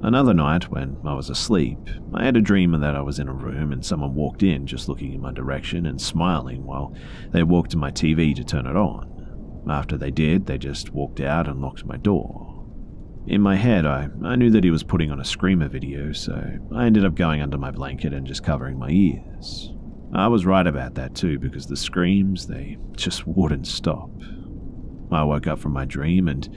Another night, when I was asleep, I had a dream that I was in a room and someone walked in just looking in my direction and smiling while they walked to my TV to turn it on. After they did, they just walked out and locked my door. In my head, I, I knew that he was putting on a screamer video, so I ended up going under my blanket and just covering my ears. I was right about that too, because the screams, they just *laughs* wouldn't stop. Oh, I woke up from my dream and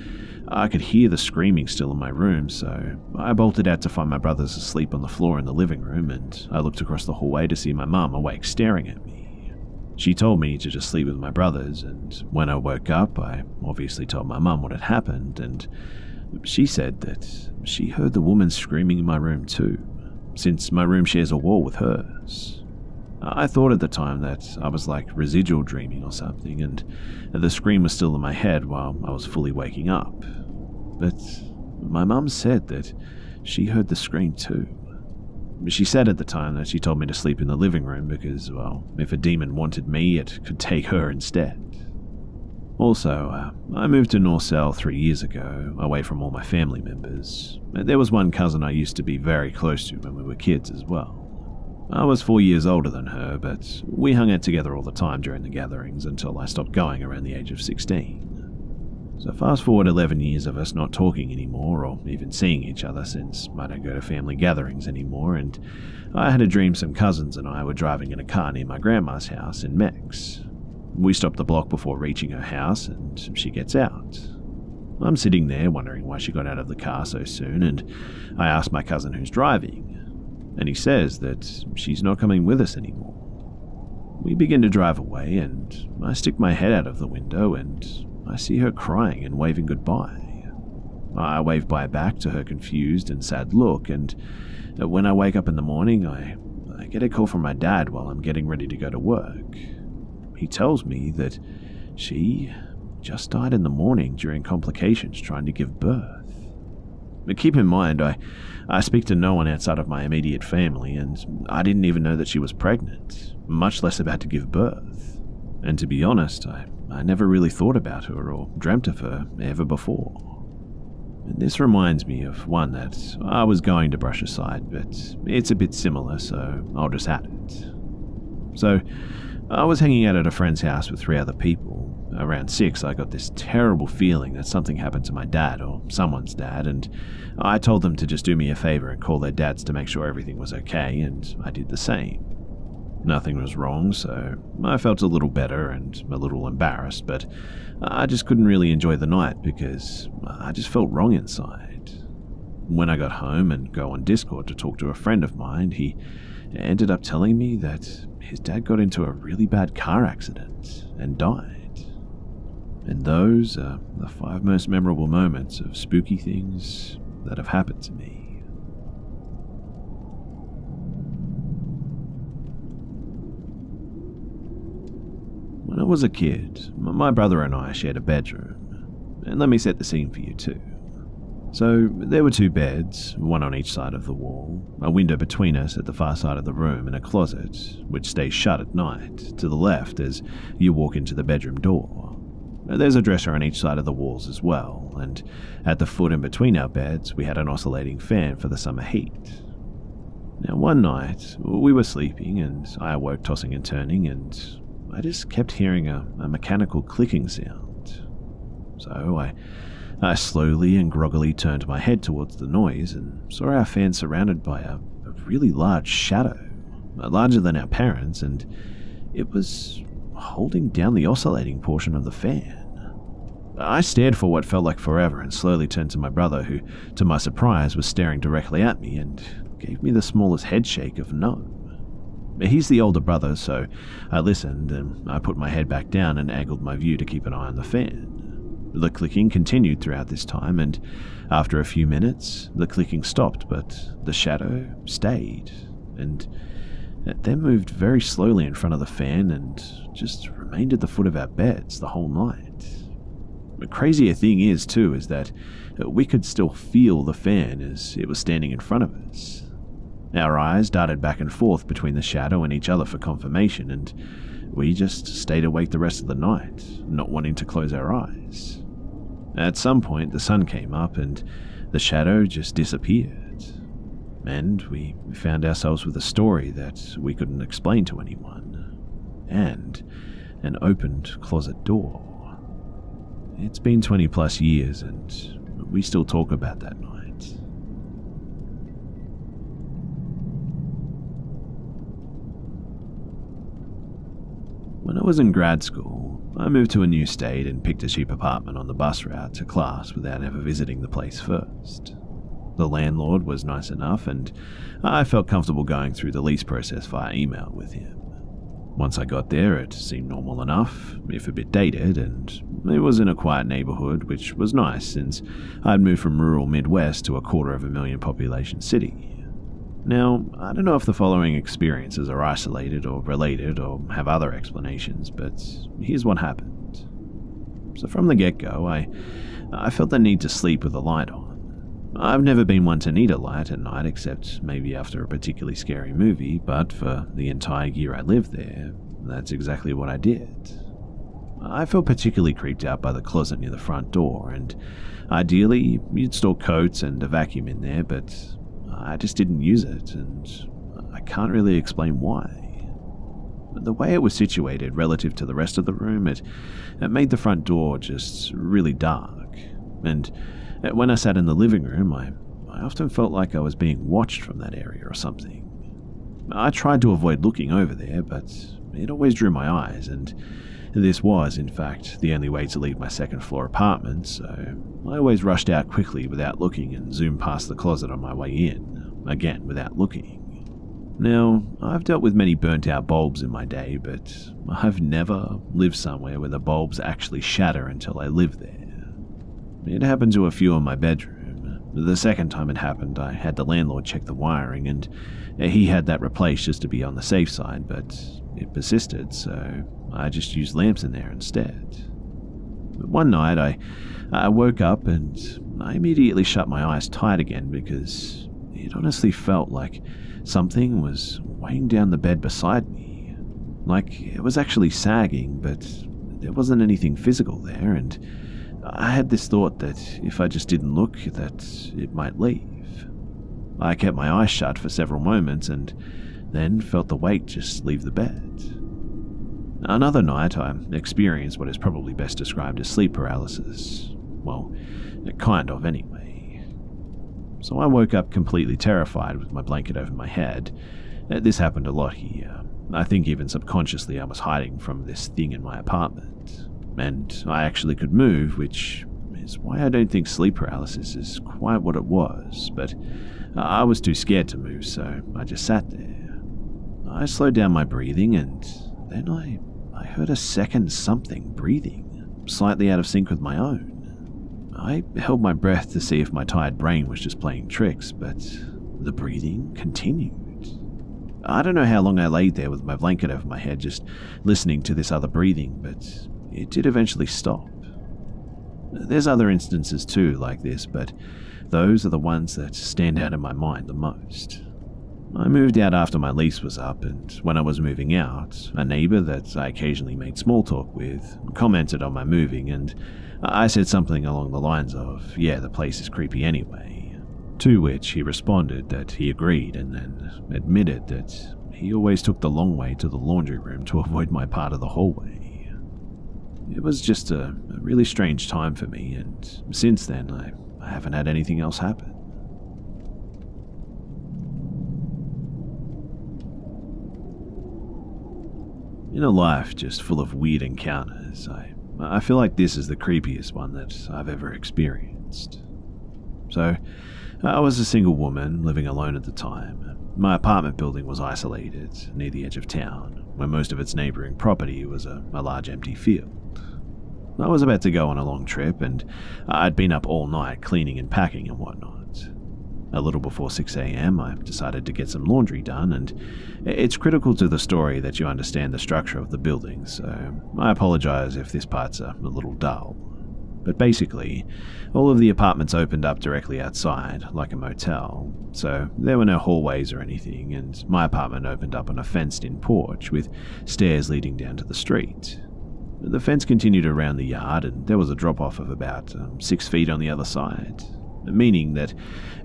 I could hear the screaming still in my room, so I bolted out to find my brothers asleep on the floor in the living room, and I looked across the hallway to see my mum awake staring at me. She told me to just sleep with my brothers, and when I woke up, I obviously told my mum what had happened, and she said that she heard the woman screaming in my room too, since my room shares a wall with hers. I thought at the time that I was like residual dreaming or something, and the scream was still in my head while I was fully waking up. But my mum said that she heard the scream too. She said at the time that she told me to sleep in the living room because, well, if a demon wanted me, it could take her instead. Also, uh, I moved to NorCal three years ago, away from all my family members. There was one cousin I used to be very close to when we were kids as well. I was four years older than her, but we hung out together all the time during the gatherings until I stopped going around the age of 16. So, fast forward 11 years of us not talking anymore or even seeing each other since I don't go to family gatherings anymore, and I had a dream some cousins and I were driving in a car near my grandma's house in Mex. We stopped the block before reaching her house, and she gets out. I'm sitting there wondering why she got out of the car so soon, and I ask my cousin who's driving and he says that she's not coming with us anymore. We begin to drive away, and I stick my head out of the window and I see her crying and waving goodbye. I wave bye back to her confused and sad look, and when I wake up in the morning, I, I get a call from my dad while I'm getting ready to go to work. He tells me that she just died in the morning during complications trying to give birth. But keep in mind, I, I speak to no one outside of my immediate family, and I didn't even know that she was pregnant, much less about to give birth. And to be honest, I, I never really thought about her or dreamt of her ever before. This reminds me of one that I was going to brush aside, but it's a bit similar, so I'll just add it. So, I was hanging out at a friend's house with three other people, around six, I got this terrible feeling that something happened to my dad or someone's dad, and I told them to just do me a favor and call their dads to make sure everything was okay, and I did the same. Nothing was wrong, so I felt a little better and a little embarrassed, but I just couldn't really enjoy the night because I just felt wrong inside. When I got home and go on Discord to talk to a friend of mine, he ended up telling me that his dad got into a really bad car accident and died. And those are the five most memorable moments of spooky things that have happened to me. When I was a kid, my brother and I shared a bedroom. And let me set the scene for you too. So there were two beds, one on each side of the wall, a window between us at the far side of the room, and a closet, which stays shut at night, to the left as you walk into the bedroom door. There's a dresser on each side of the walls as well, and at the foot and between our beds, we had an oscillating fan for the summer heat. Now, one night, we were sleeping, and I awoke tossing and turning, and I just kept hearing a, a mechanical clicking sound. So I I slowly and groggily turned my head towards the noise and saw our fan surrounded by a, a really large shadow, larger than our parents, and it was holding down the oscillating portion of the fan. I stared for what felt like forever and slowly turned to my brother, who, to my surprise, was staring directly at me and gave me the smallest headshake of no. He's the older brother, so I listened and I put my head back down and angled my view to keep an eye on the fan. The clicking continued throughout this time, and after a few minutes, the clicking stopped, but the shadow stayed, and it then moved very slowly in front of the fan and just remained at the foot of our beds the whole night. The crazier thing is, too, is that uh, we could still feel the fan as it was standing in front of us. Our eyes darted back and forth between the shadow and each other for confirmation, and we just stayed awake the rest of the night, not wanting to close our eyes. At some point, the sun came up and the shadow just disappeared. And we found ourselves with a story that we couldn't explain to anyone. And an opened closet door. It's been 20 plus years and we still talk about that night. When I was in grad school, I moved to a new state and picked a cheap apartment on the bus route to class without ever visiting the place first. The landlord was nice enough, and I felt comfortable going through the lease process via email with him. Once I got there, it seemed normal enough, if a bit dated, and it was in a quiet neighborhood, which was nice since I'd moved from rural Midwest to a quarter of a million population city. Now, I don't know if the following experiences are isolated or related or have other explanations, but here's what happened. So from the get-go, I, I felt the need to sleep with the light on. I've never been one to need a light at night except maybe after a particularly scary movie, but for the entire year I lived there, that's exactly what I did. I felt particularly creeped out by the closet near the front door, and ideally, you'd store coats and a vacuum in there, but I just didn't use it, and I can't really explain why. The way it was situated relative to the rest of the room, it, it made the front door just really dark. And when I sat in the living room, I, I often felt like I was being watched from that area or something. I tried to avoid looking over there, but it always drew my eyes, and this was, in fact, the only way to leave my second floor apartment, so I always rushed out quickly without looking and zoomed past the closet on my way in, again without looking. Now, I've dealt with many burnt out bulbs in my day, but I've never lived somewhere where the bulbs actually shatter until I live there. It happened to a few in my bedroom. The second time it happened, I had the landlord check the wiring, and eh, he had that replaced just to be on the safe side, but it persisted, so I just used lamps in there instead. One night I, I woke up and I immediately shut my eyes tight again because it honestly felt like something was weighing down the bed beside me. Like it was actually sagging, but there wasn't anything physical there, and I had this thought that if I just didn't look, that it might leave. I kept my eyes shut for several moments and then felt the weight just leave the bed. Another night, I experienced what is probably best described as sleep paralysis. Well, kind of anyway. So I woke up completely terrified with my blanket over my head. This happened a lot here. I think even subconsciously I was hiding from this thing in my apartment. And I actually could move, which is why I don't think sleep paralysis is quite what it was, but I was too scared to move, so I just sat there. I slowed down my breathing and then I, I heard a second something breathing, slightly out of sync with my own. I held my breath to see if my tired brain was just playing tricks, but the breathing continued. I don't know how long I laid there with my blanket over my head, just listening to this other breathing, but it did eventually stop. There's other instances too like this, but those are the ones that stand out in my mind the most. I moved out after my lease was up, and when I was moving out, a neighbour that I occasionally made small talk with commented on my moving, and I said something along the lines of, Yeah, the place is creepy anyway. To which he responded that he agreed and then admitted that he always took the long way to the laundry room to *laughs* avoid my part of the hallway. It was just a, a really strange time for me, and since then I, I haven't had anything else happen. In a life just full of weird encounters, I, I feel like this is the creepiest one that I've ever experienced. So, I was a single woman living alone at the time. My apartment building was isolated near the edge of town, where most of its neighbouring property was a, a large empty field. I was about to go on a long trip, and I'd been up all night cleaning and packing and whatnot. A little before 6am, I decided to get some laundry done, and it's critical to the story that you understand the structure of the building, so I apologize if this part's a little dull. But basically, all of the apartments opened up directly outside, like a motel, so there were no hallways or anything, and my apartment opened up on a fenced in porch with stairs leading down to the street. The fence continued around the yard, and there was a drop off of about um, six feet on the other side, meaning that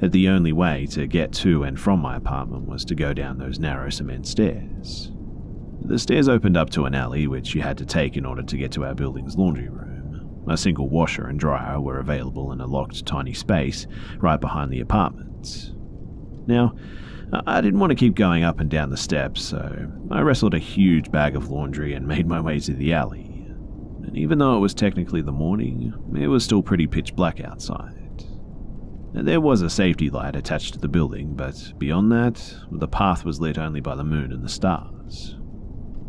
the only way to get to and from my apartment was to go down those narrow cement stairs. The stairs opened up to an alley which you had to take in order to get to our building's laundry room. A single washer and dryer were available in a locked tiny space right behind the apartment. Now, I didn't want to keep going up and down the steps, so I wrestled a huge bag of laundry and made my way to the alley. And even though it was technically the morning, it was still pretty pitch black outside. There was a safety light attached to the building, but beyond that, the path was lit only by the moon and the stars.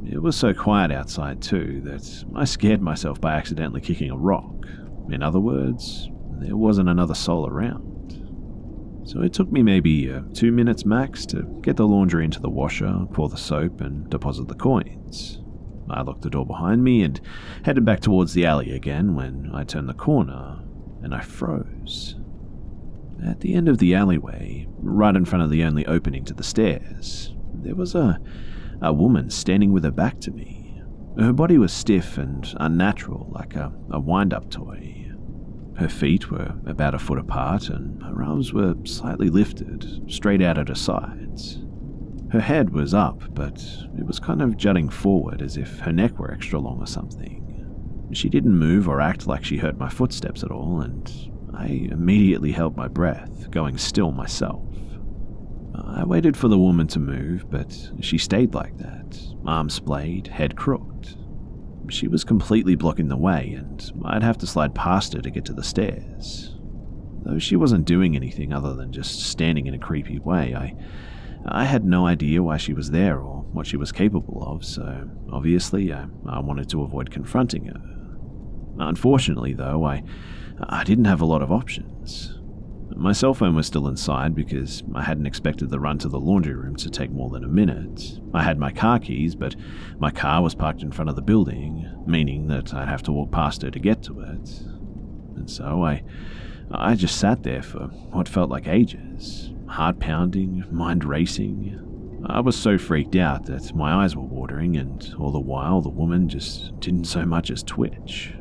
It was so quiet outside, too, that I scared myself by accidentally kicking a rock. In other words, there wasn't another soul around. So it took me maybe uh, two minutes max to get the laundry into the washer, pour the soap, and deposit the coins. I locked the door behind me and headed back towards the alley again when I turned the corner and I froze. At the end of the alleyway, right in front of the only opening to the stairs, there was a, a woman standing with her back to me. Her body was stiff and unnatural, like a, a wind up toy. Her feet were about a foot apart, and her arms were slightly lifted, straight out at her sides. Her head was up, but it was kind of jutting forward as if her neck were extra long or something. She didn't move or act like she heard my footsteps at all, and I immediately held my breath, going still myself. I waited for the woman to move, but she stayed like that, arms splayed, head crooked. She was completely blocking the way, and I'd have to slide past her to get to the stairs. Though she wasn't doing anything other than just standing in a creepy way, I, I had no idea why she was there or what she was capable of, so obviously I, I wanted to avoid confronting her. Unfortunately, though, I I didn't have a lot of options. My cell phone was still inside because I hadn't expected the run to the laundry room to take more than a minute. I had my car keys, but my car was parked in front of the building, meaning that I'd have to walk past her to get to it. And so I I just sat there for what felt like ages, heart pounding, mind racing. I was so freaked out that my eyes were watering, and all the while the woman just didn't so much as twitch.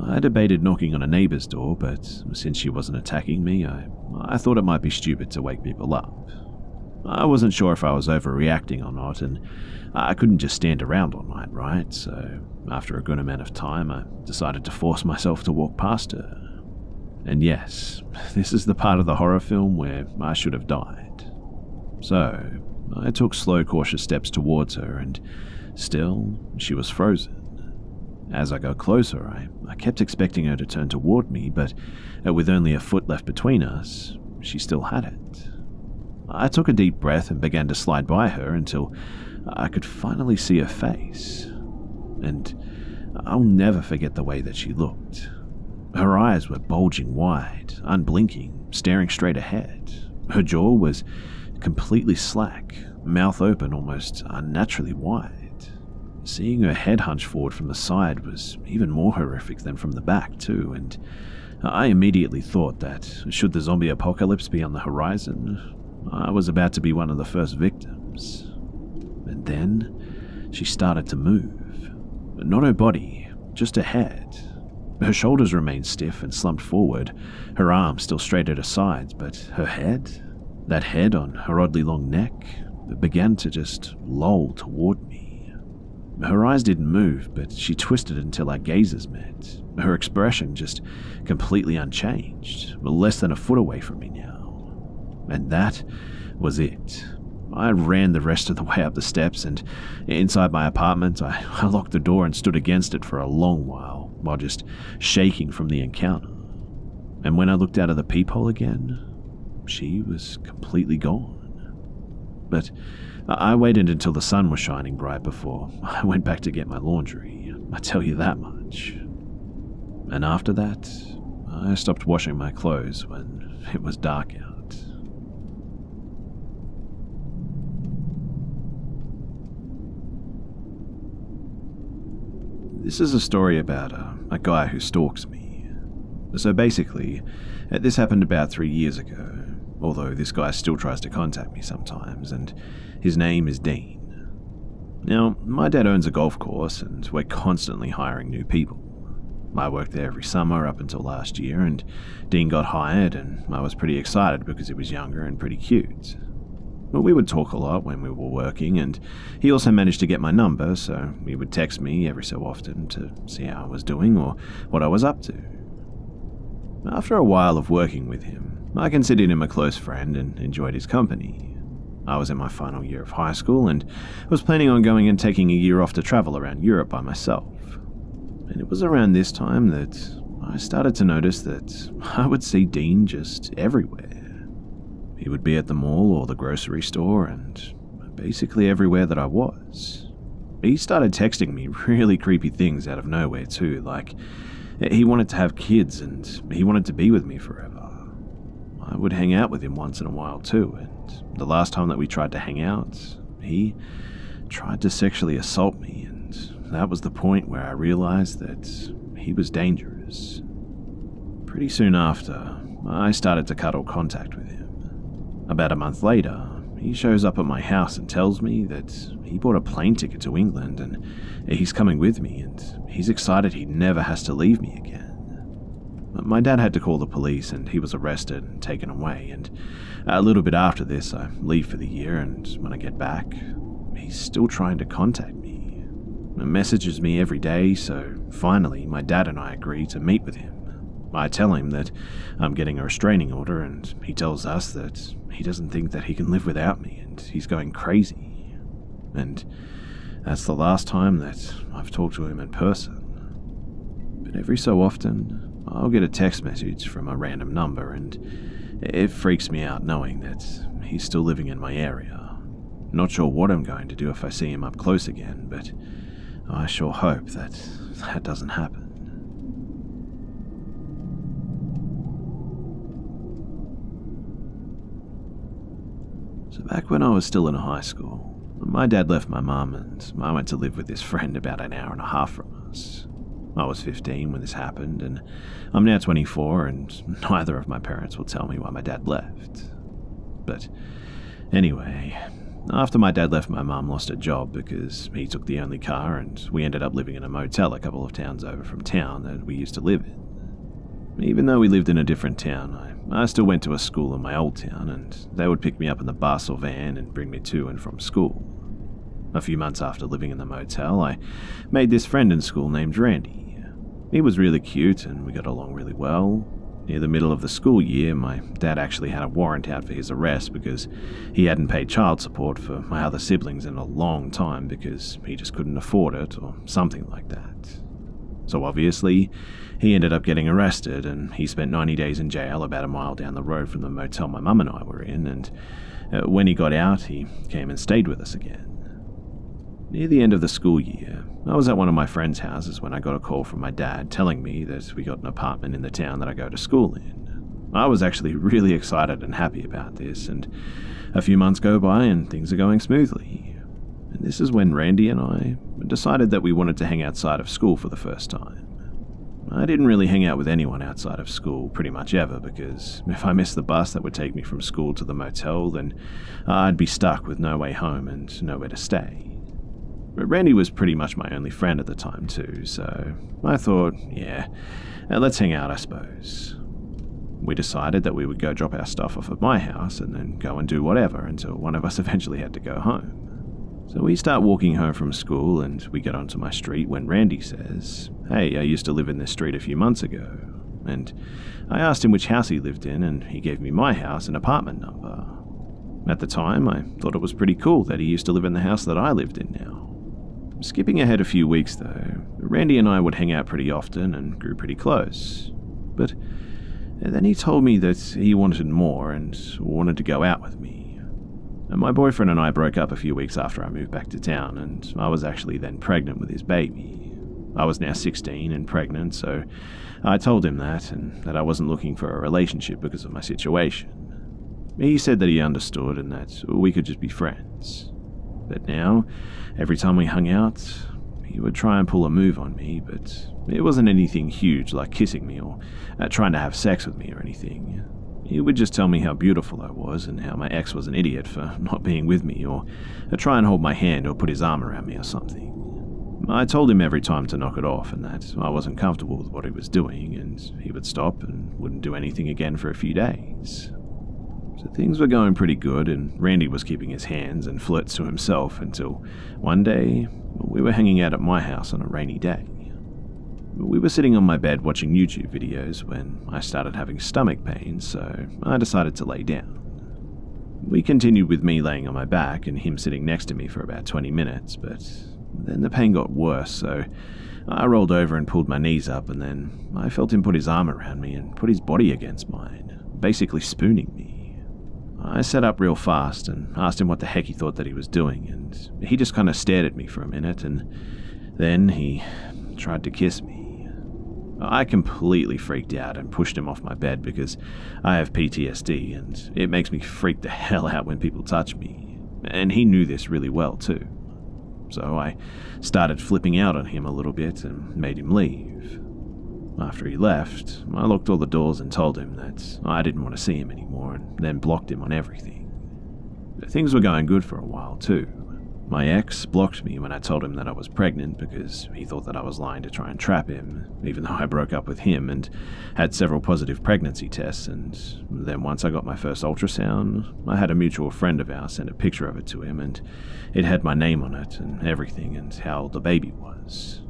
I debated knocking on a neighbour's door, but since she wasn't attacking me, I, I thought it might be stupid to wake people up. I wasn't sure if I was overreacting or not, and I couldn't just stand around all night, right? So, after a good amount of time, I decided to force myself to walk past her. And yes, this is the part of the horror film where I should have died. So, I took slow, cautious steps towards her, and still, she was frozen. As I got closer, I, I kept expecting her to turn toward me, but uh, with only a foot left between us, she still had it. I took a deep breath and began to slide by her until I could finally see her face. And I'll never forget the way that she looked. Her eyes were bulging wide, unblinking, staring straight ahead. Her jaw was completely slack, mouth open almost unnaturally wide. seeing her head hunch forward from the side was even more horrific than from the back, too, and I immediately thought that, should the zombie apocalypse be on the horizon, I was about to be one of the first victims. And then she started to move. Not her body, just her head. Her shoulders remained stiff and slumped forward, her arms still straight at her sides, but her head, that head on her oddly long neck, began to just loll toward me. Her eyes didn't move, but she twisted until our gazes met, her expression just completely unchanged, less than a foot away from me now. And that was it. I ran the rest of the way up the steps, and inside my apartment, I, *laughs* I locked the door and stood against it for a long while, while just shaking from the encounter. And when I looked out of the peephole again, she was completely gone. But I waited until the sun was shining bright before *laughs* I went back to get my laundry, I tell you that much. And after that, I stopped washing my clothes when *laughs* it was dark out. This is a story about a, a guy who stalks me. So basically, uh, this happened about three years ago, although this guy still tries to contact me sometimes, and his name is Dean. Now, my dad owns a golf course, and we're constantly hiring new people. I worked there every summer up until last year, and Dean got hired, and I was pretty excited because he was younger and pretty cute. We would talk a lot when we were working, and he also managed to get my number, so he would text me every so often to see how I was doing or what I was up to. After a while of working with him, I considered him a close friend and enjoyed his company. I was in my final year of high school and was planning on going and taking a year off to travel around Europe by myself. And it was around this time that I started to notice that I would see Dean just everywhere. He would be at the mall or the grocery store and basically everywhere that I was. He started texting me *laughs* really creepy things out of nowhere, too, like he wanted to have kids and he wanted to be with me forever. I would hang out with him once in a while, too, and the last time that we tried to hang out, he tried to sexually assault me, and that was the point where I realized that he was dangerous. Pretty soon after, I started to cut all contact with him. About a month later, he shows up at my house and tells me that he bought a plane ticket to England and he's coming with me and he's excited he never has to leave me again. My dad had to call the police and he was arrested and taken away. And a little bit after this, I leave for the year, and when I get back, he's still trying to contact me. He messages me every day, so finally, my dad and I agree to meet with him. I tell him that I'm getting a restraining order, and he tells us that he doesn't think that he can live without me, and he's going crazy. And that's the last time that I've talked to him in person. But every so often, I'll get a text message from a random number, and it freaks me out knowing that he's still living in my area. Not sure what I'm going to do if I see him up close again, but I sure hope that that doesn't happen. So back when I was still in high school, my dad left my mum and I went to live with this friend about an hour and a half from us. I was 15 when this happened, and I'm now 24, and *laughs* neither of my parents will tell me why my dad left. But anyway, after my dad left, my mum lost her job because he took the only car, and we ended up living in a motel a couple of towns over from town that we used to live in. Even though we lived in a different town, I, I still went to a school in my old town, and they would pick me up in the bus or van and bring me to and from school. A few months after living in the motel, I made this friend in school named Randy. He was really cute and we got along really well. Near the middle of the school year, my dad actually had a warrant out for his arrest because he hadn't paid child support for my other siblings in a long time because he just couldn't afford it or something like that. So obviously, he ended up getting arrested and he spent 90 days in jail about a mile down the road from the motel my mum and I were in. And uh, when he got out, he came and stayed with us again. Near the end of the school year, I was at one of my friend's houses when I got a call from my dad telling me that we got an apartment in the town that I go to school in. I was actually *laughs* really excited and happy about this, and a few months go by and things are going smoothly. And this is when Randy and I decided that we wanted to hang outside of school for the first time. I didn't really hang out with anyone outside of school pretty much ever because if I missed the bus that would take me from school to the motel, then I'd be stuck with no way home and nowhere to stay. But Randy was pretty much my only friend at the time, too, so I thought, yeah, uh, let's hang out, I suppose. We decided that we would go drop our stuff off at my house and then go and do whatever until one of us *laughs* eventually had to go home. So we start walking home from school and we get onto my street when Randy says, Hey, I used to live in this street a few months ago. And I asked him which house he lived in, and he gave me my house and apartment number. At the time, I thought it was pretty cool that he used to live in the house that I lived in now. Skipping ahead a few weeks, though, Randy and I would hang out pretty often and grew pretty close. But then he told me that he wanted more and wanted to go out with me. And my boyfriend and I broke up a few weeks after I moved back to town, and I was actually then pregnant with his baby. I was now 16 and pregnant, so I told him that, and that I wasn't looking for a relationship because of my situation. He said that he understood and that we could just be friends. But now, every time we hung out, he would try and pull a move on me, but it wasn't anything huge like kissing me or uh, trying to have sex with me or anything. He would just tell me how beautiful I was and how my ex was an idiot for *laughs* not being with me, or try and hold my hand or put his arm around me or something. I told him every time to knock it off and that I wasn't comfortable with what he was doing, and he would stop and wouldn't do anything again for a few days. So things were going pretty good, and Randy was keeping his hands and flirts to himself until one day we were hanging out at my house on a rainy day. We were sitting on my bed watching YouTube videos when I started having stomach pains, so I decided to lay down. We continued with me laying on my back and him sitting next to me for about 20 minutes, but then the pain got worse, so I rolled over and pulled my knees up, and then I felt him put his arm around me and put his body against mine, basically spooning me. I sat up real fast and asked him what the heck he thought that he was doing, and he just kind of stared at me for a minute, and then he tried to kiss me. I completely freaked out and pushed him off my bed because I have PTSD and it makes me freak the *laughs* hell out when people touch me. And he knew this really well too. So I started flipping out on him a little bit and made him leave. After he left, I locked all the doors and told him that I didn't want to see him anymore and then blocked him on everything. Things were going good for a while too. My ex blocked me when I told him that I was pregnant because he thought that I was lying to try and trap him, even though I broke up with him and had several positive pregnancy tests. And then once I got my first ultrasound, I had a mutual friend of ours send a picture of it to him, and it had my name on it and everything and how old the baby was.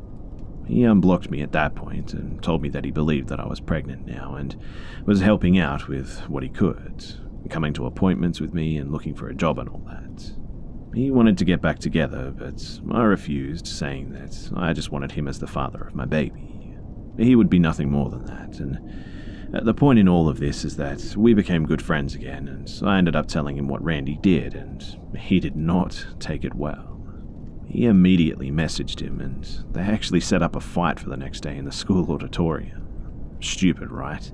He unblocked me at that point and told me that he believed that I was pregnant now and was helping out with what he could, coming to appointments with me and looking for a job and all that. He wanted to get back together, but I refused, saying that I just wanted him as the father of my baby. He would be nothing more than that, and uh, the point in all of this is that we became good friends again, and I ended up telling him what Randy did, and he did not take it well. He immediately messaged him, and they actually set up a fight for the next day in the school auditorium. Stupid, right?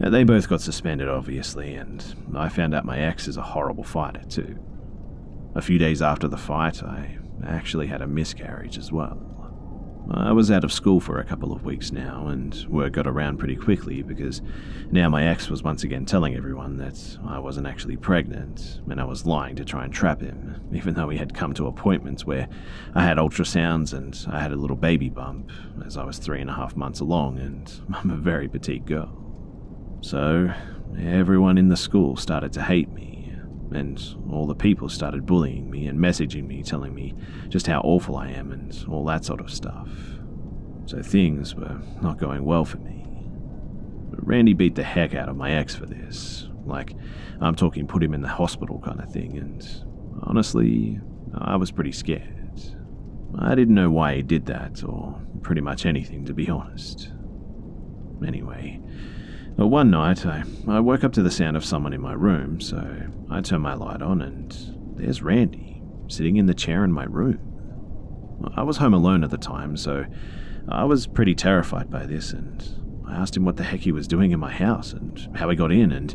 Uh, they both got suspended, obviously, and I found out my ex is a horrible fighter, too. A few days after the fight, I actually had a miscarriage as well. I was out of school for a couple of weeks now, and word got around pretty quickly because now my ex was once again telling everyone that I wasn't actually pregnant, and I was lying to try and trap him, even though he had come to appointments where I had ultrasounds and I had a little baby bump, as I was three and a half months along, and *laughs* I'm a very petite girl. So, everyone in the school started to hate me, and all the people started bullying me and messaging me, telling me just how awful I am and all that sort of stuff. So things were not going well for me. But Randy beat the heck out of my ex for this. Like, I'm talking put him in the hospital kind of thing, and honestly, I was pretty scared. I didn't know why he did that, or pretty much anything, to be honest. Anyway, but one night, I, I woke up to the sound of someone in my room, so I turned my light on, and there's Randy, sitting in the chair in my room. I was home alone at the time, so I was pretty terrified by this, and I asked him what the heck he was doing in my house and how he got in, and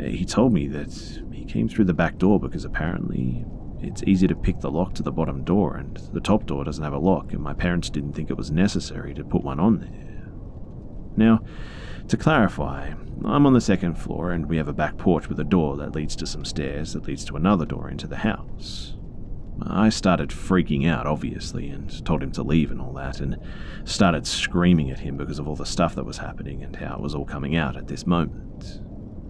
he told me that he came through the back door because apparently It's easy to pick the lock to the bottom door, and the top door doesn't have a lock, and my parents didn't think it was necessary to put one on there. Now, to clarify, I'm on the second floor and we have a back porch with a door that leads to some stairs that leads to another door into the house. I started freaking out, obviously, and told him to leave and all that, and started screaming at him because of all the stuff that was happening and how it was all coming out at this moment.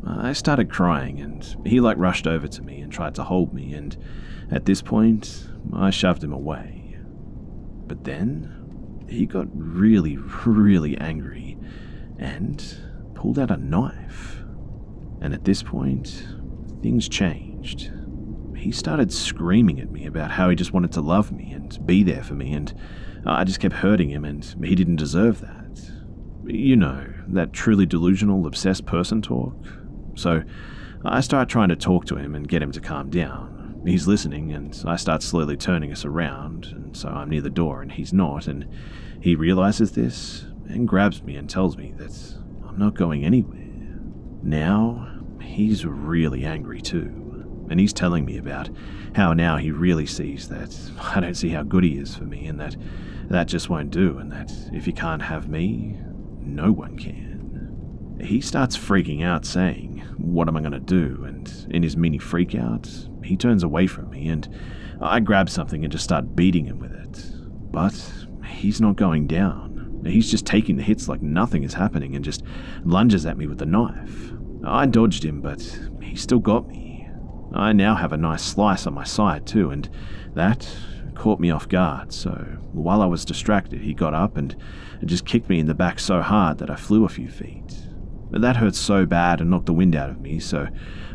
I started crying, and he like rushed over to me and tried to hold me, and at this point, I shoved him away. But then, he got really, *laughs* really angry and pulled out a knife. And at this point, things changed. He started screaming at me about how he just wanted to love me and be there for me, and I just kept hurting him, and he didn't deserve that. You know, that truly delusional, obsessed person talk. So I start trying to talk to him and get him to calm down. He's listening, and I start slowly turning us around, and so I'm near the door and he's not, and he realizes this and grabs me and tells me that I'm not going anywhere. Now, he's really angry too, and he's telling me about how now he really sees that I don't see how good he is for me, and that that just won't do, and that if he can't have me, no one can. He starts freaking out, saying, What am I going to do? And in his mini freak out, he turns away from me, and I grab something and just start beating him with it. But he's not going down. He's just taking the hits like nothing is happening and just lunges at me with the knife. I dodged him, but he still got me. I now have a nice slice on my side, too, and that caught me off guard, so while I was distracted, he got up and just kicked me in the back so hard that I flew a few feet. That hurt so bad and knocked the wind out of me, so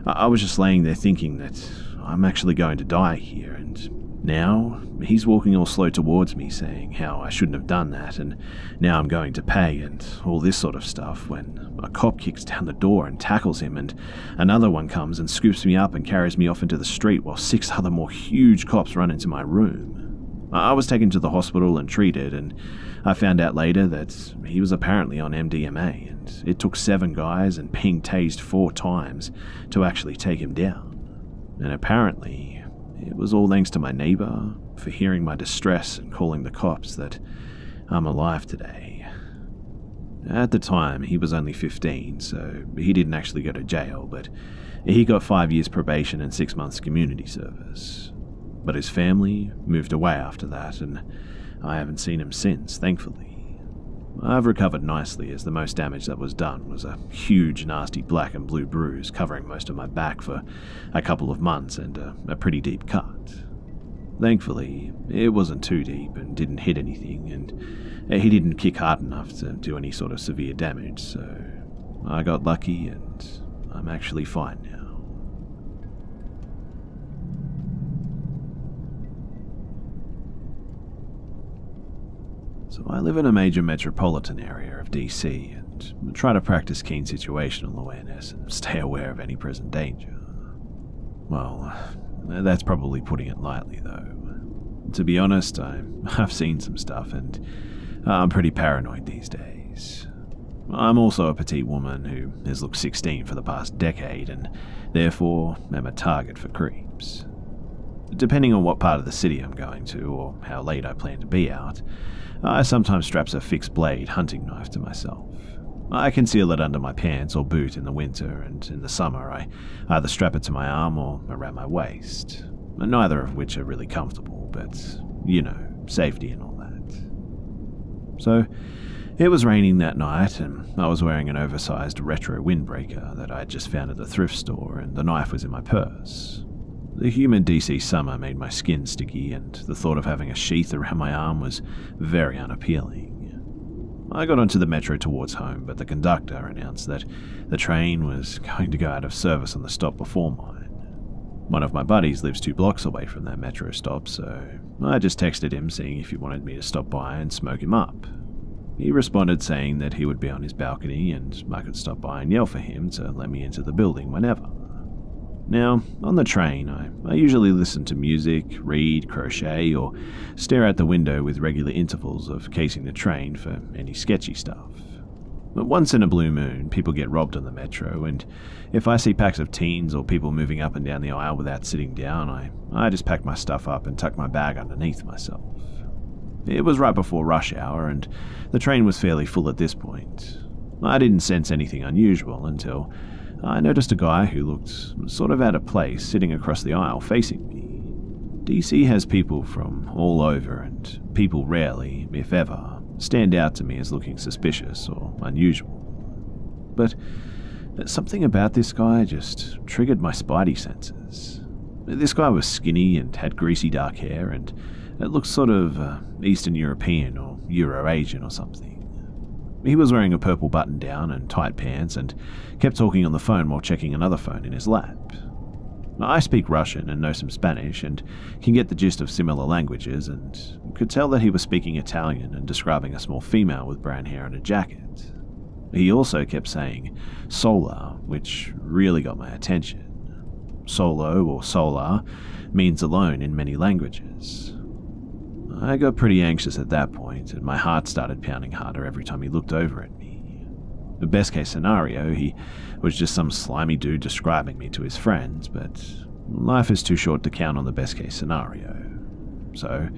I was just laying there thinking that I'm actually going to die here, and now, he's walking all slow towards me, saying how I shouldn't have done that, and now I'm going to pay, and all this sort of stuff, when a cop kicks down the door and tackles him, and another one comes and scoops me up and carries me off into the street while six other more huge cops run into my room. I was taken to the hospital and treated, and I found out later that he was apparently on MDMA, and it took seven guys and being tased four times to actually take him down. And apparently, it was all thanks to my neighbour for hearing my distress and calling the cops that I'm alive today. At the time, he was only 15, so he didn't actually go to jail, but he got five years probation and six months community service. But his family moved away after that, and I haven't seen him since, thankfully. I've recovered nicely as the most damage that was done was a huge nasty black and blue bruise covering most of my back for a couple of months and a, a pretty deep cut. Thankfully, it wasn't too deep and didn't hit anything, and uh, he didn't kick hard enough to do any sort of severe damage, so I got lucky and I'm actually fine now. So I live in a major metropolitan area of DC and try to practice keen situational awareness and *laughs* stay aware of any present danger. Well, uh, that's probably putting it lightly, though. To be honest, I, *laughs* I've seen some stuff and uh, I'm pretty paranoid these days. I'm also a petite woman who has looked 16 for the past decade and therefore am a target for creeps. Depending on what part of the city I'm going to or how late I plan to be out, I sometimes straps a fixed blade hunting knife to myself. I conceal it under my pants or boot in the winter, and in the summer I either strap it to my arm or around my waist, neither of which are really comfortable, but, you know, safety and all that. So, it was raining that night, and I was wearing an oversized retro windbreaker that I had just found at the thrift store, and the knife was in my purse. The humid DC summer made my skin sticky, and the thought of having a sheath around my arm was very unappealing. I got onto the metro towards home, but the conductor announced that the train was going to go out of service on the stop before mine. One of my buddies lives two blocks away from that metro stop, so I just texted him seeing if he wanted me to stop by and smoke him up. He responded saying that he would be on his balcony and I could stop by and yell for him to let me into the building whenever. Now, on the train, I, I usually listen to music, read, crochet, or stare out the window with regular intervals of casing the train for any sketchy stuff. But once in a blue moon, people get robbed on the metro, and if I see packs of teens or people moving up and down the aisle without sitting down, I, I just pack my stuff up and tuck my bag underneath myself. It was right before rush hour, and the train was fairly full at this point. I didn't sense anything unusual until I noticed a guy who looked sort of out of place sitting across the aisle facing me. DC has people from all over, and people rarely, if ever, stand out to me as looking suspicious or unusual. But something about this guy just triggered my spidey senses. This guy was skinny and had greasy dark hair, and it looked sort of uh, Eastern European or Euro Asian or something. He was wearing a purple button down and tight pants and kept talking on the phone while checking another phone in his lap. I speak Russian and know some Spanish and can get the gist of similar languages and could tell that he was speaking Italian and describing a small female with brown hair and a jacket. He also kept saying sola, which really got my attention. Solo or sola means alone in many languages. I got pretty anxious at that point, and my heart started pounding harder every time he looked over at me. The best case scenario, he was just some slimy dude describing me to his friends, but life is too short to count on the best case scenario. So,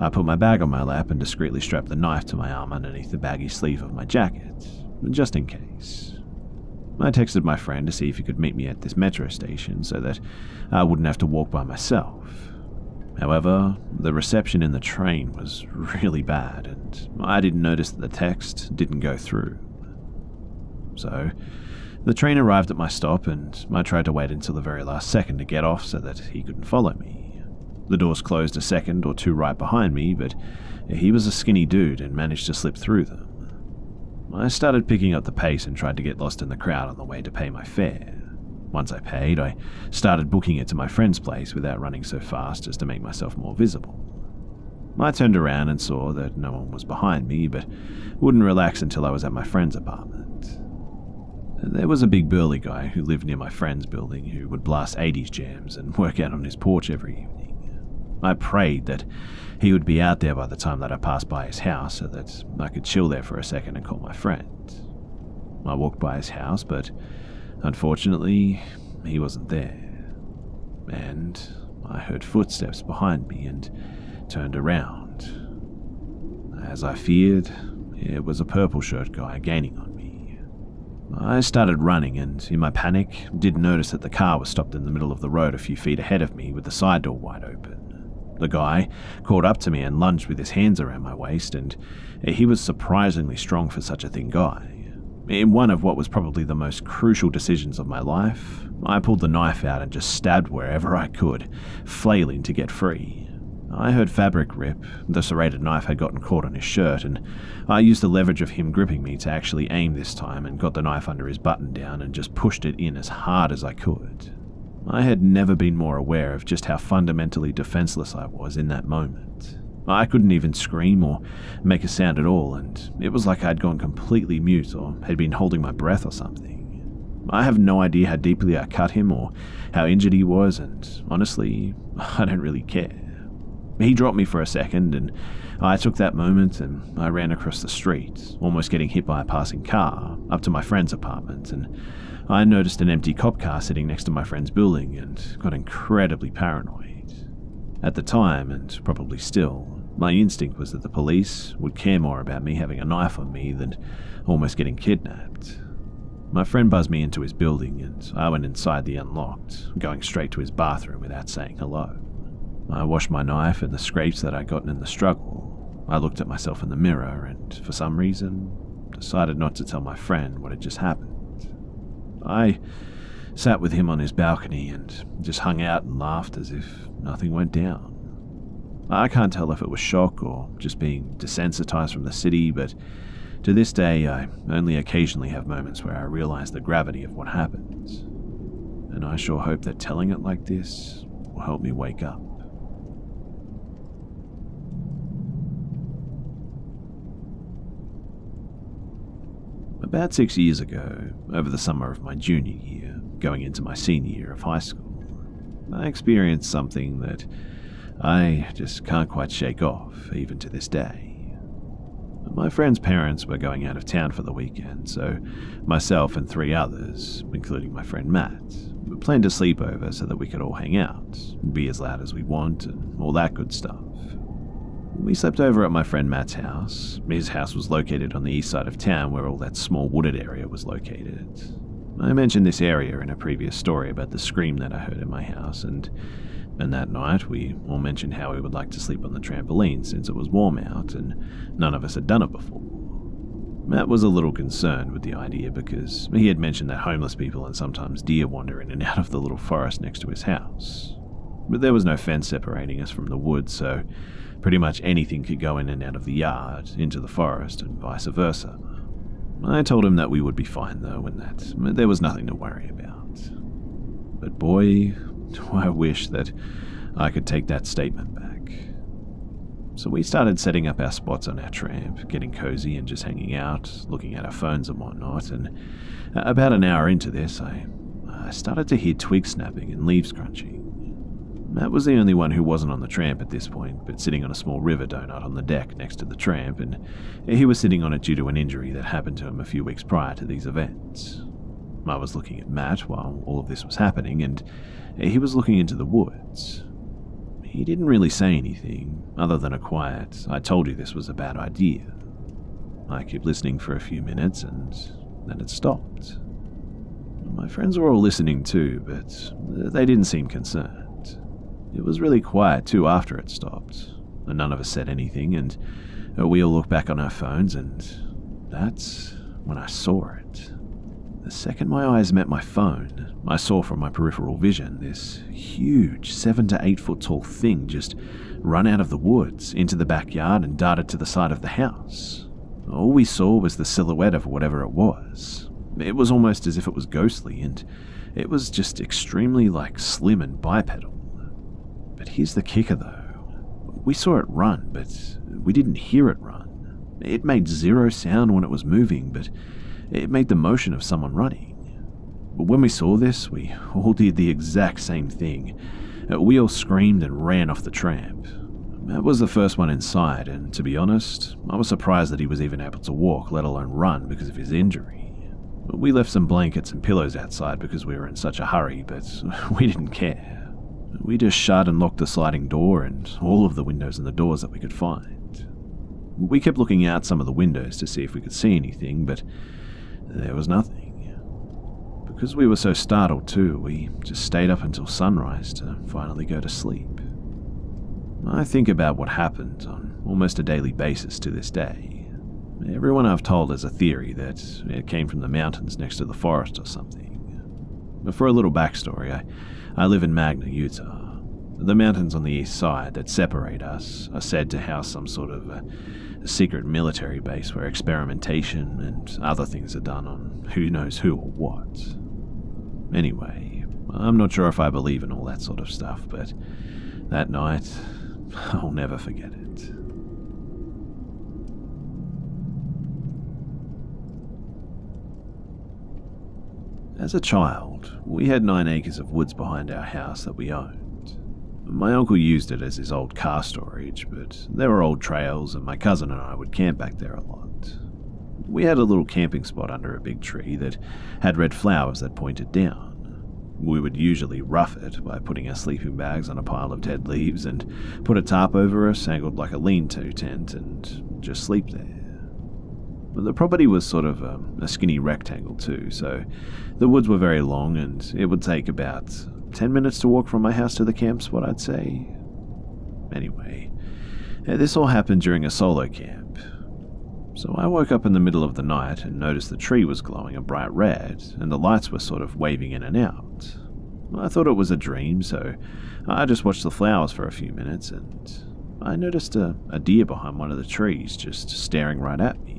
I put my bag on my lap and discreetly strapped the knife to my arm underneath the baggy sleeve of my jacket, just in case. I texted my friend to see if he could meet me at this metro station so that I wouldn't have to walk by myself. However, the reception in the train was really bad, and I didn't notice that the text didn't go through. So, the train arrived at my stop, and I tried to wait until the very last second to get off so that he couldn't follow me. The doors closed a second or two right behind me, but he was a skinny dude and managed to slip through them. I started picking up the pace and tried to get lost in the crowd on the way to pay my fare. Once I paid, I started booking it to my friend's place without running so fast as to make myself more visible. I turned around and saw that no one was behind me, but wouldn't relax until I was at my friend's apartment. There was a big burly guy who lived near my friend's building who would blast 80s jams and work out on his porch every evening. I prayed that he would be out there by the time that I passed by his house so that I could chill there for a second and call my friend. I walked by his house, but Unfortunately, he wasn't there. And I heard footsteps behind me and turned around. As I feared, it was a purple shirt guy gaining on me. I started running and, in my panic, didn't notice that the car was stopped in the middle of the road a few feet ahead of me with the side door wide open. The guy caught up to me and lunged with his hands around my waist, and he was surprisingly strong for such a thin guy. In one of what was probably the most crucial decisions of my life, I pulled the knife out and just stabbed wherever I could, flailing to get free. I heard fabric rip, the serrated knife had gotten caught on his shirt, and I used the leverage of him gripping me to actually aim this time and got the knife under his button down and just pushed it in as hard as I could. I had never been more aware of just how fundamentally defenseless I was in that moment. I couldn't even scream or make a sound at all, and it was like I'd gone completely mute or had been holding my breath or something. I have no idea how deeply I cut him or how injured he was, and honestly, *laughs* I don't really care. He dropped me for a second, and I took that moment and I ran across the street, almost getting hit by a passing car, up to my friend's apartment, and I noticed an empty cop car sitting next to my friend's building and got incredibly paranoid. At the time, and probably still, my instinct was that the police would care more about me having a knife on me than almost getting kidnapped. My friend buzzed me into his building, and I went inside the unlocked, going straight to his bathroom without saying hello. I washed my knife and the scrapes that I'd gotten in the struggle. I looked at myself in the mirror and, for some reason, decided not to tell my friend what had just happened. I sat with him on his balcony and just hung out and laughed as if nothing went down. I can't tell if it was shock or just being desensitized from the city, but to this day I only occasionally have moments where I realize the gravity of what happens. And I sure hope that telling it like this will help me wake up. About six years ago, over the summer of my junior year, going into my senior year of high school, I experienced something that I just can't quite shake off, even to this day. My friend's parents were going out of town for the weekend, so myself and three others, including my friend Matt, planned to sleep over so that we could all hang out, be as loud as we want, and all that good stuff. We slept over at my friend Matt's house. His house was located on the east side of town where all that small wooded area was located. I mentioned this area in a previous story about the scream that I heard in my house, and, and that night we all mentioned how we would like to sleep on the trampoline since it was warm out and none of us had done it before. Matt was a little concerned with the idea because he had mentioned that homeless people and sometimes deer wander in and *laughs* out of the little forest next to his house. But there was no fence separating us from the woods, so pretty much anything could go in and out of the yard, into the forest, and vice versa. I told him that we would be fine though, and that there was nothing to worry about. But boy, *laughs* do I wish that I could take that statement back. So we started setting up our spots on our tramp, getting cozy and just hanging out, looking at our phones and whatnot, and about an hour into this, I, I started to hear twigs snapping and leaves crunching. Matt was the only one who wasn't on the tramp at this point, but sitting on a small river donut on the deck next to the tramp, and he was sitting on it due to an injury that happened to him a few weeks prior to these events. I was looking at Matt while all of this was happening, and he was looking into the woods. He didn't really say anything, other than a quiet, I told you this was a bad idea. I kept listening for a few minutes, and then it stopped. My friends were all listening too, but they didn't seem concerned. It was really quiet too after it stopped. None of us said anything, and uh, we all looked back on our phones, and that's when I saw it. The second my eyes met my phone, I saw from my peripheral vision this huge, seven to eight foot tall thing just run out of the woods into the backyard and darted to the side of the house. All we saw was the silhouette of whatever it was. It was almost as if it was ghostly, and it was just extremely like slim and bipedal. But here's the kicker though. We saw it run, but we didn't hear it run. It made zero sound when it was moving, but it made the motion of someone running. But when we saw this, we all did the exact same thing. Uh, we all screamed and ran off the tramp. Matt was the first one inside, and to be honest, I was surprised that he was even able to walk, let alone run, because of his injury. We left some blankets and pillows outside because we were in such a hurry, but *laughs* we didn't care. We just shut and locked the sliding door and all of the windows and the doors that we could find. We kept looking out some of the windows to see if we could see anything, but there was nothing. Because we were so startled too, we just stayed up until sunrise to finally go to sleep. I think about what happened on almost a daily basis to this day. Everyone I've told has a theory that it came from the mountains next to the forest or something. But for a little backstory, I I live in Magna, Utah. The mountains on the east side that separate us are said to house some sort of a, a secret military base where experimentation and other things are done on who knows who or what. Anyway, I'm not sure if I believe in all that sort of stuff, but that night, *laughs* I'll never forget it. As a child, we had nine acres of woods behind our house that we owned. My uncle used it as his old car storage, but there were old trails, and my cousin and I would camp back there a lot. We had a little camping spot under a big tree that had red flowers that pointed down. We would usually rough it by putting our sleeping bags on a pile of dead leaves and put a tarp over us, angled like a lean to tent, and just sleep there. But the property was sort of a, a skinny rectangle too, so the woods were very long and it would take about 10 minutes to walk from my house to the camp spot, I'd say. Anyway, eh, this all happened during a solo camp. So I woke up in the middle of the night and noticed the tree was glowing a bright red and the lights were sort of waving in and out. I thought it was a dream, so I just watched the flowers for a few minutes and I noticed a, a deer behind one of the trees just staring right at me.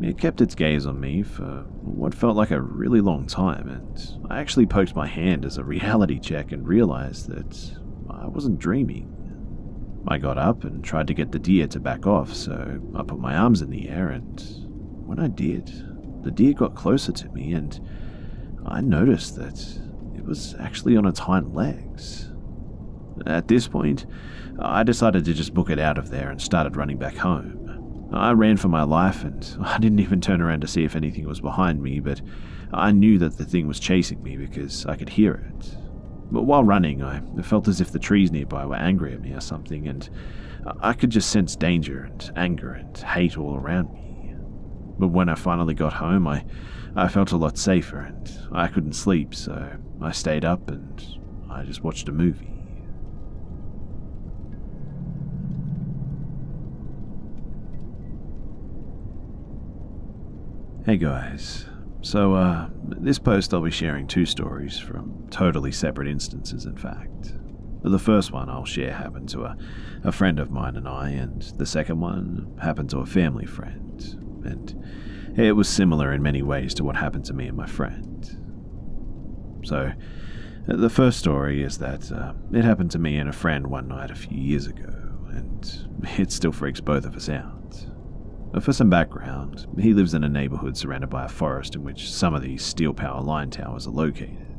It kept its gaze on me for what felt like a really long time, and I actually poked my hand as a reality check and realized that I wasn't dreaming. I got up and tried to get the deer to back off, so I put my arms in the air, and when I did, the deer got closer to me, and I noticed that it was actually on its hind legs. At this point, I decided to just book it out of there and started running back home. I ran for my life and I didn't even turn around to see if anything was behind me, but I knew that the thing was chasing me because I could hear it. But while running, I felt as if the trees nearby were angry at me or something, and I could just sense danger and anger and hate all around me. But when I finally got home, I, I felt a lot safer and I couldn't sleep, so I stayed up and I just watched a movie. Hey guys, so uh, this post I'll be sharing two stories from totally separate instances, in fact. The first one I'll share happened to a, a friend of mine and I, and the second one happened to a family friend, and it was similar in many ways to what happened to me and my friend. So, the first story is that uh, it happened to me and a friend one night a few years ago, and *laughs* it still freaks both of us out. For some background, he lives in a neighborhood surrounded by a forest in which some of these steel power line towers are located.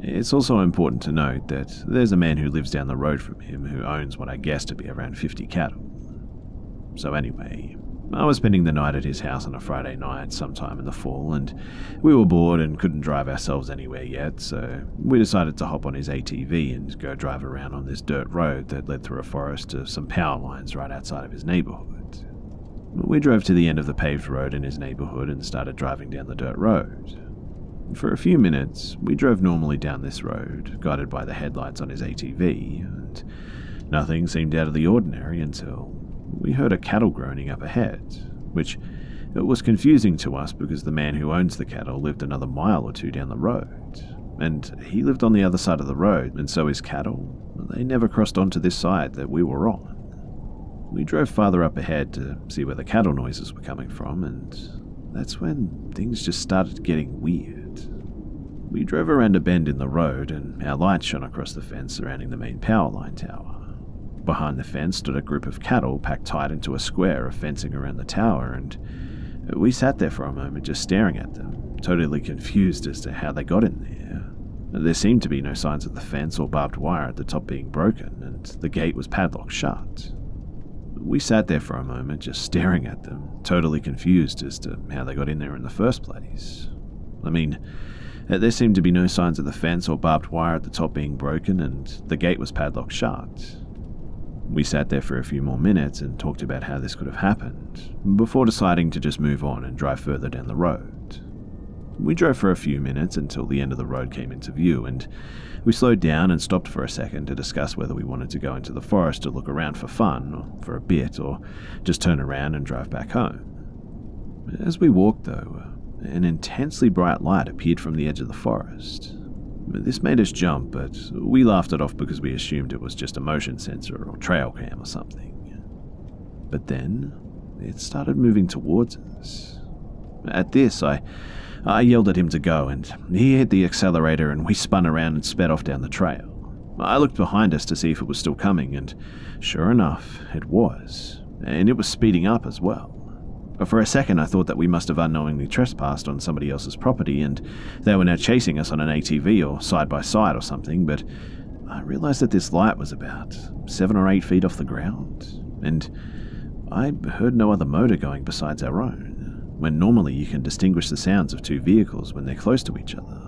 It's also important to note that there's a man who lives down the road from him who owns what I guess to be around 50 cattle. So, anyway, I was spending the night at his house on a Friday night sometime in the fall, and we were bored and couldn't drive ourselves anywhere yet, so we decided to hop on his ATV and go drive around on this dirt road that led through a forest to some power lines right outside of his neighborhood. We drove to the end of the paved road in his neighborhood and started driving down the dirt road. For a few minutes, we drove normally down this road, guided by the headlights on his ATV, and nothing seemed out of the ordinary until we heard a cattle groaning up ahead, which it was confusing to us because the man who owns the cattle lived another mile or two down the road, and he lived on the other side of the road, and so his cattle. They never crossed onto this side that we were on. We drove farther up ahead to see where the cattle noises were coming from, and that's when things just started getting weird. We drove around a bend in the road, and our lights shone across the fence surrounding the main power line tower. Behind the fence stood a group of cattle packed tight into a square of fencing around the tower, and we sat there for a moment just staring at them, totally confused as to how they got in there. There seemed to be no signs of the fence or barbed wire at the top being broken, and the gate was padlocked shut. We sat there for a moment, just staring at them, totally confused as to how they got in there in the first place. I mean, uh, there seemed to be no signs of the fence or barbed wire at the top being broken, and the gate was padlocked shut. We sat there for a few more minutes and talked about how this could have happened, before deciding to just move on and drive further down the road. We drove for a few minutes until the end of the road came into view, and we slowed down and stopped for a second to discuss whether we wanted to go into the forest to look around for fun, or for a bit, or just turn around and drive back home. As we walked, though, uh, an intensely bright light appeared from the edge of the forest. This made us jump, but we laughed it off because we assumed it was just a motion sensor or trail cam or something. But then, it started moving towards us. At this, I I yelled at him to go, and he hit the accelerator, and we spun around and sped off down the trail. I looked behind us to see if it was still coming, and sure enough, it was. And it was speeding up as well. For a second, I thought that we must have unknowingly trespassed on somebody else's property, and they were now chasing us on an ATV or side by side or something, but I realized that this light was about seven or eight feet off the ground, and I heard no other motor going besides our own when normally you can distinguish the sounds of two vehicles when they're close to each other.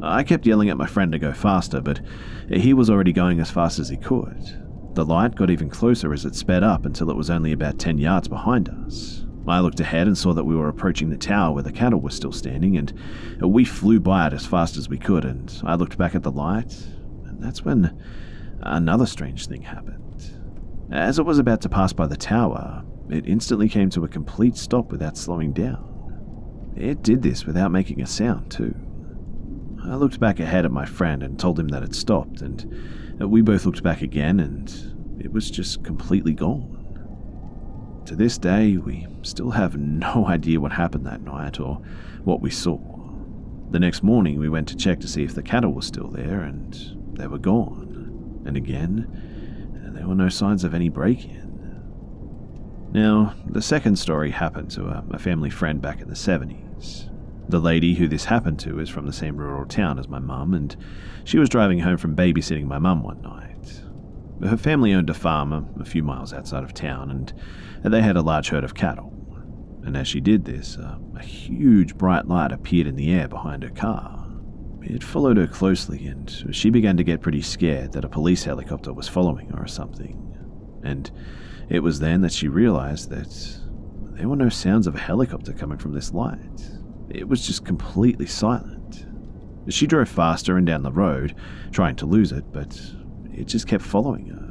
I kept yelling at my friend to go faster, but he was already going as fast as he could. The light got even closer as it sped up until it was only about 10 yards behind us. I looked ahead and saw that we were approaching the tower where the cattle were still standing, and we flew by it as fast as we could. And I looked back at the light, and that's when another strange thing happened. As it was about to pass by the tower, it instantly came to a complete stop without slowing down. It did this without making a sound, too. I looked back ahead at my friend and told him that it stopped, and we both looked back again, and it was just completely gone. To this day, we still have *laughs* no idea what happened that night or what we saw. The next morning, we went to check to see if the cattle were still there, and they were gone. And again, there were no signs of any break in. Now, the second story happened to a, a family friend back in the 70s. The lady who this happened to is from the same rural town as my mum, and she was driving home from babysitting my mum one night. Her family owned a farm a few miles outside of town, and they had a large herd of cattle. And as she did this, uh, a huge bright light appeared in the air behind her car. It followed her closely, and she began to get pretty scared that a police helicopter was following her or something. And it was then that she realized that there were no sounds of a helicopter coming from this light. It was just completely silent. She drove faster and down the road, trying to lose it, but it just kept following her.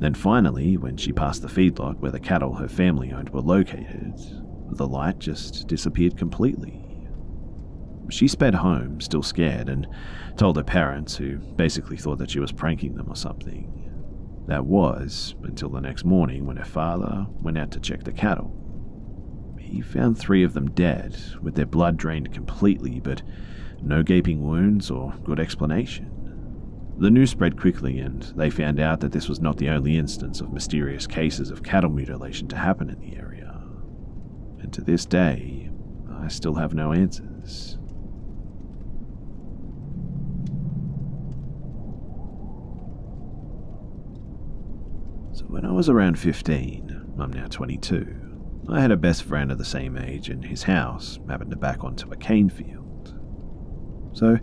Then finally, when she passed the feedlot where the cattle her family owned were located, the light just disappeared completely. She sped home, still scared, and told her parents, who basically thought that she was pranking them or something. That was until the next morning when her father went out to check the cattle. He found three of them dead, with their blood drained completely, but no gaping wounds or good explanation. The news spread quickly, and they found out that this was not the only instance of mysterious cases of cattle mutilation to happen in the area. And to this day, I still have no answers. So when I was around 15, I'm now 22, I had a best friend of the same age, and his house happened to back onto a cane field. So,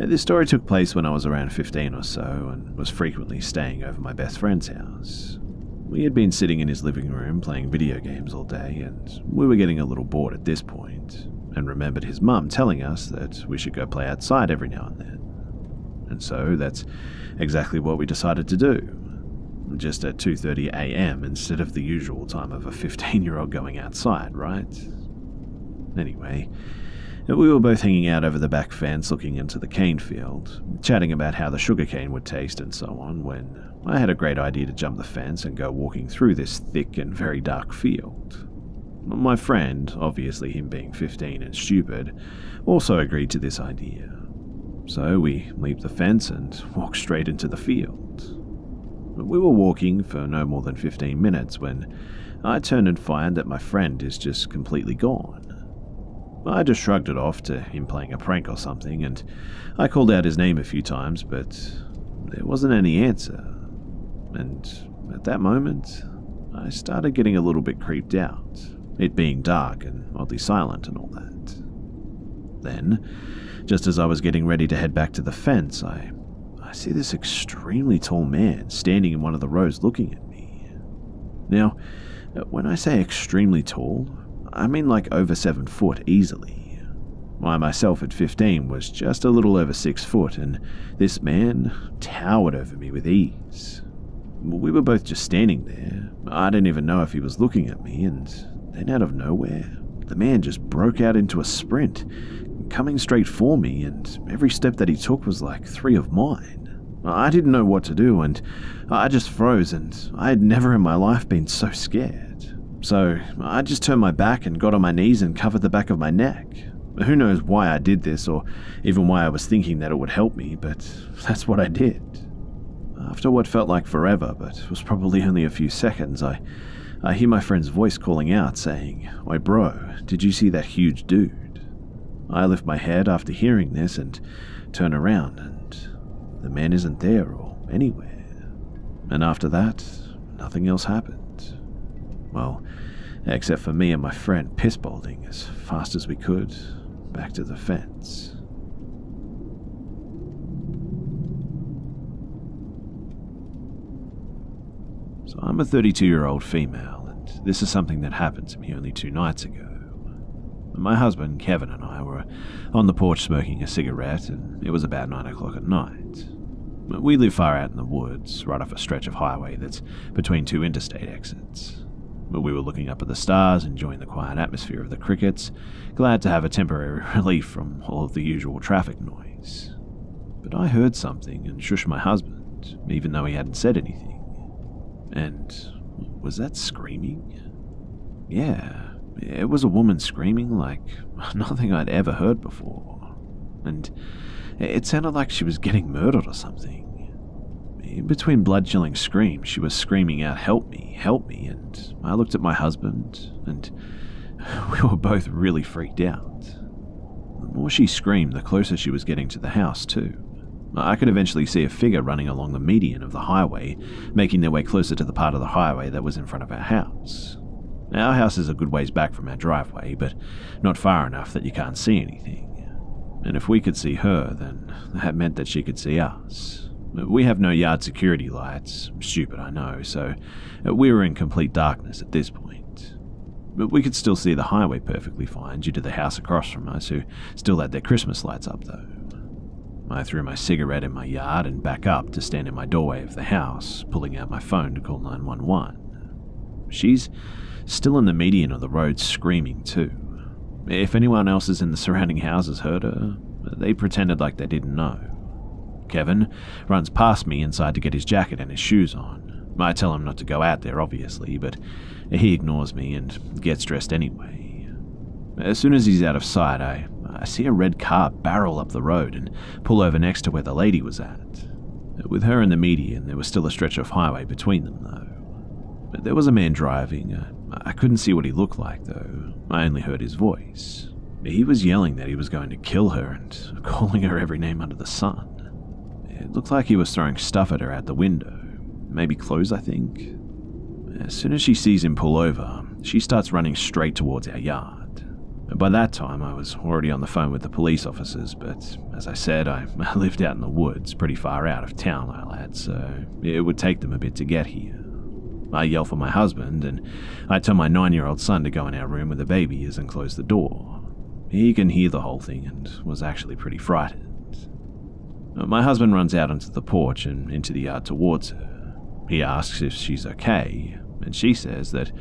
uh, this story took place when I was around 15 or so, and was frequently staying over my best friend's house. We had been sitting in his living room playing video games all day, and we were getting a little bored at this point, and remembered his mum telling us that we should go play outside every now and then. And so that's exactly what we decided to do just at 2:30 a.m. instead of the usual time of a 15-year-old going outside, right? Anyway, we were both hanging out over the back fence looking into the cane field, chatting about how the sugar cane would taste and so on, when I had a great idea to jump the fence and go walking through this thick and very dark field. My friend, obviously him being 15 and stupid, also agreed to this idea. So we leaped the fence and walked straight into the field. We were walking for no more than 15 minutes when I turn and find that my friend is just completely gone. I just shrugged it off to him playing a prank or something, and I called out his name a few times, but there wasn't any answer. And at that moment, I started getting a little bit creeped out, it being dark and oddly silent and all that. Then, just as I was getting ready to head back to the fence, I I see this extremely tall man standing in one of the rows looking at me. Now, when I say extremely tall, I mean like over 7 foot easily. I myself at 15 was just a little over 6 foot, and this man towered over me with ease. We were both just standing there. I didn't even know if he was looking at me, and then out of nowhere, the man just broke out into a sprint, coming straight for me, and every step that he took was like three of mine. I didn't know what to do, and I just froze, and I had never in my life been so scared. So I just turned my back and got on my knees and covered the back of my neck. Who knows why I did this, or even why I was thinking that it would help me, but that's what I did. After what felt like forever, but was probably only a few seconds, I, I hear my friend's voice calling out, saying, Oi, bro, did you see that huge dude? I lift my head after hearing this and turn around, and the man isn't there or anywhere. And after that, nothing else happened. Well, except for me and my friend piss-bolting as fast as we could back to the fence. So I'm a 32 year old female, and this is something that happened to me only two nights ago. My husband, Kevin, and I were on the porch smoking a cigarette, and it was about 9 o'clock at night. We live far out in the woods, right off a stretch of highway that's between two interstate exits. But we were looking up at the stars, enjoying the quiet atmosphere of the crickets, glad to have a temporary *laughs* relief from all of the usual traffic noise. But I heard something and shushed my husband, even though he hadn't said anything. And was that screaming? Yeah, it was a woman screaming like *laughs* nothing I'd ever heard before. And it sounded like she was getting murdered or something. In between blood chilling screams, she was screaming out, Help me, help me. And I looked at my husband, and *laughs* we were both really freaked out. The more she screamed, the closer she was getting to the house, too. I could eventually see a figure running along the median of the highway, making their way closer to the part of the highway that was in front of our house. Our house is a good ways back from our driveway, but not far enough that you can't see anything. And if we could see her, then that meant that she could see us. We have no yard security lights, stupid I know, so we were in complete darkness at this point. But we could still see the highway perfectly fine due to the house across from us, who still had their Christmas lights up though. I threw my cigarette in my yard and back up to stand in my doorway of the house, pulling out my phone to call 911. She's still in the median of the road screaming too. If anyone else in the surrounding houses heard her, they pretended like they didn't know. Kevin runs past me inside to get his jacket and his shoes on. I tell him not to go out there, obviously, but he ignores me and gets dressed anyway. As soon as he's out of sight, I, I see a red car barrel up the road and pull over next to where the lady was at. With her in the median, there was still a stretch of highway between them, though. There was a man driving, I couldn't see what he looked like, though. I only heard his voice. He was yelling that he was going to kill her and *laughs* calling her every name under the sun. It looked like he was throwing stuff at her out the window. Maybe clothes, I think. As soon as she sees him pull over, she starts running straight towards our yard. By that time, I was already on the phone with the police officers, but as I said, I *laughs* lived out in the woods, pretty far out of town, I'll add, so it would take them a bit to get here. I yell for my husband, and I tell my nine year old son to go in our room where the baby and close the door. He can hear the whole thing and was actually pretty frightened. My husband runs out onto the porch and into the yard towards her. He asks if she's okay, and she says that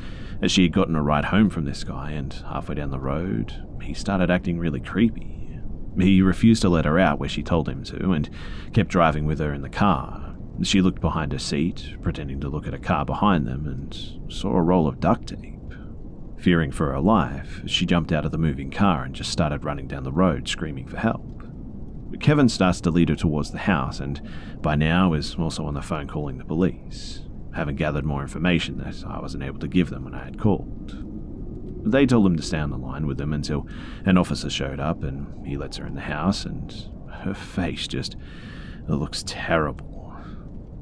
as she had gotten a ride home from this guy, and halfway down the road, he started acting really creepy. He refused to let her out where she told him to, and kept driving with her in the car, she looked behind her seat, pretending to look at a car behind them, and saw a roll of duct tape. Fearing for her life, she jumped out of the moving car and just started running down the road, screaming for help. Kevin starts to lead her towards the house, and by now is also on the phone calling the police, having gathered more information that I wasn't able to give them when I had called. They told him to stay on the line with them until an officer showed up and he lets her in the house, and her face just looks terrible.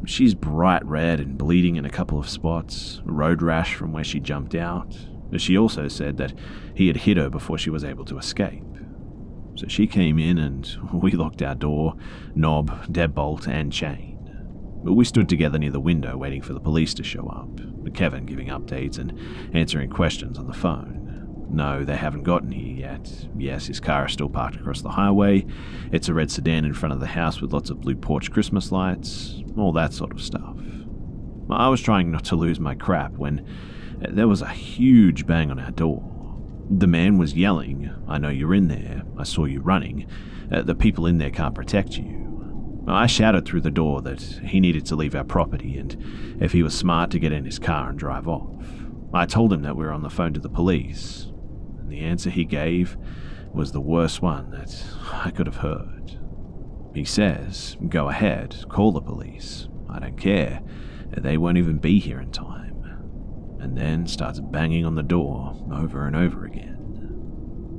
She's bright red and bleeding in a couple of spots, road rash from where she jumped out. She also said that he had hit her before she was able to escape. So she came in and *laughs* we locked our door, knob, deadbolt, and chain. We stood together near the window waiting for the police to show up, Kevin giving updates and answering questions on the phone. No, they haven't gotten here yet. Yes, his car is still parked across the highway. It's a red sedan in front of the house with lots of blue porch Christmas lights, all that sort of stuff. I was trying not to lose my crap when there was a huge bang on our door. The man was yelling, I know you're in there, I saw you running, uh, the people in there can't protect you. I shouted through the door that he needed to leave our property and if he was smart to get in his car and drive off. I told him that we were on the phone to the police, and the answer he gave was the worst one that I could have heard. He says, Go ahead, call the police. I don't care. They won't even be here in time. And then starts banging on the door over and over again.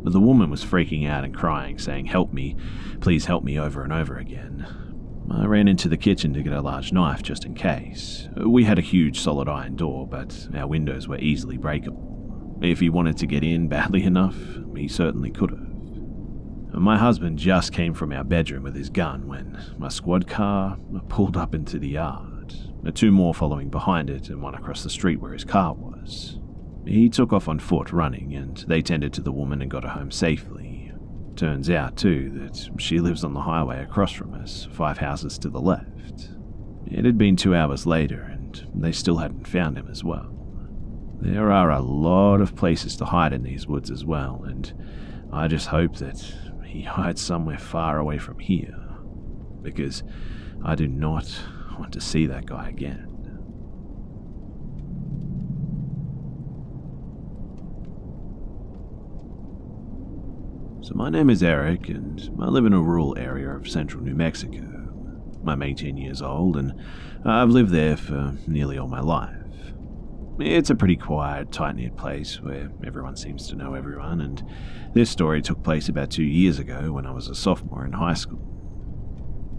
But the woman was freaking out and crying, saying, Help me, please help me over and over again. I ran into the kitchen to get a large knife just in case. We had a huge solid iron door, but our windows were easily breakable. If he wanted to get in badly enough, he certainly could have. My husband just came from our bedroom with his gun when my squad car pulled up into the yard, two more following behind it and one across the street where his car was. He took off on foot running and they tended to the woman and got her home safely. Turns out, too, that she lives on the highway across from us, five houses to the left. It had been two hours later and they still hadn't found him as well. There are a lot of places to hide in these woods as well, and I just hope that he *laughs* hides somewhere far away from here, because I do not want to see that guy again. So, my name is Eric, and I live in a rural area of central New Mexico. I'm 18 years old, and I've lived there for nearly all my life. It's a pretty quiet, tight knit place where everyone seems to know everyone, and this story took place about two years ago when I was a sophomore in high school.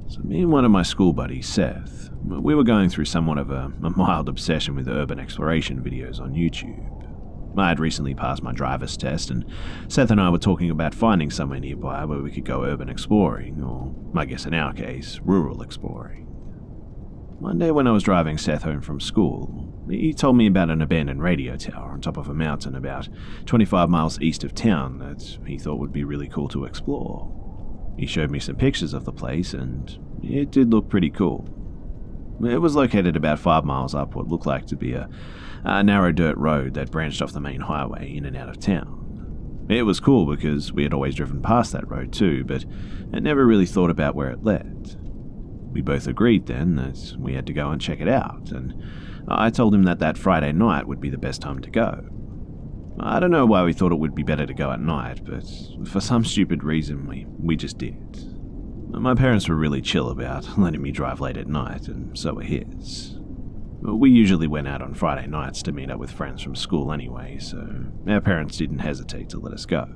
So, me and one of my school buddies, Seth, we were going through somewhat of a, a mild obsession with urban exploration videos on YouTube. I had recently passed my driver's test, and Seth and I were talking about finding somewhere nearby where we could go urban exploring, or I guess in our case, rural exploring. One day when I was driving Seth home from school, he told me about an abandoned radio tower on top of a mountain about 25 miles east of town that he thought would be really cool to explore. He showed me some pictures of the place, and it did look pretty cool. It was located about five miles up what looked like to be a, a narrow dirt road that branched off the main highway in and out of town. It was cool because we had always driven past that road too, but had never really thought about where it led. We both agreed then that we had to go and check it out, and I told him that that Friday night would be the best time to go. I don't know why we thought it would be better to go at night, but for some stupid reason we, we just did. My parents were really chill about letting me drive late at night, and so were his. We usually went out on Friday nights to meet up with friends from school anyway, so our parents didn't hesitate to let us go.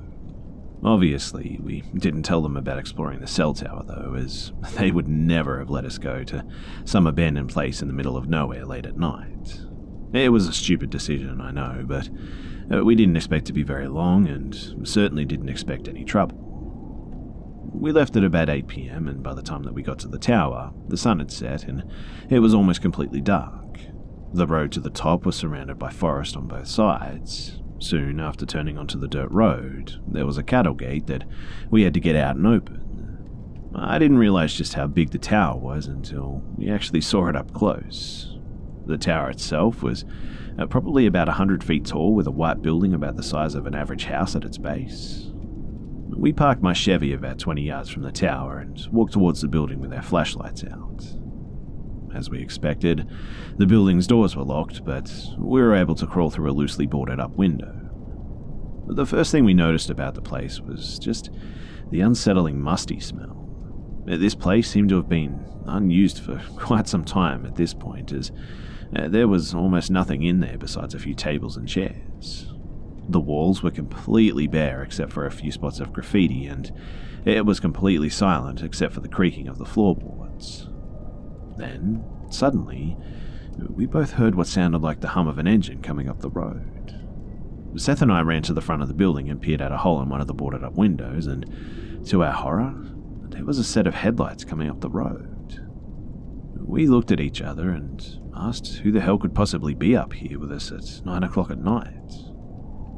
Obviously, we didn't tell them about exploring the cell tower, though, as *laughs* they would never have let us go to some abandoned place in the middle of nowhere late at night. It was a stupid decision, I know, but uh, we didn't expect to be very long and certainly didn't expect any trouble. We left at about 8 pm, and by the time that we got to the tower, the sun had set and it was almost completely dark. The road to the top was surrounded by forest on both sides, Soon after turning onto the dirt road, there was a cattle gate that we had to get out and open. I didn't realize just how big the tower was until we actually saw it up close. The tower itself was uh, probably about 100 feet tall with a white building about the size of an average house at its base. We parked my Chevy about 20 yards from the tower and walked towards the building with our flashlights out. As we expected, the building's doors were locked, but we were able to crawl through a loosely boarded up window. The first thing we noticed about the place was just the unsettling musty smell. This place seemed to have been unused for *laughs* quite some time at this point, as uh, there was almost nothing in there besides a few tables and chairs. The walls were completely bare except for a few spots of graffiti, and it was completely silent except for the creaking of the floorboards. Then, suddenly, we both heard what sounded like the hum of an engine coming up the road. Seth and I ran to the front of the building and peered out a hole in one of the boarded up windows, and to our horror, there was a set of headlights coming up the road. We looked at each other and asked who the hell could possibly be up here with us at 9 o'clock at night.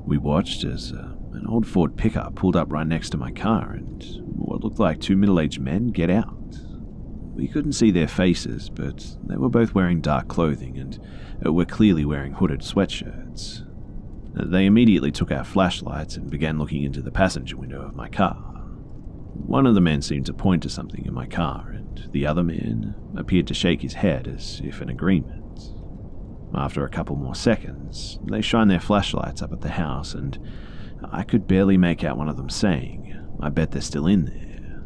We watched as uh, an old Ford pickup pulled up right next to my car and what looked like two middle aged men get out. We couldn't see their faces, but they were both wearing dark clothing and were clearly wearing hooded sweatshirts. They immediately took our flashlights and began looking into the passenger window of my car. One of the men seemed to point to something in my car, and the other man appeared to shake his head as if in agreement. After a couple more seconds, they shined their flashlights up at the house, and I could barely make out one of them saying, I bet they're still in there.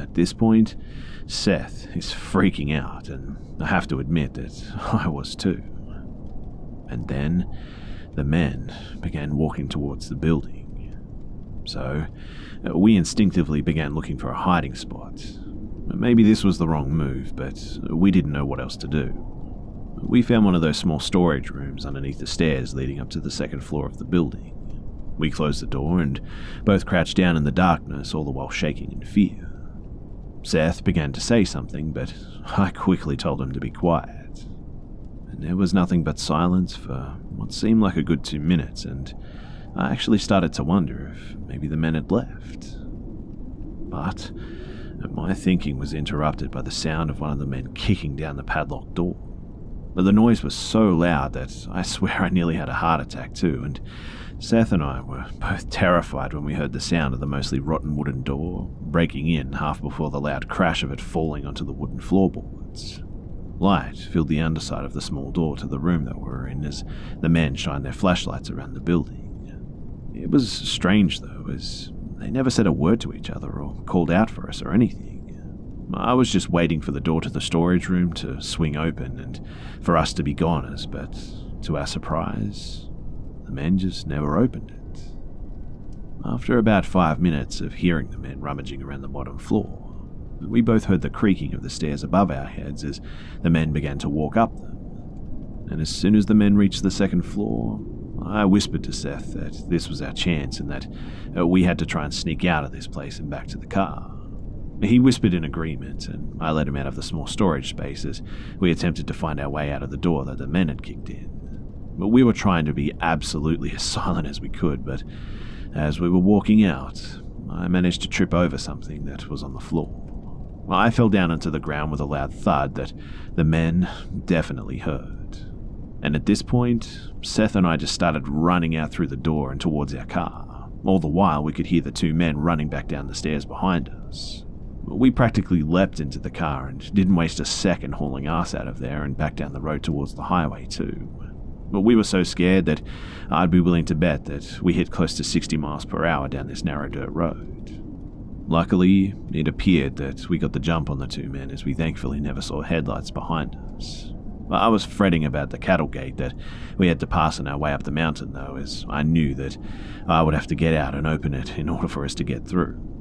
At this point, Seth is freaking out, and I have to admit that *laughs* I was too. And then the men began walking towards the building. So uh, we instinctively began looking for a hiding spot. Maybe this was the wrong move, but we didn't know what else to do. We found one of those small storage rooms underneath the stairs leading up to the second floor of the building. We closed the door and both crouched down in the darkness, all the while shaking in fear. Seth began to say something, but I quickly told him to be quiet. And there was nothing but silence for what seemed like a good two minutes, and I actually started to wonder if maybe the men had left. But my thinking was interrupted by the sound of one of the men kicking down the padlocked door. But the noise was so loud that I swear I nearly had a heart attack too, and Seth and I were both *laughs* terrified when we heard the sound of the mostly rotten wooden door breaking in half before the loud crash of it falling onto the wooden floorboards. Light filled the underside of the small door to the room that we were in as the men shined their flashlights around the building. It was strange, though, as they never said a word to each other or called out for us or anything. I was just waiting for the door to the storage room to swing open and for us to be goners, but to our surprise, the men just never opened it. After about five minutes of hearing the men rummaging around the bottom floor, We both heard the creaking of the stairs above our heads as the men began to walk up them. And as soon as the men reached the second floor, I whispered to Seth that this was our chance and that uh, we had to try and sneak out of this place and back to the car. He whispered in agreement, and I let him out of the small storage space as we attempted to find our way out of the door that the men had kicked in. But we were trying to be absolutely *laughs* as silent as we could, but as we were walking out, I managed to trip over something that was on the floor. I fell down onto the ground with a loud thud that the men definitely heard. And at this point, Seth and I just started running out through the door and towards our car. All the while, we could hear the two men running back down the stairs behind us. We practically leapt into the car and didn't waste a second hauling us out of there and back down the road towards the highway, too. But we were so scared that I'd be willing to bet that we hit close to 60 miles per hour down this narrow dirt road. Luckily, it appeared that we got the jump on the two men as we thankfully never saw headlights behind us. I was fretting about the cattle gate that we had to pass on our way up the mountain, though, as I knew that I would have to get out and open it in order for us to get through.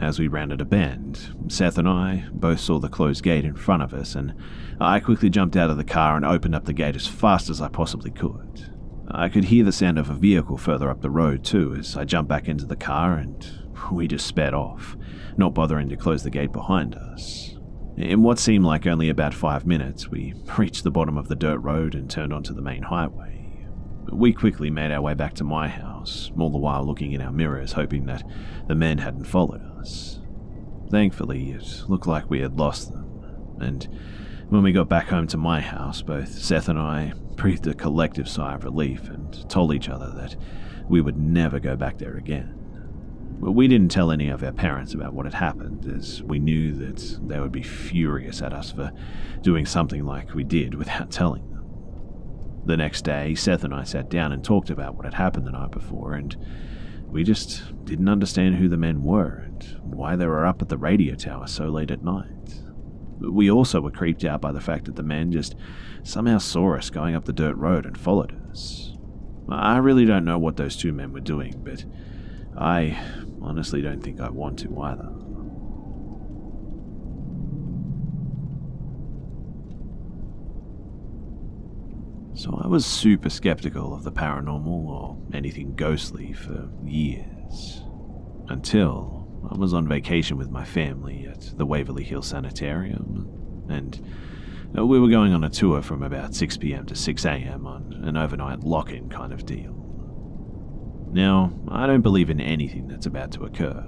As we rounded a bend, Seth and I both saw the closed gate in front of us, and I quickly jumped out of the car and opened up the gate as fast as I possibly could. I could hear the sound of a vehicle further up the road, too, as I jumped back into the car and we just sped off, not bothering to close the gate behind us. In what seemed like only about five minutes, we reached the bottom of the dirt road and turned onto the main highway. We quickly made our way back to my house, all the while looking in our mirrors, hoping that the men hadn't followed us. Thankfully, it looked like we had lost them, and when we got back home to my house, both Seth and I breathed a collective sigh of relief and told each other that we would never go back there again. But we didn't tell any of our parents about what had happened, as we knew that they would be furious at us for doing something like we did without *laughs* telling them. The next day, Seth and I sat down and talked about what had happened the night before, and we just didn't understand who the men were and why they were up at the radio tower so late at night. We also were creeped out by the fact that the men just somehow saw us going up the dirt road and followed us. I really don't know what those two men were doing, but I honestly don't think I want to either. So I was super skeptical of the paranormal or anything ghostly for years. Until I was on vacation with my family at the Waverly Hill Sanitarium, and uh, we were going on a tour from about 6pm to 6am on an overnight lock in kind of deal. Now, I don't believe in anything that's about to occur.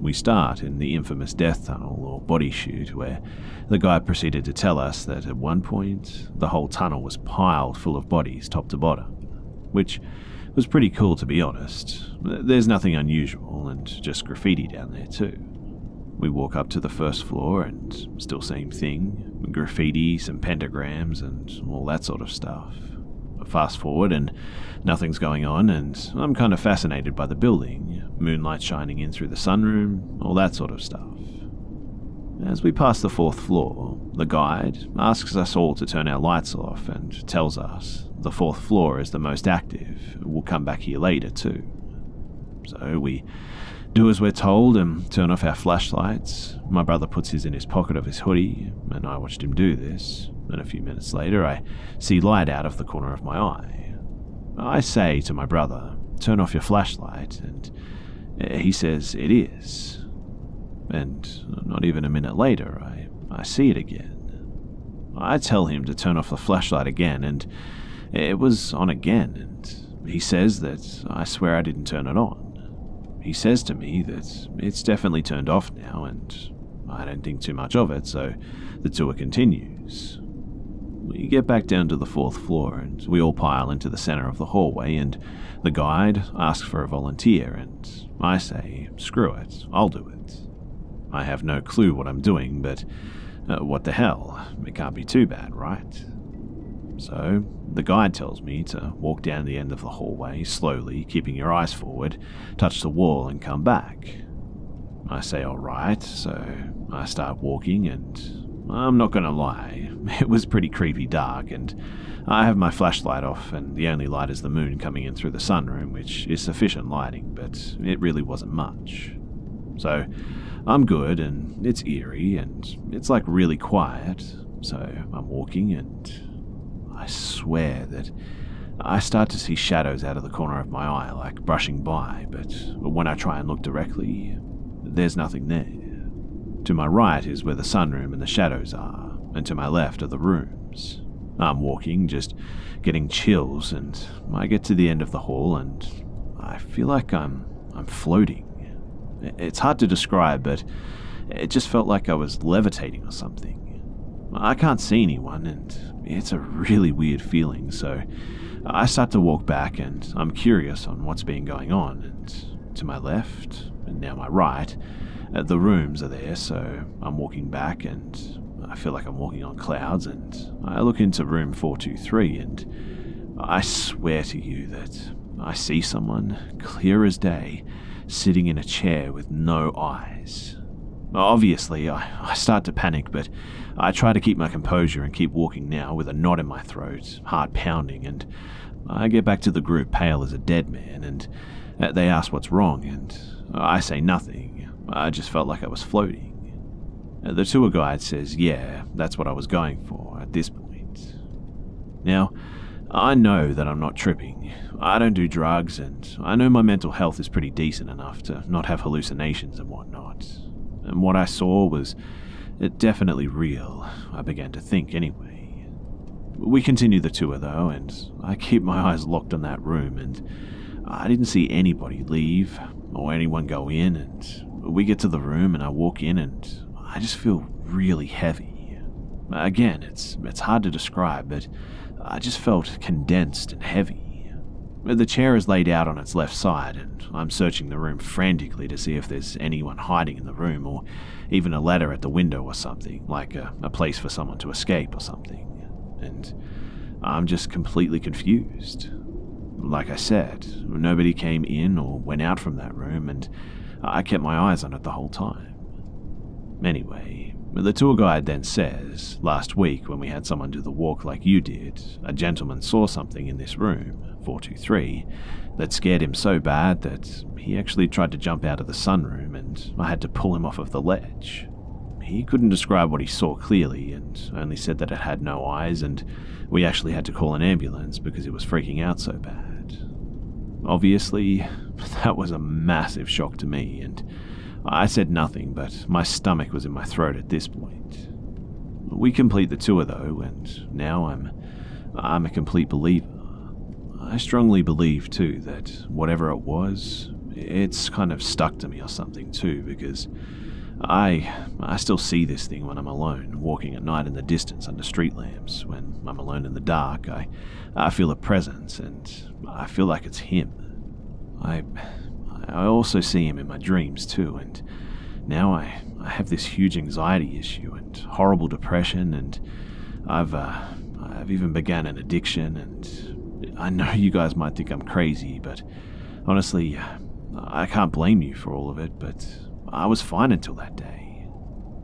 We start in the infamous death tunnel or body chute, where the guide proceeded to tell us that at one point the whole tunnel was piled full of bodies top to bottom, which was pretty cool to be honest. There's nothing unusual, and just graffiti down there too. We walk up to the first floor, and still same thing graffiti, some pentagrams, and all that sort of stuff fast forward and nothing's going on, and I'm kind of fascinated by the building, moonlight shining in through the sunroom, all that sort of stuff. As we pass the fourth floor, the guide asks us all to turn our lights off and tells us the fourth floor is the most active. We'll come back here later too. So we do as we're told and turn off our flashlights. My brother puts his in his pocket of his hoodie, and I watched him do this and a few minutes later I see light out of the corner of my eye. I say to my brother, Turn off your flashlight, and he says it is. And not even a minute later, I, I see it again. I tell him to turn off the flashlight again, and it was on again, and he says that I swear I didn't turn it on. He says to me that it's definitely turned off now, and I don't think too much of it, so the tour continues. We get back down to the fourth floor and we all pile into the center of the hallway and the guide asks for a volunteer and I say, screw it, I'll do it. I have no clue what I'm doing, but uh, what the hell, it can't be too bad, right? So, the guide tells me to walk down the end of the hallway slowly, keeping your eyes forward, touch the wall, and come back. I say alright, so I start walking, and I'm not gonna lie, *laughs* it was pretty creepy dark, and I have my flashlight off, and the only light is the moon coming in through the sunroom, which is sufficient lighting, but it really wasn't much. So I'm good, and it's eerie, and it's like really quiet. So I'm walking, and I swear that I start to see shadows out of the corner of my eye, like brushing by, but when I try and look directly, there's nothing there. To my right is where the sunroom and the shadows are, and to my left are the rooms. I'm walking, just getting chills, and I get to the end of the hall, and I feel like I'm I'm floating. It's hard to describe, but it just felt like I was levitating or something. I can't see anyone, and it's a really weird feeling, so I start to walk back, and I'm curious on what's been going on. And to my left, and now my right, uh, the rooms are there, so I'm walking back, and I feel like I'm walking on clouds. And I look into room 423, and I swear to you that I see someone clear as day sitting in a chair with no eyes. Obviously, I, I start to panic, but I try to keep my composure and keep walking now with a knot in my throat, heart pounding, and I get back to the group pale as a dead man, and uh, they ask what's wrong, and I say nothing. I just felt like I was floating. Uh, the tour guide says, yeah, that's what I was going for at this point. Now, I know that I'm not tripping. I don't do drugs, and I know my mental health is pretty decent enough to not have hallucinations and whatnot. And what I saw was definitely real, I began to think anyway. We continue the tour though, and I keep my eyes locked on that room, and I didn't see anybody leave or anyone go in, and we get to the room and I walk in and I just feel really heavy. Again, it's it's hard to describe, but I just felt condensed and heavy. The chair is laid out on its left side, and I'm searching the room frantically to see if there's anyone hiding in the room, or even a ladder at the window or something, like a, a place for someone to escape or something. And I'm just completely confused. Like I said, nobody came in or went out from that room, and I kept my eyes on it the whole time. Anyway, the tour guide then says, last week when we had someone do the walk like you did, a gentleman saw something in this room, 423, that scared him so bad that he actually tried to jump out of the sunroom and I had to pull him off of the ledge. He couldn't describe what he saw clearly and only said that it had no eyes and we actually had to call an ambulance because he was freaking out so bad. Obviously, *laughs* that was a massive shock to me and I said nothing, but my stomach was in my throat at this point. We complete the tour though, and now I'm I'm a complete believer. I strongly believe too that whatever it was, it's kind of stuck to me or something too, because I I still see this thing when I'm alone, walking at night in the distance under street lamps. When I'm alone in the dark, I I feel a presence and I feel like it's him. I I also see him in my dreams too, and now I, I have this huge anxiety issue and horrible depression, and I've uh, I've even began an addiction, and I know you guys might think I'm crazy, but honestly, I can't blame you for all of it, but I was fine until that day.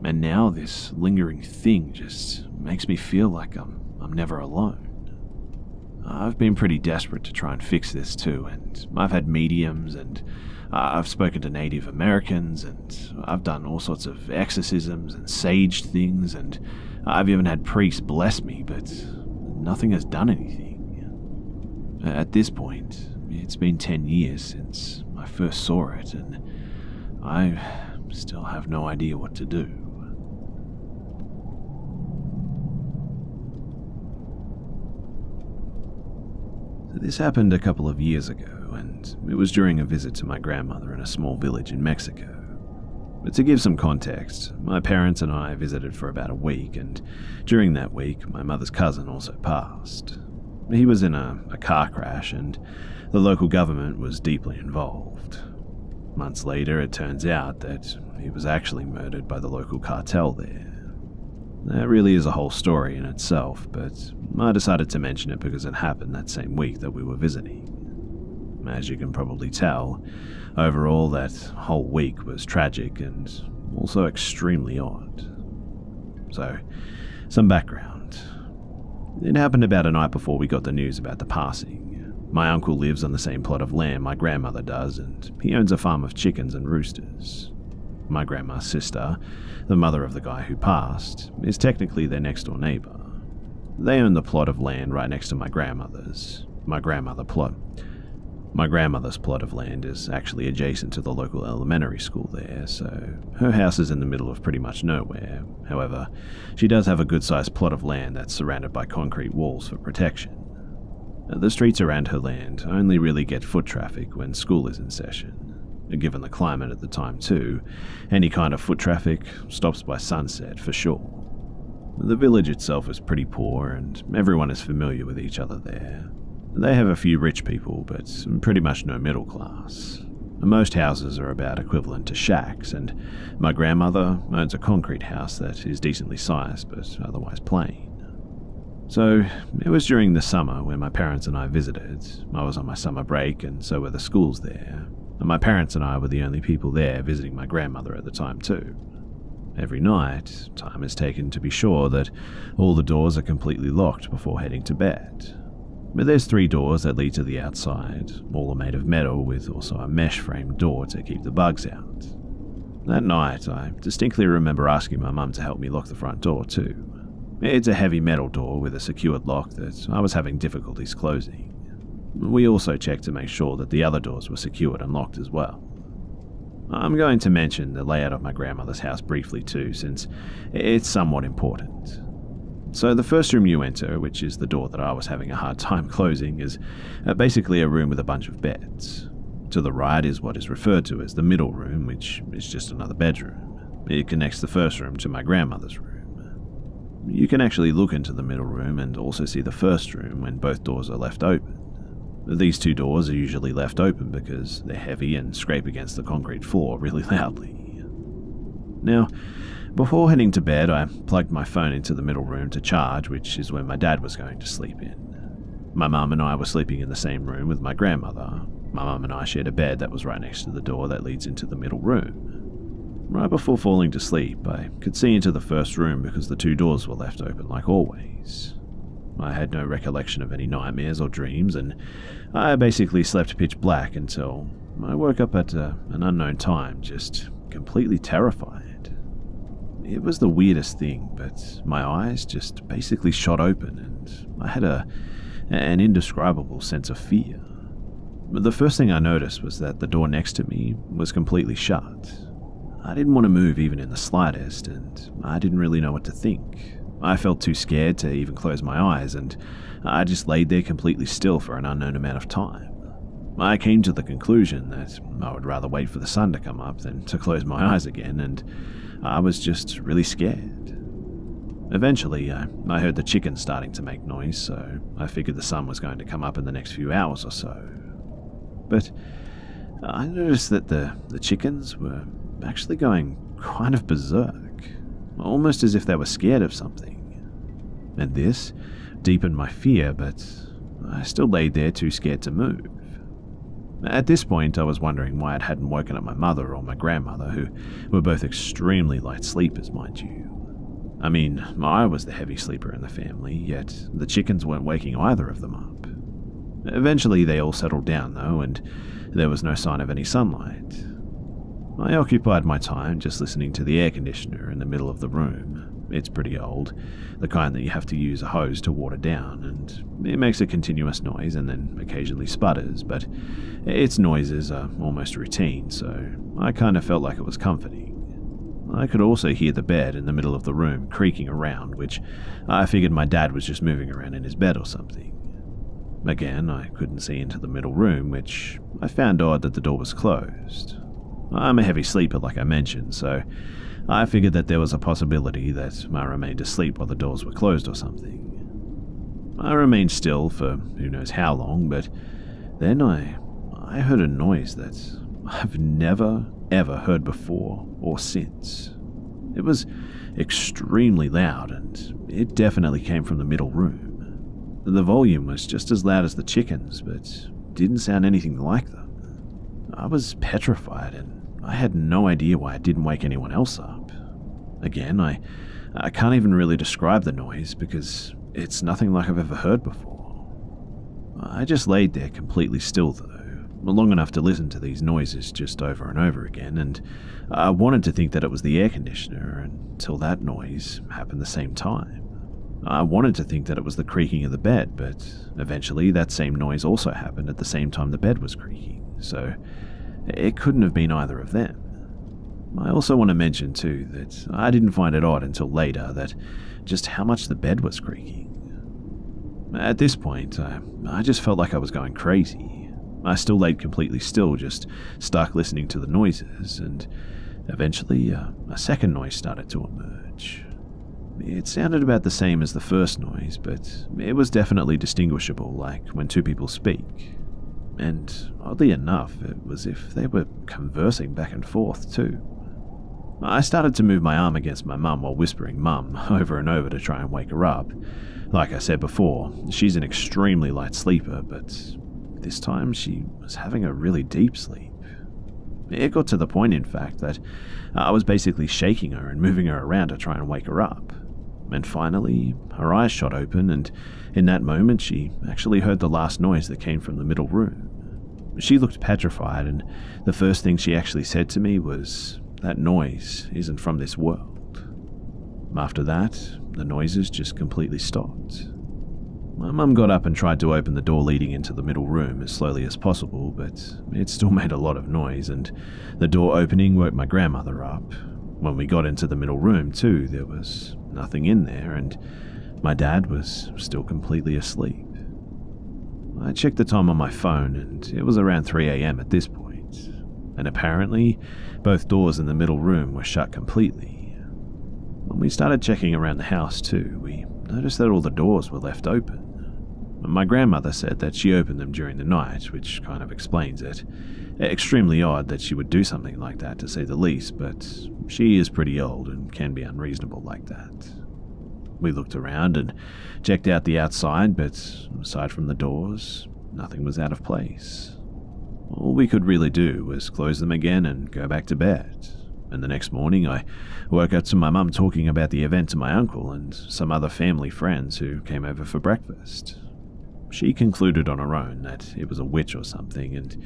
And now this lingering thing just makes me feel like I'm I'm never alone. I've been pretty desperate to try and fix this too, and I've had mediums and I've spoken to Native Americans and I've done all sorts of exorcisms and sage things, and I've even had priests bless me, but nothing has done anything. Uh, at this point, it's been 10 years since I first saw it, and I still have no idea what to do. This happened a couple of years ago and it was during a visit to my grandmother in a small village in Mexico. But to give some context, my parents and I visited for about a week, and during that week, my mother's cousin also passed. He was in a, a car crash, and the local government was deeply involved. Months later, it turns out that he was actually murdered by the local cartel there. That really is a whole story in itself, but I decided to mention it because it happened that same week that we were visiting as you can probably tell. Overall, that whole week was tragic and also extremely odd. So, some background. It happened about a night before we got the news about the passing. My uncle lives on the same plot of land my grandmother does, and he owns a farm of chickens and roosters. my grandma's sister, the mother of the guy who passed, is technically their next door neighbor. They own the plot of land right next to my grandmother's. My grandmother plot. My grandmother's plot of land is actually adjacent to the local elementary school there, so her house is in the middle of pretty much nowhere. However, she does have a good sized plot of land that's surrounded by concrete walls for protection. The streets around her land only really get foot traffic when school is in session. Given the climate at the time, too, any kind of foot traffic stops by sunset for sure. The village itself is pretty poor, and everyone is familiar with each other there. They have a few rich people, but pretty much no middle class. Most houses are about equivalent to shacks, and my grandmother owns a concrete house that is decently sized but otherwise plain. So, it was during the summer when my parents and I visited. I was on my summer break, and so were the schools there. And my parents and I were the only people there visiting my grandmother at the time, too. Every night, time is taken to be sure that all the doors are completely locked before heading to bed. But there's three doors that lead to the outside, all are made of metal with also a mesh framed door to keep the bugs out. That night, I distinctly remember asking my mum to help me lock the front door too. It's a heavy metal door with a secured lock that I was having difficulties closing. We also checked to make sure that the other doors were secured and locked as well. I'm going to mention the layout of my grandmother's house briefly too, since it's somewhat important. So, the first room you enter, which is the door that I was having a hard time closing, is uh, basically a room with a bunch of beds. To the right is what is referred to as the middle room, which is just another bedroom. It connects the first room to my grandmother's room. You can actually look into the middle room and also see the first room when both doors are left open. These two doors are usually left open because they're heavy and scrape against the concrete floor really *laughs* loudly. Now, before heading to bed, I plugged my phone into the middle room to charge, which is where my dad was going to sleep in. My mum and I were sleeping in the same room with my grandmother. My mum and I shared a bed that was right next to the door that leads into the middle room. Right before falling to sleep, I could see into the first room because the two doors were left open like always. I had no recollection of any nightmares or dreams, and I basically slept pitch black until I woke up at uh, an unknown time, just completely terrified. It was the weirdest thing, but my eyes just basically shot open, and I had a an indescribable sense of fear. The first thing I noticed was that the door next to me was completely shut. I didn't want to move even in the slightest, and I didn't really know what to think. I felt too scared to even close my eyes, and I just laid there completely still for an unknown amount of time. I came to the conclusion that I would rather wait for the sun to come up than to close my eyes again, and I was just really scared. Eventually, I, I heard the chickens starting to make noise, so I figured the sun was going to come up in the next few hours or so. But I noticed that the, the chickens were actually going kind of berserk almost as if they were scared of something. And this deepened my fear, but I still lay there too scared to move. At this point, I was wondering why it hadn't woken up my mother or my grandmother, who were both extremely light sleepers, mind you. I mean, I was the heavy sleeper in the family, yet the chickens weren't waking either of them up. Eventually, they all settled down, though, and there was no sign of any sunlight. I occupied my time just listening to the air conditioner in the middle of the room. It's pretty old, the kind that you have to use a hose to water down, and it makes a continuous noise and then occasionally sputters, but its noises are almost routine, so I kind of felt like it was comforting. I could also hear the bed in the middle of the room creaking around, which I figured my dad was just moving around in his bed or something. Again, I couldn't see into the middle room, which I found odd that the door was closed. I'm a heavy sleeper, like I mentioned, so I figured that there was a possibility that I remained asleep while the doors were closed or something. I remained still for who knows how long, but then I, I heard a noise that I've never ever heard before or since. It was extremely loud, and it definitely came from the middle room. The volume was just as loud as the chickens, but didn't sound anything like them. I was petrified and I had no idea why it didn't wake anyone else up. Again, I, I can't even really describe the noise because it's nothing like I've ever heard before. I just laid there completely still though, long enough to listen to these noises just over and over again, and I wanted to think that it was the air conditioner until that noise happened the same time. I wanted to think that it was the creaking of the bed, but eventually that same noise also happened at the same time the bed was creaking, so it couldn't have been either of them. I also want to mention, too, that I didn't find it odd until later that just how much the bed was creaking. At this point, I, I just felt like I was going crazy. I still laid completely still, just stuck listening to the noises, and eventually uh, a second noise started to emerge. It sounded about the same as the first noise, but it was definitely distinguishable, like when two people speak. And oddly enough, it was if they were conversing back and forth, too. I started to move my arm against my mum while whispering mum *laughs* over and over to try and wake her up. Like I said before, she's an extremely light sleeper, but this time she was having a really deep sleep. It got to the point, in fact, that I was basically shaking her and moving her around to try and wake her up. And finally, her eyes shot open, and in that moment, she actually heard the last noise that came from the middle room. She looked petrified, and the first thing she actually said to me was, That noise isn't from this world. After that, the noises just completely stopped. My mum got up and tried to open the door leading into the middle room as slowly as possible, but it still *laughs* made a lot of noise, and the door opening woke my grandmother up. When we got into the middle room, too, there was nothing in there, and my dad was still completely asleep. I checked the time on my phone, and it was around 3 am at this point, and apparently, both doors in the middle room were shut completely. When we started checking around the house, too, we noticed that all the doors were left open. My grandmother said that she opened them during the night, which kind of explains it. Extremely odd that she would do something like that, to say the least, but she is pretty old and can be unreasonable like that. We looked around and checked out the outside, but aside from the doors, nothing was out of place. All we could really do was close them again and go back to bed. And the next morning, I woke up to my mum talking about the event to my uncle and some other family friends who came over for breakfast. She concluded on her own that it was a witch or something, and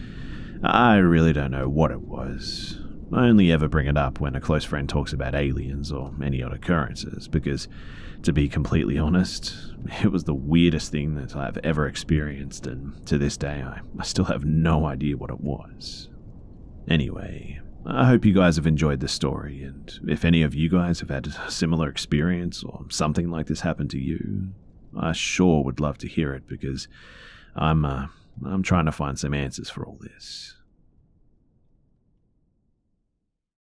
I really don't know what it was. I only ever bring it up when a close friend talks about aliens or any odd occurrences, because, to be completely honest, it was the weirdest thing that I've ever experienced, and to this day I, I still have no idea what it was. Anyway, I hope you guys have enjoyed this story, and if any of you guys have had a similar experience or something like this happen to you, I sure would love to hear it because I'm uh, I'm trying to find some answers for all this.